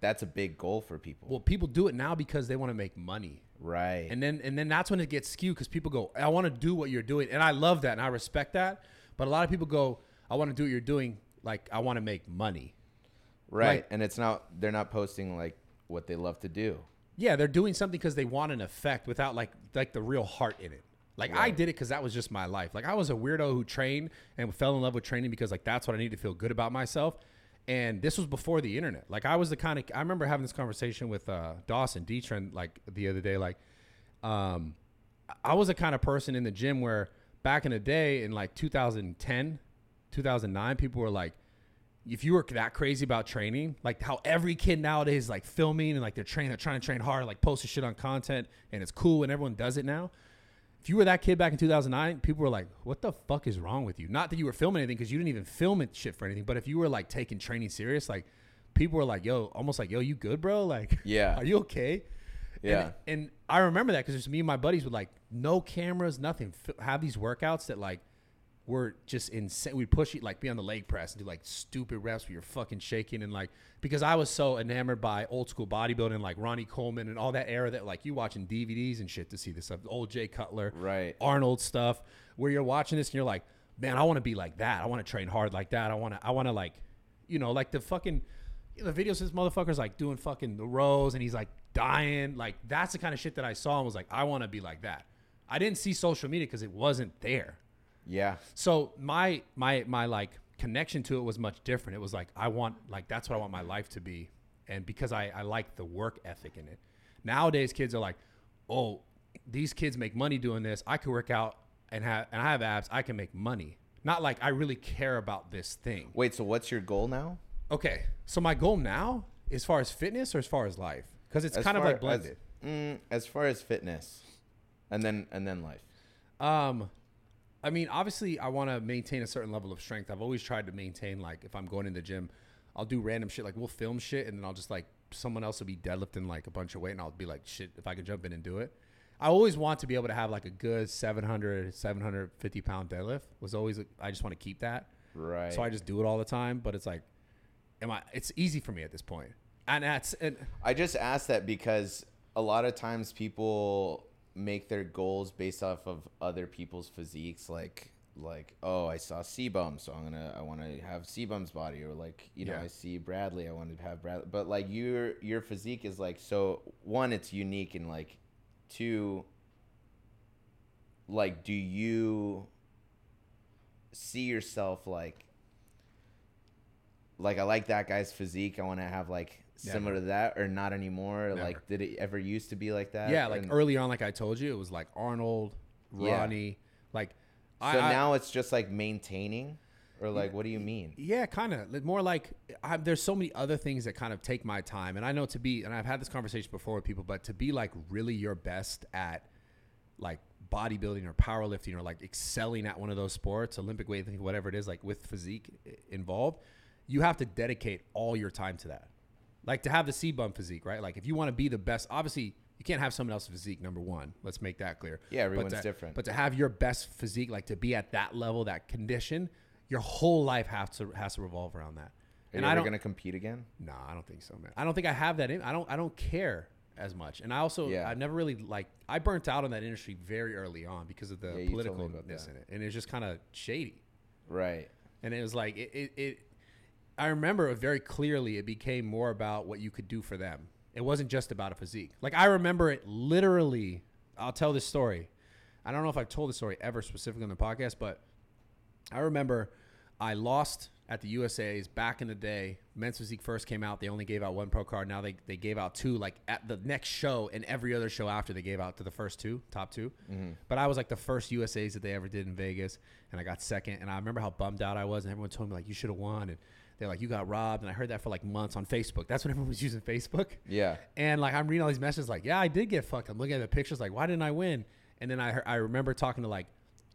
that's a big goal for people. well, people do it now because they want to make money. right. And then and then that's when it gets skewed because people go, I want to do what you're doing, and I love that and I respect that. But a lot of people go, I want to do what you're doing, like I want to make money. Right. Like- and it's not they're not posting like what they love to do. Yeah, they're doing something because they want an effect without like like the real heart in it. Like I did it because that was just my life. Like I was a weirdo who trained and fell in love with training because like that's what I need to feel good about myself. And this was before the internet. Like I was the kind of I remember having this conversation with uh, Dawson D Trend like the other day. Like, um, I was the kind of person in the gym where back in the day in like 2010, 2009, people were like, if you were that crazy about training, like how every kid nowadays is like filming and like they're training, they're trying to train hard, like posting shit on content, and it's cool and everyone does it now. If you were that kid back in 2009, people were like, "What the fuck is wrong with you?" Not that you were filming anything because you didn't even film it shit for anything, but if you were like taking training serious, like people were like, "Yo," almost like, "Yo, you good, bro? Like, Yeah. are you okay?" Yeah. And, and I remember that because it's me and my buddies would like no cameras, nothing, f- have these workouts that like were just insane. We'd push it like be on the leg press and do like stupid reps where you're fucking shaking and like because I was so enamored by old school bodybuilding like Ronnie Coleman and all that era that like you watching DVDs and shit to see this stuff. Old Jay Cutler, Right. Arnold stuff where you're watching this and you're like, man, I want to be like that. I want to train hard like that. I want to, I want to like, you know, like the fucking, the videos this motherfucker's like doing fucking the rows and he's like dying. Like that's the kind of shit that I saw and was like, I want to be like that. I didn't see social media because it wasn't there. Yeah. So my my my like connection to it was much different. It was like I want like that's what I want my life to be, and because I I like the work ethic in it. Nowadays, kids are like, oh, these kids make money doing this. I could work out and have and I have abs. I can make money. Not like I really care about this thing. Wait, so what's your goal now? Okay, so my goal now, as far as fitness or as far as life, because it's As kind of like blended. As, mm, as far as fitness, and then and then life. Um, I mean, obviously, I want to maintain a certain level of strength. I've always tried to maintain, like, if I'm going in the gym, I'll do random shit. Like, we'll film shit, and then I'll just like someone else will be deadlifting like a bunch of weight, and I'll be like, shit, if I could jump in and do it. I always want to be able to have like a good 700, 750 pound deadlift. Was always, I just want to keep that. Right. So I just do it all the time. But it's like, am I? It's easy for me at this point, and that's and I just asked that because a lot of times people make their goals based off of other people's physiques, like like oh I saw C-Bum, so I'm gonna I want to have C-Bum's body, or like you know Yeah. I see Bradley, I want to have Bradley, but like your your physique is like so one it's unique and like two like do you see yourself like like I like that guy's physique. I want to have like similar to that, or not anymore. Never. Like, did it ever used to be like that? yeah, like And- early on, like I told you, it was like Arnold, Yeah. Ronnie, like. So I, I- now it's just like maintaining, or like, what do you mean? Yeah, kind of. More like I, there's so many other things that kind of take my time, and I know to be, and I've had this conversation before with people, but to be like really your best at like bodybuilding or powerlifting or like excelling at one of those sports, Olympic weightlifting, whatever it is, like with physique involved, you have to dedicate all your time to that. Like to have the C bum physique, right? Like if you want to be the best, obviously you can't have someone else's physique. Number one, let's make that clear. Yeah, But everyone's to- different. But to have your best physique, like to be at that level, that condition, your whole life has to has to revolve around that. Are and you I don't. gonna compete again? No, I don't think so, man. I don't think I have that in. I don't. I don't care as much. And I also, Yeah. I've never really like. I burnt out on that industry very early on because of the Yeah, you told me politicalness in it, and it's just kind of shady. Right. And it was like it, it, it. I remember it very clearly. It became more about what you could do for them. It wasn't just about a physique. Like I remember it literally. I'll tell this story. I don't know if I've told this story ever specifically on the podcast, but I remember I lost at the USA's back in the day. Men's Physique first came out. They only gave out one pro card. Now they, they gave out two. Like at the next show and every other show after, they gave out to the first two, top 2 mm-hmm. But I was like the first USA's that they ever did in Vegas, and I got second. And I remember how bummed out I was, and everyone told me like you should have won, and they're like you got robbed. And I heard that for like months on Facebook. That's when everyone was using Facebook. Yeah. And like I'm reading all these messages, like, yeah, I did get fucked. I'm looking at the pictures, like, why didn't I win? And then I heard, I remember talking to like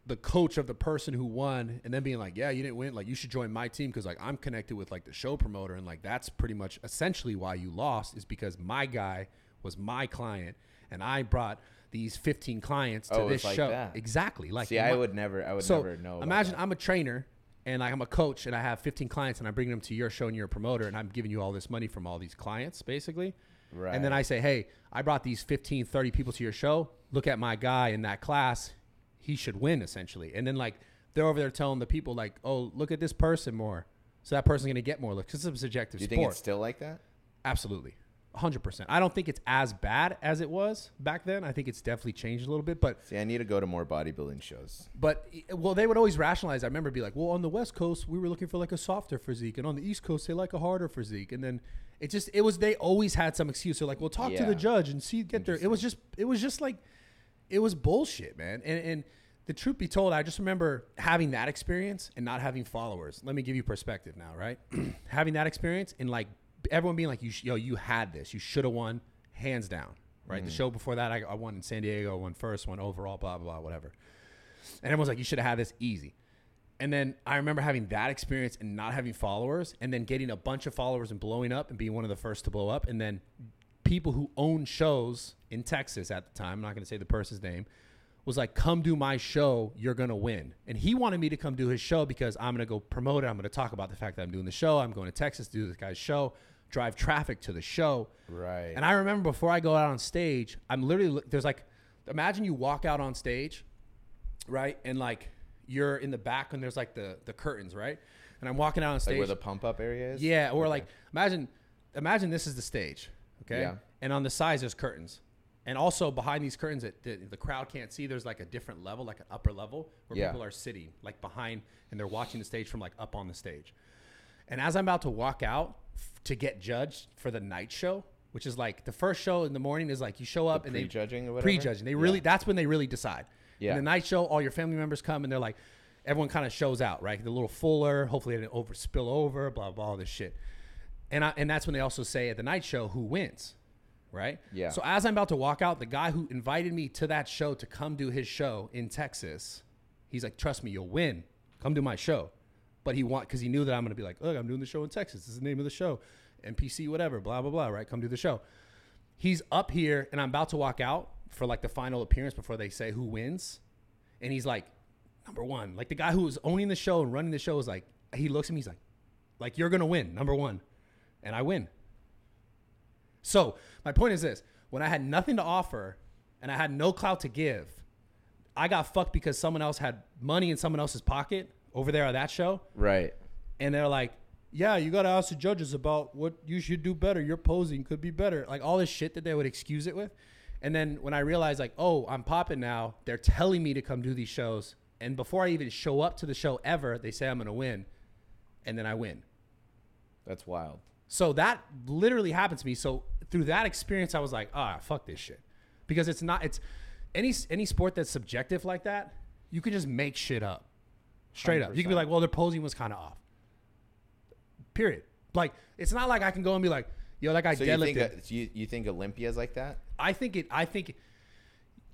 the coach of the person who won, and then being like, yeah, you didn't win. Like, you should join my team because like I'm connected with like the show promoter, and like that's pretty much essentially why you lost is because my guy was my client, and I brought these 15 clients to Oh, this like show. that. Exactly. Like, See, I would never. I would so never know. imagine that. I'm a trainer and like I'm a coach and I have 15 clients and I'm bringing them to your show and you're a promoter and I'm giving you all this money from all these clients basically. Right. And then I say, hey, I brought these 15, 30 people to your show. Look at my guy in that class. He should win essentially. And then like they're over there telling the people like, oh, look at this person more. So that person's gonna get more looks. 'cause It's a subjective Do you sport. think it's still like that? Absolutely. 100%. I don't think it's as bad as it was back then. I think it's definitely changed a little bit, but See, I need to go to more bodybuilding shows. but eh, well, they would always rationalize. I remember be like, well, on the West Coast, we were looking for like a softer physique, and on the East Coast, they like a harder physique. And then it just it was they always had some excuse. They're like, well, talk to the judge and see get there. It was just it was just like it was bullshit, man. And and the truth be told, I just remember having that experience and not having followers. Let me give you perspective now, right? having that experience and like everyone being like, you yo, you had this, you should have won, hands down, right? The mm. show before that, I, I won in San Diego, won first, won overall, blah blah blah, whatever. And everyone's like, you should have had this easy. And then I remember having that experience and not having followers, and then getting a bunch of followers and blowing up and being one of the first to blow up. And then people who own shows in Texas at the time, I'm not going to say the person's name, was like, come do my show, you're going to win. And he wanted me to come do his show because I'm going to go promote it. I'm going to talk about the fact that I'm doing the show. I'm going to Texas to do this guy's show, drive traffic to the show. Right. And I remember before I go out on stage, I'm literally there's like imagine you walk out on stage, right? And like you're in the back and there's like the the curtains, right? And I'm walking out on like stage. where the pump up area is? yeah, or like imagine imagine this is the stage, okay? Yeah. And on the sides there's curtains. And also behind these curtains that the, the crowd can't see, there's like a different level, like an upper level where Yeah. people are sitting like behind and they're watching the stage from like up on the stage. And as I'm about to walk out f- to get judged for the night show, which is like the first show in the morning is like you show up and they pre-judging or whatever? Pre-judging. They really Yeah. that's when they really decide. Yeah. And the night show, all your family members come and they're like, everyone kind of shows out, right? The little fuller, hopefully it didn't over spill over, blah blah all this shit. And I, and that's when they also say at the night show who wins, right? Yeah. So as I'm about to walk out, the guy who invited me to that show to come do his show in Texas, he's like, "Trust me, you'll win. Come do my show." But he want because he knew that I'm gonna be like, "Look, I'm doing the show in Texas. This is the name of the show, NPC, whatever, blah blah blah." Right? Come do the show. He's up here, and I'm about to walk out for like the final appearance before they say who wins, and he's like, "Number one." Like the guy who was owning the show and running the show is like, he looks at me, he's like, "Like you're gonna win, number one," and I win. So my point is this: when I had nothing to offer and I had no clout to give, I got fucked because someone else had money in someone else's pocket over there on that show, Right. and they're like, "Yeah, you got to ask the judges about what you should do better. Your posing could be better." Like all this shit that they would excuse it with. And then when I realized, like, oh, I'm popping now, they're telling me to come do these shows, and before I even show up to the show ever, they say I'm gonna win, and then I win. That's wild. So that literally happened to me. So through that experience, I was like, ah, fuck this shit, because it's not. It's any any sport that's subjective like that. You can just make shit up, straight up. You can be like, well, their posing was kind of off. Period. Like it's not like I can go and be like, yo, that guy So you think you, you think Olympia's like that? I think it. I think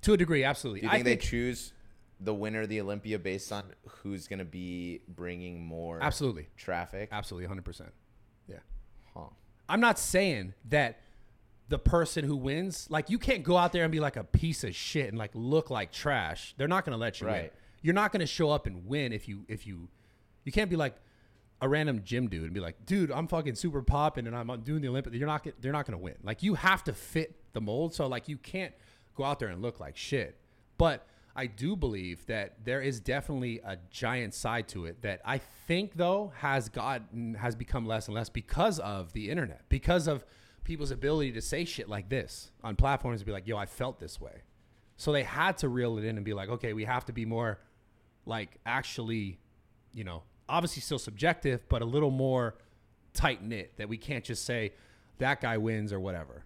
to a degree, absolutely. Do you I think, they choose the winner of the Olympia based on who's going to be bringing more absolutely, traffic? absolutely, hundred percent. Yeah. Huh. I'm not saying that the person who wins, like you can't go out there and be like a piece of shit and like look like trash. They're not going to let you. Right. You're not going to show up and win if you if you you can't be like a random gym dude and be like, dude, I'm fucking super popping and I'm doing the Olympic. You're not they're not going to win. Like you have to fit the mold. So like you can't go out there and look like shit. But I do believe that there is definitely a giant side to it that I think though has gotten has become less and less because of the internet, because of people's ability to say shit like this on platforms and be like, "Yo, I felt this way." So they had to reel it in and be like, "Okay, we have to be more like actually, you know, obviously still subjective, but a little more tight knit that we can't just say that guy wins or whatever."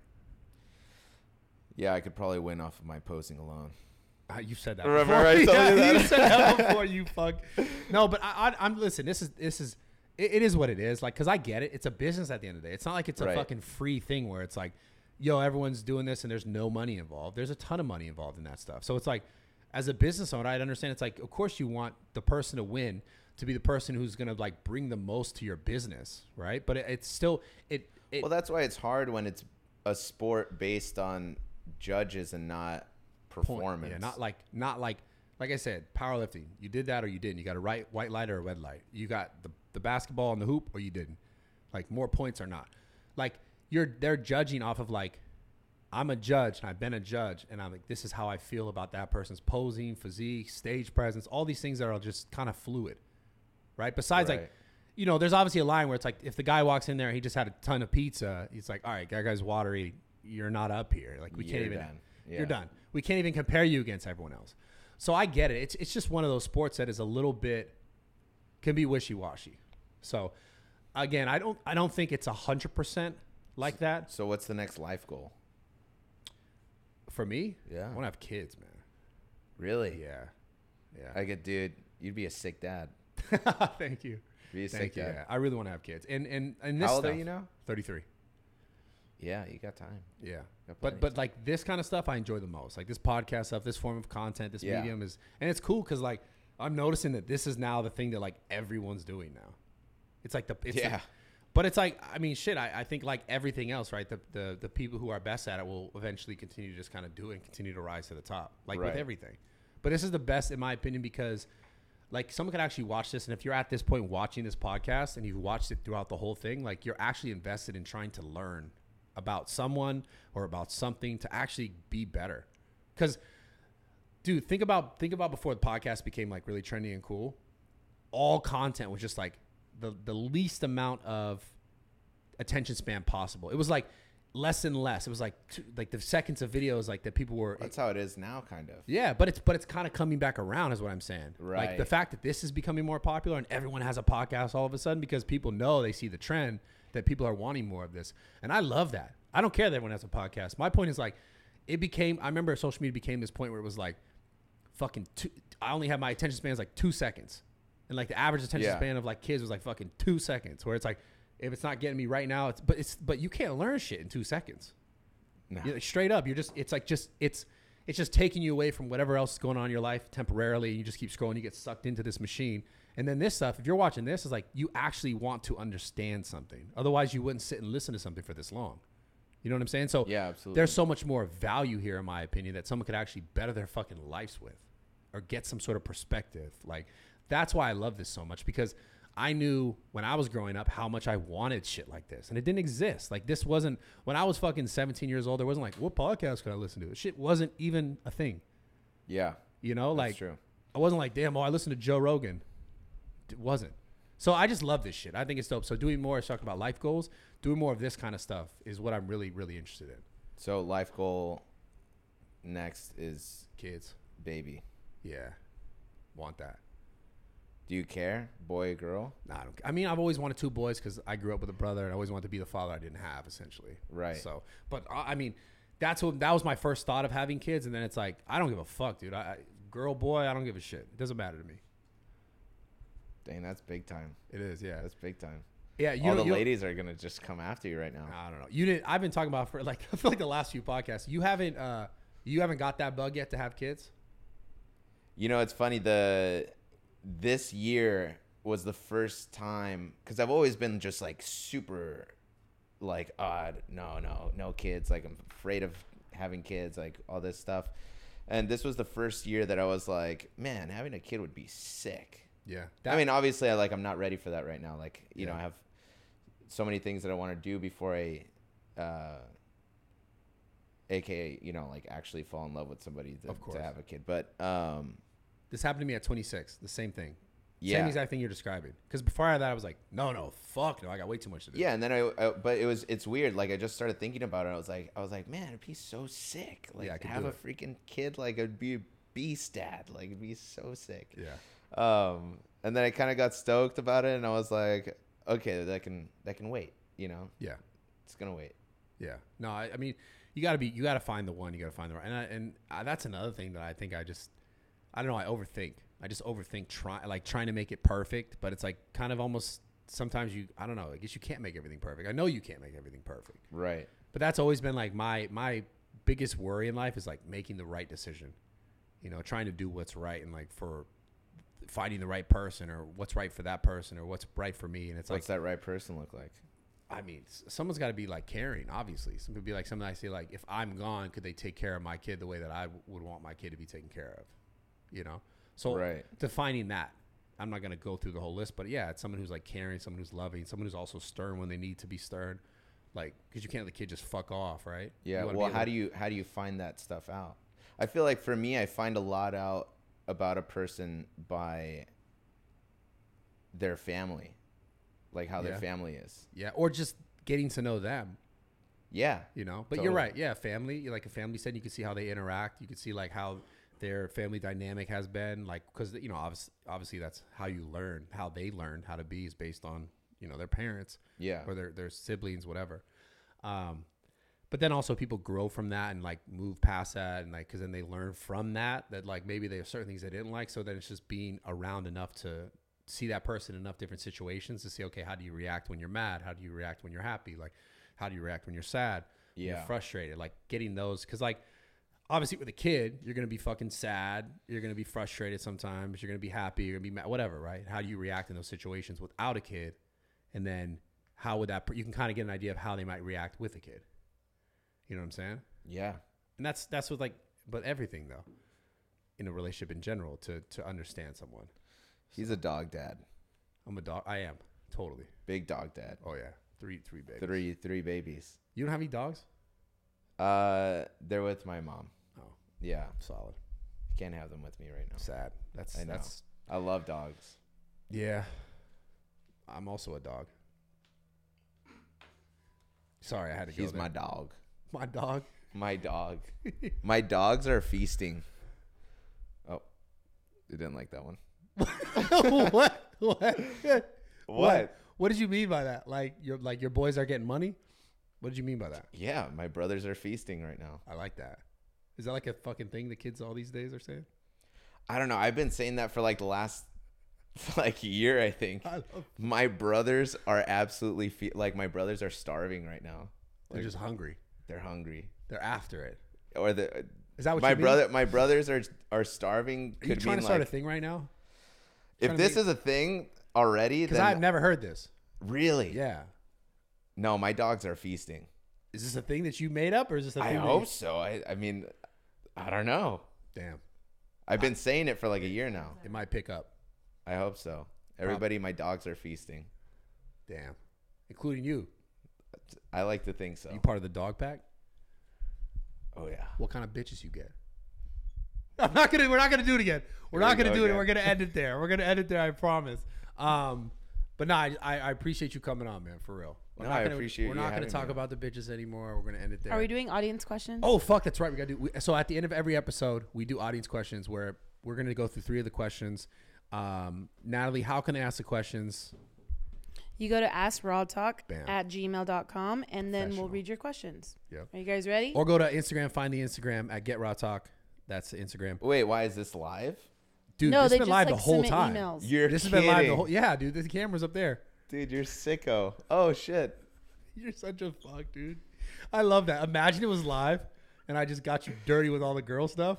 Yeah, I could probably win off of my posing alone. Uh, you said that. Remember before. I told you Yeah, that? said that before. You fuck. No, but I, I, I'm listen. This is this is it, it is what it is. Like, cause I get it. It's a business at the end of the day. It's not like it's a Right. fucking free thing where it's like, yo, everyone's doing this and there's no money involved. There's a ton of money involved in that stuff. So it's like, as a business owner, I'd understand. It's like, of course, you want the person to win to be the person who's gonna like bring the most to your business, right? But it, it's still it. it Well, that's why it's hard when it's a sport based on judges and not point. performance. Yeah, not like not like like I said, powerlifting. You did that or you didn't. You got a right white light or a red light. You got the the basketball and the hoop or you didn't. Like more points or not. Like you're they're judging off of like I'm a judge and I've been a judge and I'm like this is how I feel about that person's posing, physique, stage presence, all these things that are just kind of fluid. Right? Besides like you know, there's obviously a line where it's like if the guy walks in there and he just had a ton of pizza, he's like, all right, that guy's watery. You're not up here. Like we can't even. done. Yeah. You're done. We can't even compare you against everyone else. So I get it. It's it's just one of those sports that is a little bit can be wishy washy. So again, I don't I don't think it's a hundred percent like that So what's the next life goal? For me. Yeah. I want to have kids, man. Really? Yeah, yeah. I get, dude. You'd be a sick dad. Thank you. Be a Thank sick you. dad. Yeah, I really want to have kids. And and and this How old are you now? 33. Yeah, you got time. Yeah. Got But but like this kind of stuff I enjoy the most. Like this podcast stuff, this form of content, this Yeah. medium is and it's cool cuz like I'm noticing that this is now the thing that like everyone's doing now. It's like the it's Yeah. like- but it's like I mean shit, I, I think like everything else, right? The, the the people who are best at it will eventually continue to just kind of do it and continue to rise to the top. Like with everything. But this is the best in my opinion because like someone could actually watch this and if you're at this point watching this podcast and you've watched it throughout the whole thing like you're actually invested in trying to learn about someone or about something to actually be better because dude think about think about before the podcast became like really trendy and cool all content was just like the the least amount of attention span possible it was like less and less it was like two, like the seconds of videos like that people were That's how it is now, kind of. yeah, but it's but it's kind of coming back around, is what I'm saying. Right. Like the fact that this is becoming more popular and everyone has a podcast all of a sudden because people know they see the trend that people are wanting more of this, and I love that. I don't care that everyone has a podcast. My point is like, it became. I remember social media became this point where it was like, fucking. Two, I only have my attention span is like two seconds, and like the average attention Yeah. span of like kids was like fucking two seconds. Where it's like, if it's not getting me right now, it's but it's but you can't learn shit in two seconds. No. You know, straight up, you're just it's like just it's it's just taking you away from whatever else is going on in your life temporarily. You just keep scrolling, you get sucked into this machine. And then this stuff, if you're watching this, is like you actually want to understand something. Otherwise, you wouldn't sit and listen to something for this long. You know what I'm saying? So Yeah, absolutely. there's so much more value here, in my opinion, that someone could actually better their fucking lives with, or get some sort of perspective. Like that's why I love this so much because I knew when I was growing up how much I wanted shit like this, and it didn't exist. Like this wasn't when I was fucking 17 years old. There wasn't like what podcast could I listen to? Shit wasn't even a thing. Yeah. You know, That's like true. I wasn't like, damn, oh, I listened to Joe Rogan. It wasn't. So I just love this shit. I think it's dope. So doing more, is talking about life goals, doing more of this kind of stuff is what I'm really, really interested in. So life goal next is Kids, baby. yeah, want that. Do you care, boy or girl? Nah, I don't. I mean, I've always wanted two boys because I grew up with a brother, and I always wanted to be the father I didn't have, essentially. Right. So, but I I mean, that's what that was my first thought of having kids, and then it's like I don't give a fuck, dude. I, I girl, boy, I don't give a shit. It doesn't matter to me. Dang, that's big time. It is, yeah. That's big time. yeah, you All know, the you ladies are gonna just come after you right now. I don't know. You didn't. I've been talking about for like I feel like the last few podcasts. You haven't. uh You haven't got that bug yet to have kids. You know, it's funny. The this year was the first time because I've always been just like super, like odd. No, no, no kids. Like I'm afraid of having kids. Like all this stuff. And this was the first year that I was like, man, having a kid would be sick. Yeah. I mean, obviously, I like I'm not ready for that right now. Like, you know, I have so many things that I want to do before I, uh, aka, you know, like actually fall in love with somebody to, Of course. to have a kid. But um, this happened to me at 26. The same thing. yeah, Same exact thing you're describing. Because before that, I was like, no, no, fuck, no, I got way too much to do. yeah. And then I, I, but it was it's weird. Like I just started thinking about it. I was like, I was like, man, it'd be so sick. Like Yeah, have a it. freaking kid. Like it'd be a beast dad. Like it'd be so sick. Yeah. Um, and then I kind of got stoked about it, and I was like, okay, that can that can wait. You know, Yeah. it's gonna wait. Yeah. No, I, I mean, you got to be, you got to find the one. You got to find the right. And I, and I, that's another thing that I think I just, I don't know. I overthink. I just overthink try like trying to make it perfect, but it's like kind of almost sometimes you, I don't know. I guess you can't make everything perfect. I know you can't make everything perfect. Right. But that's always been like my my biggest worry in life is like making the right decision. You know, trying to do what's right and like for finding the right person or what's right for that person or what's right for me. And it's What's like that right person look like? I mean, someone's got to be like caring. Obviously, some people be like something I say like, if I'm gone, could they take care of my kid the way that I w- would want my kid to be taken care of? You know, so Right. defining that. I'm not gonna go through the whole list, but yeah, it's someone who's like caring, someone who's loving, someone who's also stern when they need to be stern. Like, because you can't let the kid just fuck off, right? Yeah. You wanna be Well, how to- do you how do you find that stuff out? I feel like for me, I find a lot out about a person by their family. like how Yeah. their family is. Yeah, or just getting to know them. Yeah. You know, but you're right. Yeah, family. Like a family setting, you can see how they interact. You can see like how their family dynamic has been. Like because you know, obviously, obviously that's how you learn. How they learned how to be is based on you know their parents. Yeah. or their their siblings, whatever. Um, but then also people grow from that and like move past that and like because then they learn from that that like maybe there are certain things they didn't like. So then it's just being around enough to see that person in enough different situations to see okay how do you react when you're mad how do you react when you're happy like how do you react when you're sad when you're Yeah. frustrated like getting those because like obviously with a kid you're gonna be fucking sad you're gonna be frustrated sometimes you're gonna be happy you're gonna be mad whatever right? How do you react in those situations without a kid? And then how would that you can kind of get an idea of how they might react with a kid. You know what i'm saying? Yeah. and that's that's with like but everything though in a relationship in general to to understand someone. He's a dog dad. i'm a dog i am totally. Big dog dad. oh yeah. Three three babies. Three three babies. you don't have any dogs Uh they're with my mom. oh Yeah. solid Can't have them with me right now. sad that's I know. that's I love dogs. Yeah. I'm also a dog. Sorry, I had to go He's there. my dog. my dog. My dog. my dogs are feasting. Oh. You didn't like that one. what? What? What? What did you mean by that? Like your like your boys are getting money? What did you mean by that? Yeah, my brothers are feasting right now. I like that. Is that like a fucking thing the kids all these days are saying? I don't know. I've been saying that for like the last like year, I think. I. My brothers are absolutely fe- like my brothers are starving right now. They're just hungry. They're hungry. They're after it. Or the Is that what my you mean? brother my brothers are are starving Are you trying to start like a thing right now? if this make- is a thing already Because I've never heard this. really Yeah. No my dogs are feasting Is this a thing that you made up, or is this a I thing? that hope you- so I I mean I don't know Damn, I've been saying it for like a year now it might pick up. I hope so everybody my dogs are feasting Damn, including you. I like to think so You part of the dog pack? oh yeah What kind of bitches you get? I'm not gonna. We're not gonna do it again. We're Here not we gonna go do it. again. We're gonna end it there. We're gonna end it there. I promise. Um, but no, I, I, I appreciate you coming on, man. For real. We're No, not I gonna, appreciate We're you not gonna talk me. about the bitches anymore. We're gonna end it there. Are we doing audience questions? Oh fuck, that's right. We gotta do. We, so at the end of every episode, we do audience questions where we're gonna go through three of the questions. Um, Natalie, how can I ask the questions? You go to askrawtalk Bam. at gmail.com and then we'll read your questions. Yep. Are you guys ready? Or go to Instagram. Find the Instagram at Get Raw Talk. That's the Instagram. wait why is this live Dude, no, this they has been just live like the whole submit time. emails. you're This has been live the whole. Yeah, dude. The camera's up there. Dude you're sicko oh shit You're such a fuck, dude. I love that. Imagine it was live, and I just got you dirty with all the girl stuff.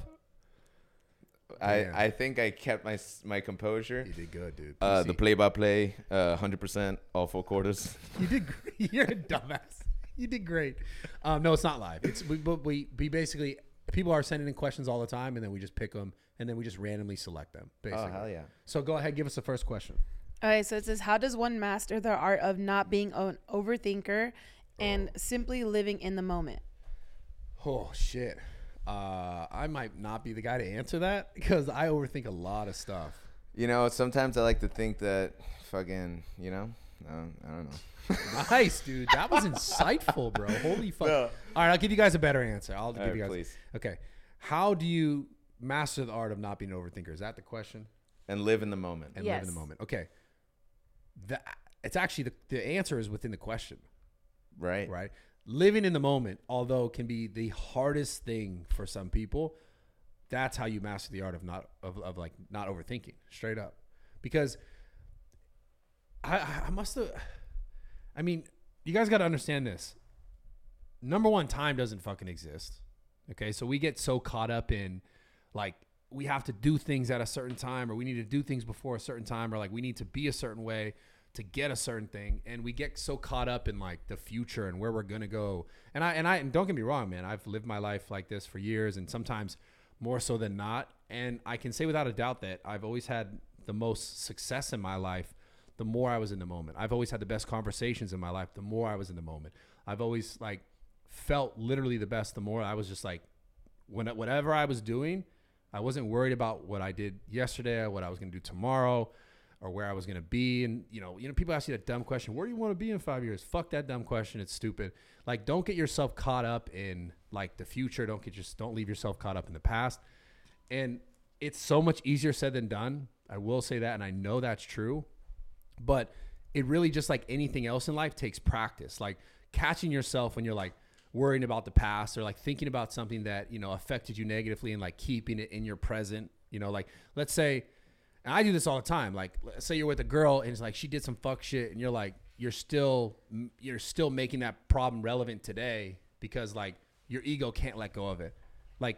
I. I think I kept my my composure You did good, dude. Uh, the play by play, hundred percent, all four quarters. You did. Great. You're a dumbass. You did great. Um, no, it's not live. It's we, but we we basically people are sending in questions all the time, and then we just pick them, and then we just randomly select them. Basically. Oh hell yeah! So go ahead, give us the first question. Okay, so it says, How does one master the art of not being an overthinker and simply living in the moment? Oh shit. Uh, I might not be the guy to answer that because I overthink a lot of stuff. You know, sometimes I like to think that fucking, you know, um, I don't know. Nice, dude. That was insightful, bro. Holy fuck. No. All right, I'll give you guys a better answer. I'll give right, you guys. please. Okay. How do you master the art of not being an overthinker? Is that the question? And live in the moment. And live in the moment. Okay. The, it's actually the, the answer is within the question, right? right? Living in the moment, although can be the hardest thing for some people, that's how you master the art of not of, of like not overthinking, straight up. Because I I must have I mean, you guys got to understand this. Number one, time doesn't fucking exist. Okay, so we get so caught up in like we have to do things at a certain time, or we need to do things before a certain time, or like we need to be a certain way to get a certain thing, and we get so caught up in like the future and where we're gonna go. And I and I and don't get me wrong, man, I've lived my life like this for years, and sometimes more so than not. And I can say without a doubt that I've always had the most success in my life the more I was in the moment. I've always had the best conversations in my life the more I was in the moment. I've always like felt literally the best the more I was just like when whatever I was doing, I wasn't worried about what I did yesterday or what I was going to do tomorrow. or where I was gonna be. And you know, you know, people ask you that dumb question, where do you want to be in five years? Fuck that dumb question. It's stupid. Like, don't get yourself caught up in like the future. Don't get just don't leave yourself caught up in the past. And it's so much easier said than done. I will say that, and I know that's true. But it really just like anything else in life takes practice. Like catching yourself when you're like worrying about the past or like thinking about something that, you know, affected you negatively and like keeping it in your present. You know, like let's say and I do this all the time. Like let's say you're with a girl and it's like she did some fuck shit and you're like you're still you're still making that problem relevant today because like your ego can't let go of it. Like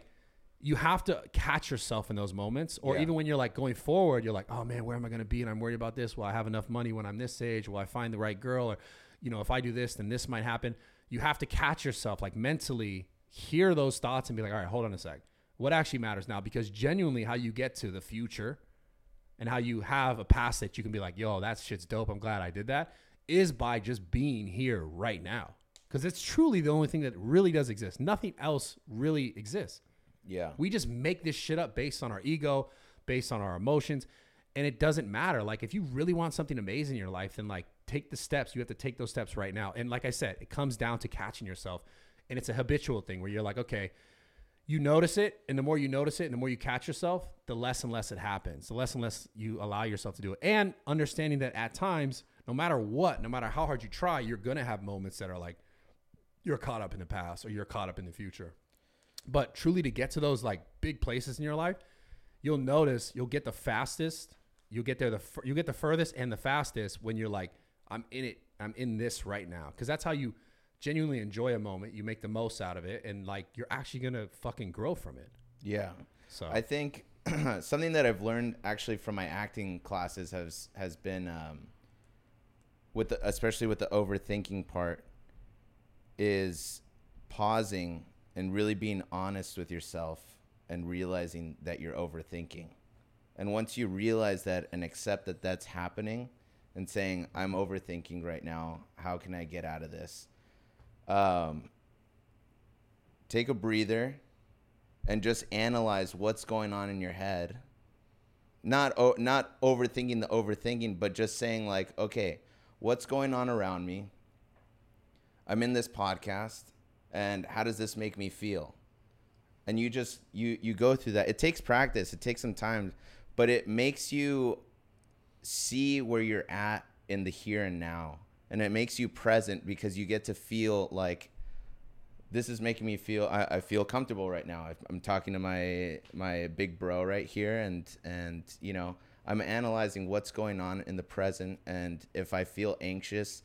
you have to catch yourself in those moments or Yeah. even when you're like going forward you're like oh man where am i going to be and i'm worried about this will i have enough money when i'm this age will i find the right girl or you know if i do this then this might happen you have to catch yourself like mentally hear those thoughts and be like all right hold on a sec. What actually matters now? Because genuinely how you get to the future and how you have a past that you can be like yo that shit's dope. I'm glad i did that is by just being here right now. Because it's truly the only thing that really does exist. Nothing else really exists. Yeah. we just make this shit up based on our ego, based on our emotions, and it doesn't matter. Like if you really want something amazing in your life, then like take the steps. You have to take those steps right now. And like I said, it comes down to catching yourself. And it's a habitual thing where you're like, okay, you notice it, and the more you notice it, and the more you catch yourself, the less and less it happens. The less and less you allow yourself to do it. And understanding that at times, no matter what, no matter how hard you try, you're gonna have moments that are like you're caught up in the past or you're caught up in the future. But truly to get to those like big places in your life, you'll notice you'll get the fastest. You'll get there the you get the furthest and the fastest when you're like I'm in it. I'm in this right now because that's how you genuinely enjoy a moment. You make the most out of it and like you're actually going to fucking grow from it. Yeah. So I think something that I've learned actually from my acting classes has has been um, with the, especially with the overthinking part is pausing and really being honest with yourself and realizing that you're overthinking. And once you realize that and accept that that's happening and saying I'm overthinking right now, how can I get out of this? Um, take a breather and just analyze what's going on in your head. Not o- not overthinking the overthinking, but just saying like, okay, what's going on around me? I'm in this podcast, and how does this make me feel? And you just you you go through that. It takes practice. It takes some time, but it makes you see where you're at in the here and now, and it makes you present because you get to feel like this is making me feel I, I feel comfortable right now. I'm talking to my my big bro right here, and and you know I'm analyzing what's going on in the present, and if I feel anxious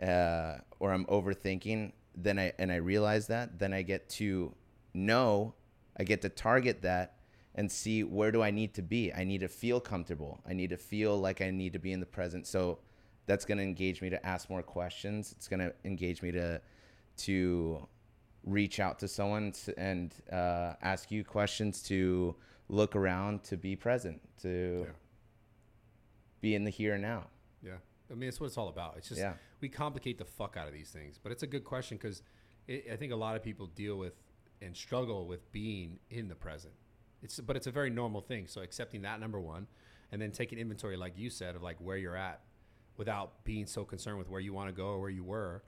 uh, or I'm overthinking, then I and I realize that, then I get to know, I get to target that and see where do I need to be. I need to feel comfortable. I need to feel like I need to be in the present. So that's going to engage me to ask more questions. It's going to engage me to to reach out to someone and uh, ask you questions to look around to be present to Yeah. be in the here and now Yeah. I mean, it's what it's all about. It's just Yeah. we complicate the fuck out of these things. But it's a good question because I think a lot of people deal with and struggle with being in the present. It's but it's a very normal thing. So accepting that number one, and then taking inventory, like you said, of like where you're at, without being so concerned with where you want to go or where you were,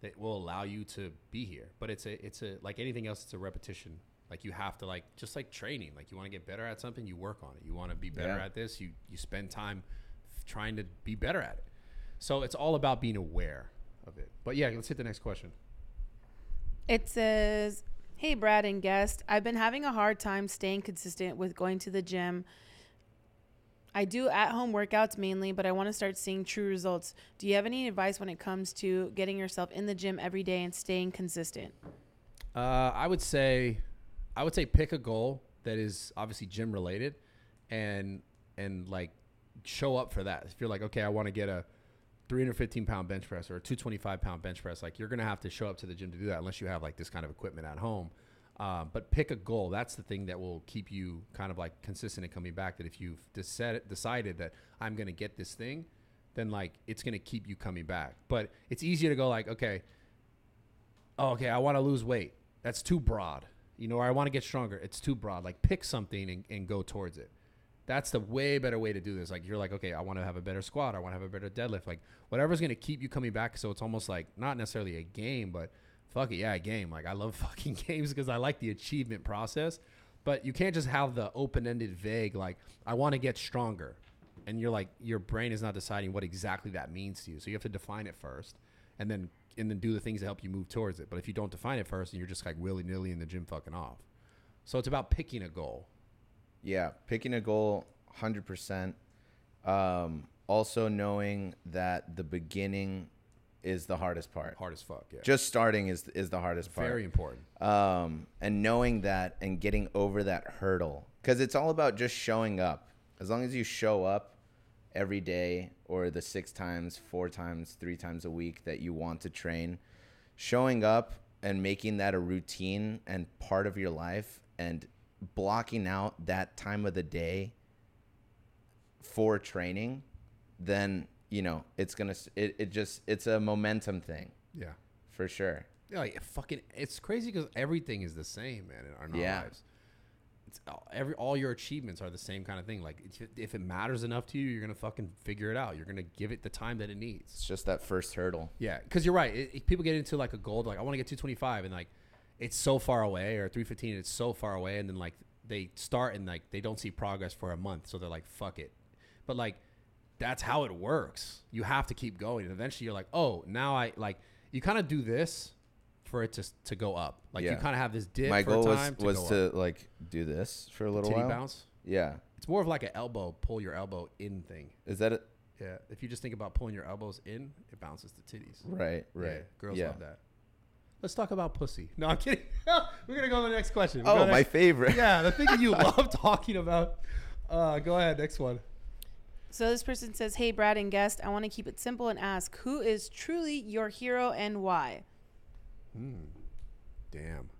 that will allow you to be here. But it's a it's a like anything else. It's a repetition. Like you have to like just like training. Like you want to get better at something, you work on it. You want to be better Yeah. at this, you you spend time trying to be better at it. So it's all about being aware of it. But yeah, let's hit the next question. It says, Hey, Brad and guest, I've been having a hard time staying consistent with going to the gym. I do at home workouts mainly, but I want to start seeing true results. Do you have any advice when it comes to getting yourself in the gym every day and staying consistent? Uh, I would say, I would say pick a goal that is obviously gym related, and and like show up for that. If you're like, okay, I want to get a 315 pound bench press or a 225 pound bench press, like you're gonna have to show up to the gym to do that unless you have like this kind of equipment at home. Um, but pick a goal. That's the thing that will keep you kind of like consistent and coming back. That if you've decided decided that I'm gonna get this thing, then like it's gonna keep you coming back. But it's easier to go like, okay, oh, okay, I want to lose weight. That's too broad. You know, or I want to get stronger. It's too broad. Like pick something and, and go towards it. That's the way better way to do this. Like you're like, okay, I want to have a better squat. I want to have a better deadlift. Like whatever's gonna keep you coming back. So it's almost like not necessarily a game, but fuck it, yeah, a game. Like I love fucking games because I like the achievement process. But you can't just have the open-ended, vague like I want to get stronger, and you're like your brain is not deciding what exactly that means to you. So you have to define it first, and then and then do the things to help you move towards it. But if you don't define it first, and you're just like willy nilly in the gym fucking off. So it's about picking a goal. Yeah, picking a goal, hundred percent. Um, also knowing that the beginning is the hardest part. Hard as fuck. Yeah. Just starting is is the hardest part. very important. um, and knowing that and getting over that hurdle because it's all about just showing up as long as you show up every day or the six times four times three times a week that you want to train showing up and making that a routine and part of your life and blocking out that time of the day for training then you know it's gonna it, it just it's a momentum thing Yeah. for sure Yeah, like fucking, it's crazy because everything is the same, man, in our, Yeah. lives. It's all- every all your achievements are the same kind of thing. Like if, if it matters enough to you, you're gonna fucking figure it out. You're gonna give it the time that it needs. it's just that first hurdle Yeah, because you're right. It, it- people get into like a goal, like I want to get 225, and like it's so far away, or 315, it's so far away, and then like they start and like they don't see progress for a month, so they're like fuck it. But like that's how it works. You have to keep going, and eventually you're like, oh, now I like you kind of do this for it to to go up. Like you kind of have this dip my goal was time was to up. like do this for a little titty while. bounce. Yeah, It's more of like an elbow, pull your elbow in thing. is that it? Yeah, if you just think about pulling your elbows in, it bounces the titties. Right, right. Yeah, girls yeah. love that. Let's talk about pussy. No, I'm kidding. We're gonna go to the next question. We Oh, got my next- favorite. Yeah, the thing that you love talking about. Uh, go ahead, next one. So this person says, "Hey Brad and guest, I want to keep it simple and ask who is truly your hero and why." Hmm. Damn.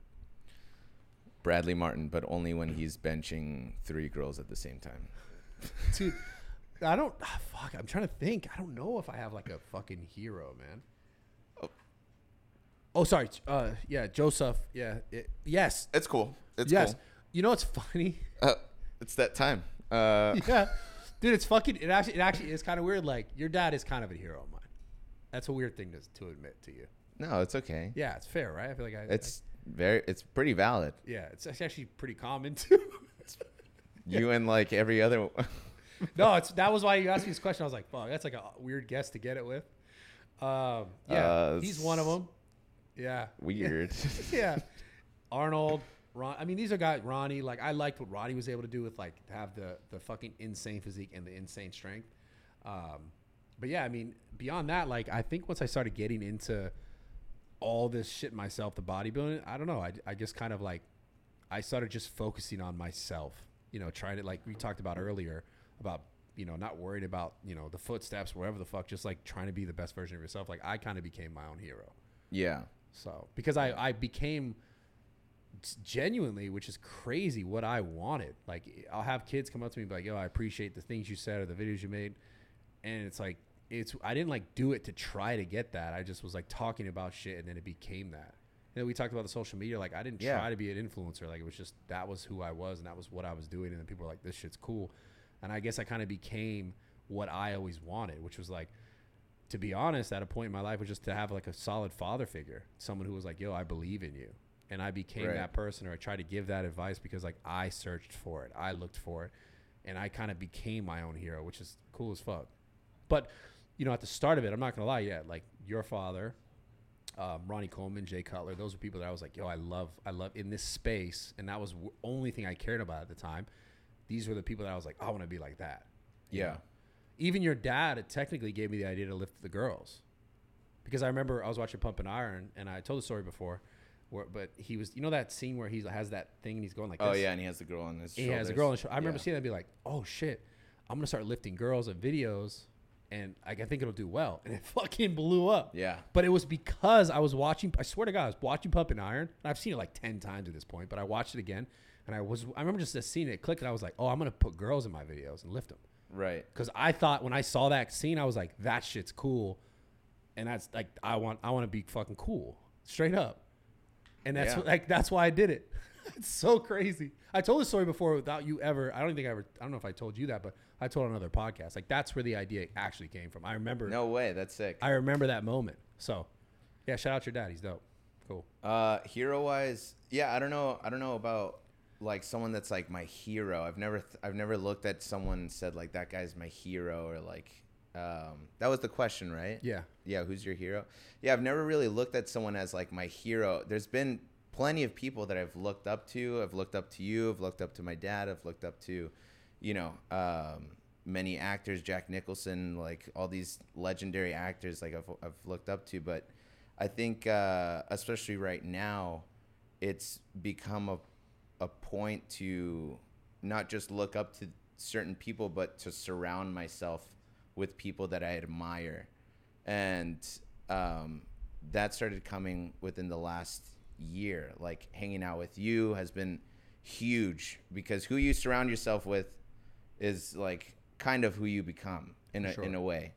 Bradley Martyn, but only when he's benching three girls at the same time. Dude, I don't. ah, fuck. I'm trying to think. I don't know if I have like a fucking hero, man. Oh. Sorry. Uh, yeah, Joseph. Yeah. It, yes. It's cool. It's yes. You know what's funny? Uh, it's that time. Uh, yeah, dude, it's fucking. It actually, it actually is kind of weird. Like your dad is kind of a hero of mine. That's a weird thing to to admit to you. no, it's okay. Yeah, it's fair, right? I feel like I. It's very. It's pretty valid. Yeah, it's it's actually pretty common too. You and like every other. no, it's that was why you asked me this question. I was like, fuck, that's like a weird guess to get it with. Um, yeah, Uh, he's one of them. Yeah, Weird. yeah. Arnold, Ron. I mean, these are guys. Ronnie. Like, I liked what Ronnie was able to do with like have the the fucking insane physique and the insane strength. Um, but yeah, I mean, beyond that, like, I think once I started getting into all this shit myself, the bodybuilding, I don't know. I I just kind of like I started just focusing on myself. You know, trying to like we talked about earlier about you know not worried about you know the footsteps wherever the fuck, just like trying to be the best version of yourself. Like I kind of became my own hero. yeah. So because I I became genuinely, which is crazy, what I wanted. Like I'll have kids come up to me and be like, "Yo, I appreciate the things you said or the videos you made," and it's like it's I didn't like do it to try to get that. I just was like talking about shit, and then it became that. And then we talked about the social media. Like I didn't Yeah. try to be an influencer. Like it was just that was who I was, and that was what I was doing. And then people were like, "This shit's cool," and I guess I kind of became what I always wanted, which was like to be honest, at a point in my life was just to have like a solid father figure, someone who was like, "Yo, I believe in you," and I became Right. that person, or I tried to give that advice because like I searched for it, I looked for it, and I kind of became my own hero, which is cool as fuck. But you know, at the start of it, I'm not gonna lie, yet like your father, um, Ronnie Coleman, Jay Cutler, those were people that I was like, "Yo, I love, I love in this space," and that was the only thing I cared about at the time. These were the people that I was like, "I want to be like that." Yeah. know? Even your dad technically gave me the idea to lift the girls because I remember I was watching Pumping Iron and I told the story before, where, but he was you know that scene where he has that thing and he's going like Oh yeah, and he has the girl on his. he has a girl on shoulder. I remember Yeah. seeing that and be like oh shit I'm gonna start lifting girls in videos and I, I think it'll do well and it fucking blew up Yeah. but it was because I was watching I swear to God I was watching Pumping Iron and I've seen it like ten times at this point but I watched it again and I was I remember just seeing it click and I was like oh I'm gonna put girls in my videos and lift them Right. because I thought when I saw that scene, I was like, that shit's cool, and that's like I want I want to be fucking cool, straight up, and that's Yeah. what, like that's why I did it. It's so crazy. I told this story before without you ever. I don't think I ever. I don't know if I told you that, but I told another podcast. Like that's where the idea actually came from. I remember. No way. That's sick. I remember that moment. So, yeah, shout out your dad. He's dope. Cool. Uh, hero wise, yeah, I don't know. I don't know about like someone that's like my hero. I've never, th- I've never looked at someone and said like that guy's my hero or like, um, that was the question, right? Yeah. Yeah. Who's your hero? Yeah, I've never really looked at someone as like my hero. There's been plenty of people that I've looked up to. I've looked up to you. I've looked up to my dad. I've looked up to, you know, um, many actors, Jack Nicholson, like all these legendary actors, like I've, I've looked up to. But I think, uh, especially right now, it's become a, a point to not just look up to certain people, but to surround myself with people that I admire. And um, that started coming within the last year. Like hanging out with you has been huge because who you surround yourself with is like kind of who you become in a, Sure. in a way.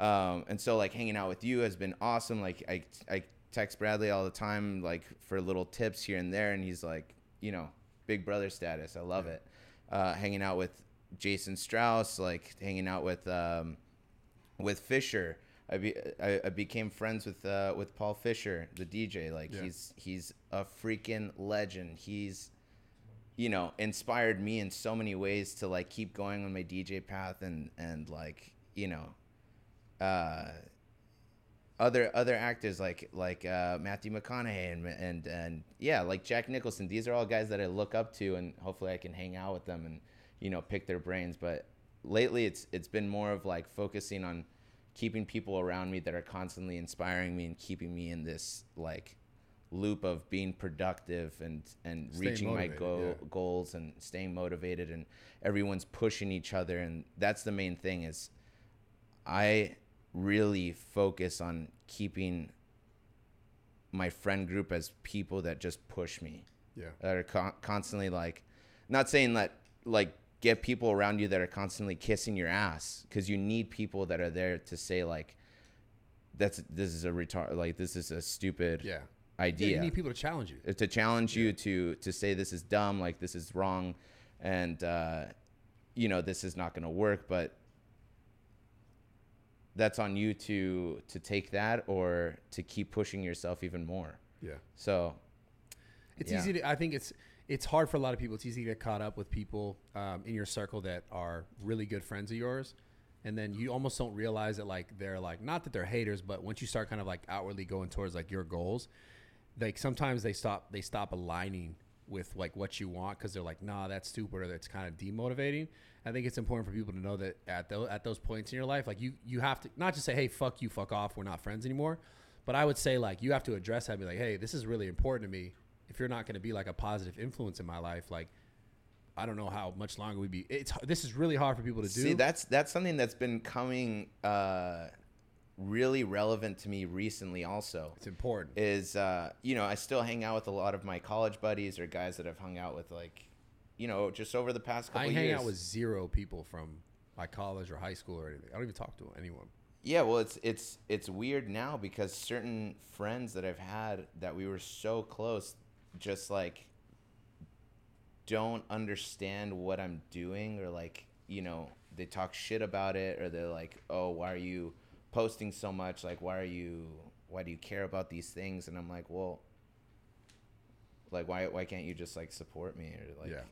Um, and so like hanging out with you has been awesome. Like I, I text Bradley all the time, like for little tips here and there. And he's like, you know, big brother status. I love it. Uh, hanging out with Jason Strauss, like hanging out with, um, with Fisher. I, be, I, I became friends with uh, with Paul Fisher, the DJ. Like Yeah. he's he's a freaking legend. He's you know inspired me in so many ways to like keep going on my DJ path and and like you know uh other other actors like like uh, Matthew McConaughey and and and yeah like Jack Nicholson. These are all guys that I look up to and hopefully I can hang out with them and you know pick their brains. But lately it's it's been more of like focusing on keeping people around me that are constantly inspiring me and keeping me in this like loop of being productive and and Staying reaching my goal yeah. goals and staying motivated and everyone's pushing each other. And that's the main thing is I really focus on keeping my friend group as people that just push me Yeah. that are con- constantly like not saying that like get people around you that are constantly kissing your ass because you need people that are there to say like that's this is a retard like this is a stupid Yeah. idea Yeah, you need people to challenge you. to challenge you to to say this is dumb like this is wrong and uh you know this is not going to work but that's on you to to take that or to keep pushing yourself even more Yeah. so It's Yeah. easy to. I think it's it's hard for a lot of people. It's easy to get caught up with people um, in your circle that are really good friends of yours, and then you almost don't realize that like they're like not that they're haters, but once you start kind of like outwardly going towards like your goals, like sometimes they stop they stop aligning with like what you want because they're like nah that's stupid or that's kind of demotivating. I think it's important for people to know that at those at those points in your life, like you you have to not just say hey fuck you fuck off we're not friends anymore, but I would say like you have to address that and be like hey this is really important to me. If you're not going to be like a positive influence in my life, like I don't know how much longer we'd be. It's this is really hard for people to do. see that's that's something that's been coming uh really relevant to me recently also it's important. is uh, you know I still hang out with a lot of my college buddies or guys that I've hung out with like you know just over the past couple I hang years. out with zero people from my college or high school or anything. I don't even talk to anyone. yeah, well it's it's it's weird now because certain friends that I've had that we were so close just like don't understand what I'm doing or like you know they talk shit about it or they're like oh why are you posting so much like why are you why do you care about these things and I'm like well like why why can't you just like support me or like Yeah.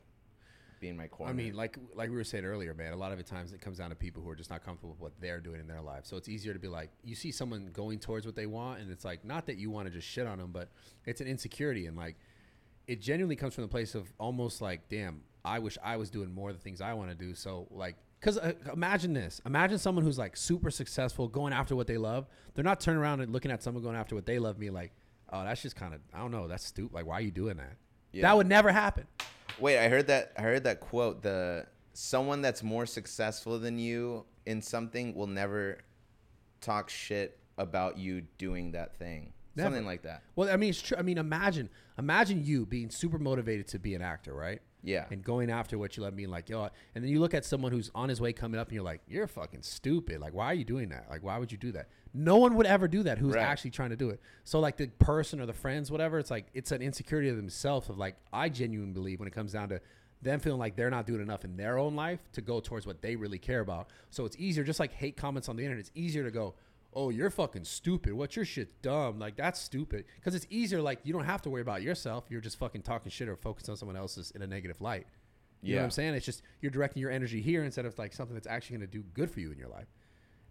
Be in my corner I mean, like like we were saying earlier, man. A lot of the times it comes down to people who are just not comfortable with what they're doing in their life. So it's easier to be like, you see someone going towards what they want, and it's like not that you want to just shit on them, but it's an insecurity, and like it genuinely comes from the place of almost like, damn, I wish I was doing more of the things I want to do. So like. Because uh, imagine this. Imagine someone who's like super successful, going after what they love. They're not turning around and looking at someone going after what they love, me like, oh, that's just kind of, I don't know, that's stupid. Like, why are you doing that? Yeah. That would never happen. Wait, I heard that. I heard that quote. The someone that's more successful than you in something will never talk shit about you doing that thing. Never. Something like that. Well, I mean, it's true. I mean, imagine, imagine you being super motivated to be an actor, right? Yeah. And going after what you love, being like, yo, and then you look at someone who's on his way coming up, and you're like, you're fucking stupid. Like, why are you doing that? Like, why would you do that? No one would ever do that who's Right. actually trying to do it. So like the person or the friends, whatever, it's like it's an insecurity of themselves. Of like, I genuinely believe when it comes down to them feeling like they're not doing enough in their own life to go towards what they really care about. So it's easier, just like hate comments on the internet. It's easier to go, oh, you're fucking stupid. What your shit dumb. Like that's stupid. Because it's easier. Like you don't have to worry about yourself. You're just fucking talking shit or focused on someone else's in a negative light. You know what Yeah. I'm saying? It's just you're directing your energy here instead of like something that's actually going to do good for you in your life.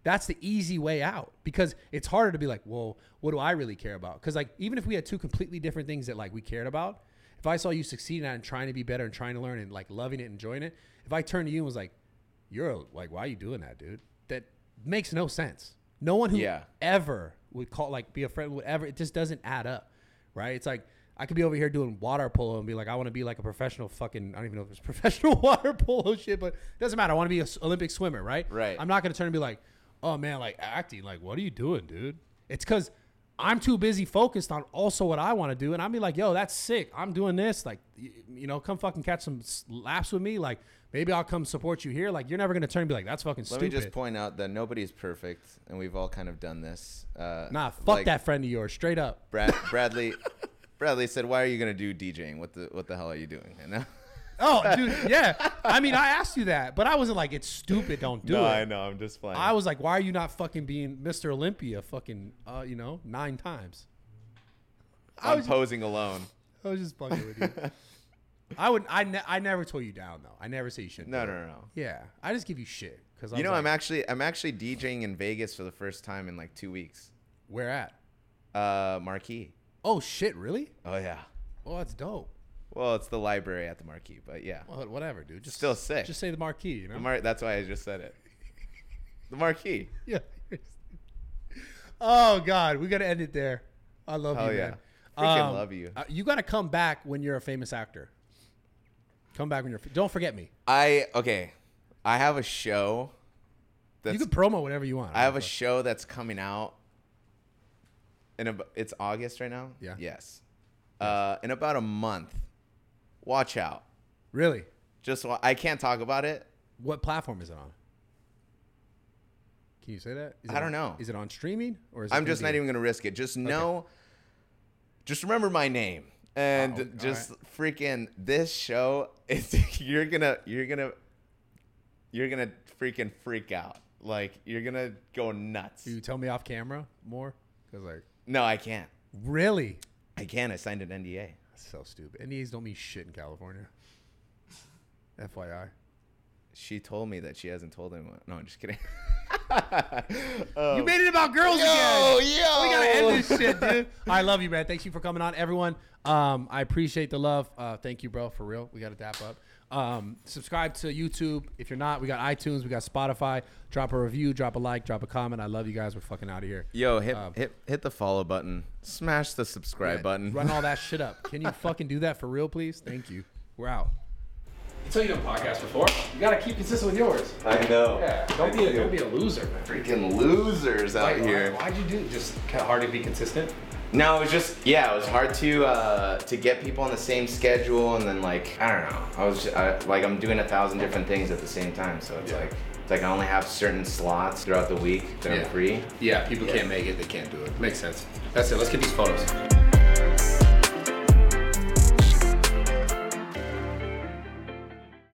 That's the easy way out because it's harder to be like, well, what do I really care about? Because like even if we had two completely different things that like we cared about, if I saw you succeeding at and trying to be better and trying to learn and like loving it, and enjoying it, if I turned to you and was like, you're a, like, why are you doing that, dude? That makes no sense. No one who Yeah. ever would call like be a friend, whatever. It just doesn't add up, right? It's like I could be over here doing water polo and be like, I want to be like a professional fucking. I don't even know if it's professional water polo shit, but it doesn't matter. I want to be an Olympic swimmer, right? Right. I'm not gonna turn and be like, oh man, like acting, like what are you doing, dude? It's because I'm too busy focused on also what I want to do, and I'll be like, yo, that's sick. I'm doing this, like, you know, come fucking catch some laps with me, like. Maybe I'll come support you here. Like you're never gonna turn and be like, "That's fucking Let stupid." me just point out that nobody's perfect, and we've all kind of done this. Uh, nah, fuck like that friend of yours, straight up. Brad, Bradley, Bradley said, "Why are you gonna do DJing? What the what the hell are you doing?" And now, Oh, dude, yeah. I mean, I asked you that, but I wasn't like, it's stupid, don't do no, it. I know. I'm just playing. I was like, why are you not fucking being Mr. Olympia fucking, uh, you know, nine times? I I'm was, posing alone. I was just fucking with you. I would, I, ne- I never tore you down though. I never say you shouldn't. No, do no, it. no, no. Yeah, I just give you shit because You know, I'm actually I'm actually DJing in Vegas for the first time in like two weeks. where at? Uh, Marquee. Oh shit, really? Oh yeah. Oh, that's dope. Well, it's the library at the Marquee, but yeah, Well, whatever, dude. Just Still sick. Just say the marquee, you know. the Mar- That's why I just said it. The Marquee. yeah. oh God, we gotta end it there. I love Hell you, yeah. man. Freaking love you. uh, you gotta come back when you're a famous actor. Come back when you're. Don't forget me. I okay. I have a show. That's you can promo whatever you want. I have a show that's coming out. In a, it's August right now. Yeah. Yes. Uh, in about a month. Watch out. really. Just I can't talk about it. What platform is it on? Can you say that? Is I don't on- know. Is it on streaming or is it I'm just not even gonna risk it. Just know. Just remember my name and Oh, just freaking this show. Is you're gonna you're gonna you're gonna freaking freak out. Like you're gonna go nuts. Can you tell me off camera more? Because like, No, I can't. really, I can't. I signed an NDA. that's so stupid. NDAs don't mean shit in California. FYI. She told me that she hasn't told anyone. No, I'm just kidding. You made it about girls Yo, again. yo. We gotta end this shit, dude. I love you, man. Thank you for coming on, everyone. Um, I appreciate the love. Uh, thank you, bro, for real. We gotta dap up. Um, subscribe to YouTube. If you're not, we got iTunes, we got Spotify. Drop a review, drop a like, drop a comment. I love you guys. We're fucking out of here. Yo, hit Um, hit hit the follow button. Smash the subscribe Yeah, button. Run all that shit up. Can you fucking do that for real, please? Thank you. We're out. Until you've done podcast before, you gotta keep consistent with yours. I know. Yeah, don't be a, don't be a loser, man. Freaking losers out Like, why- here. Why'd you do? Just kind of hard to be consistent. No, it was just yeah, it was hard to uh, to get people on the same schedule, and then like I don't know, I was I, like I'm doing a thousand different things at the same time, so it's Yeah. like it's like I only have certain slots throughout the week that Yeah. I'm free. Yeah, people can't make it. They can't do it. Makes sense. That's it. Let's get these photos.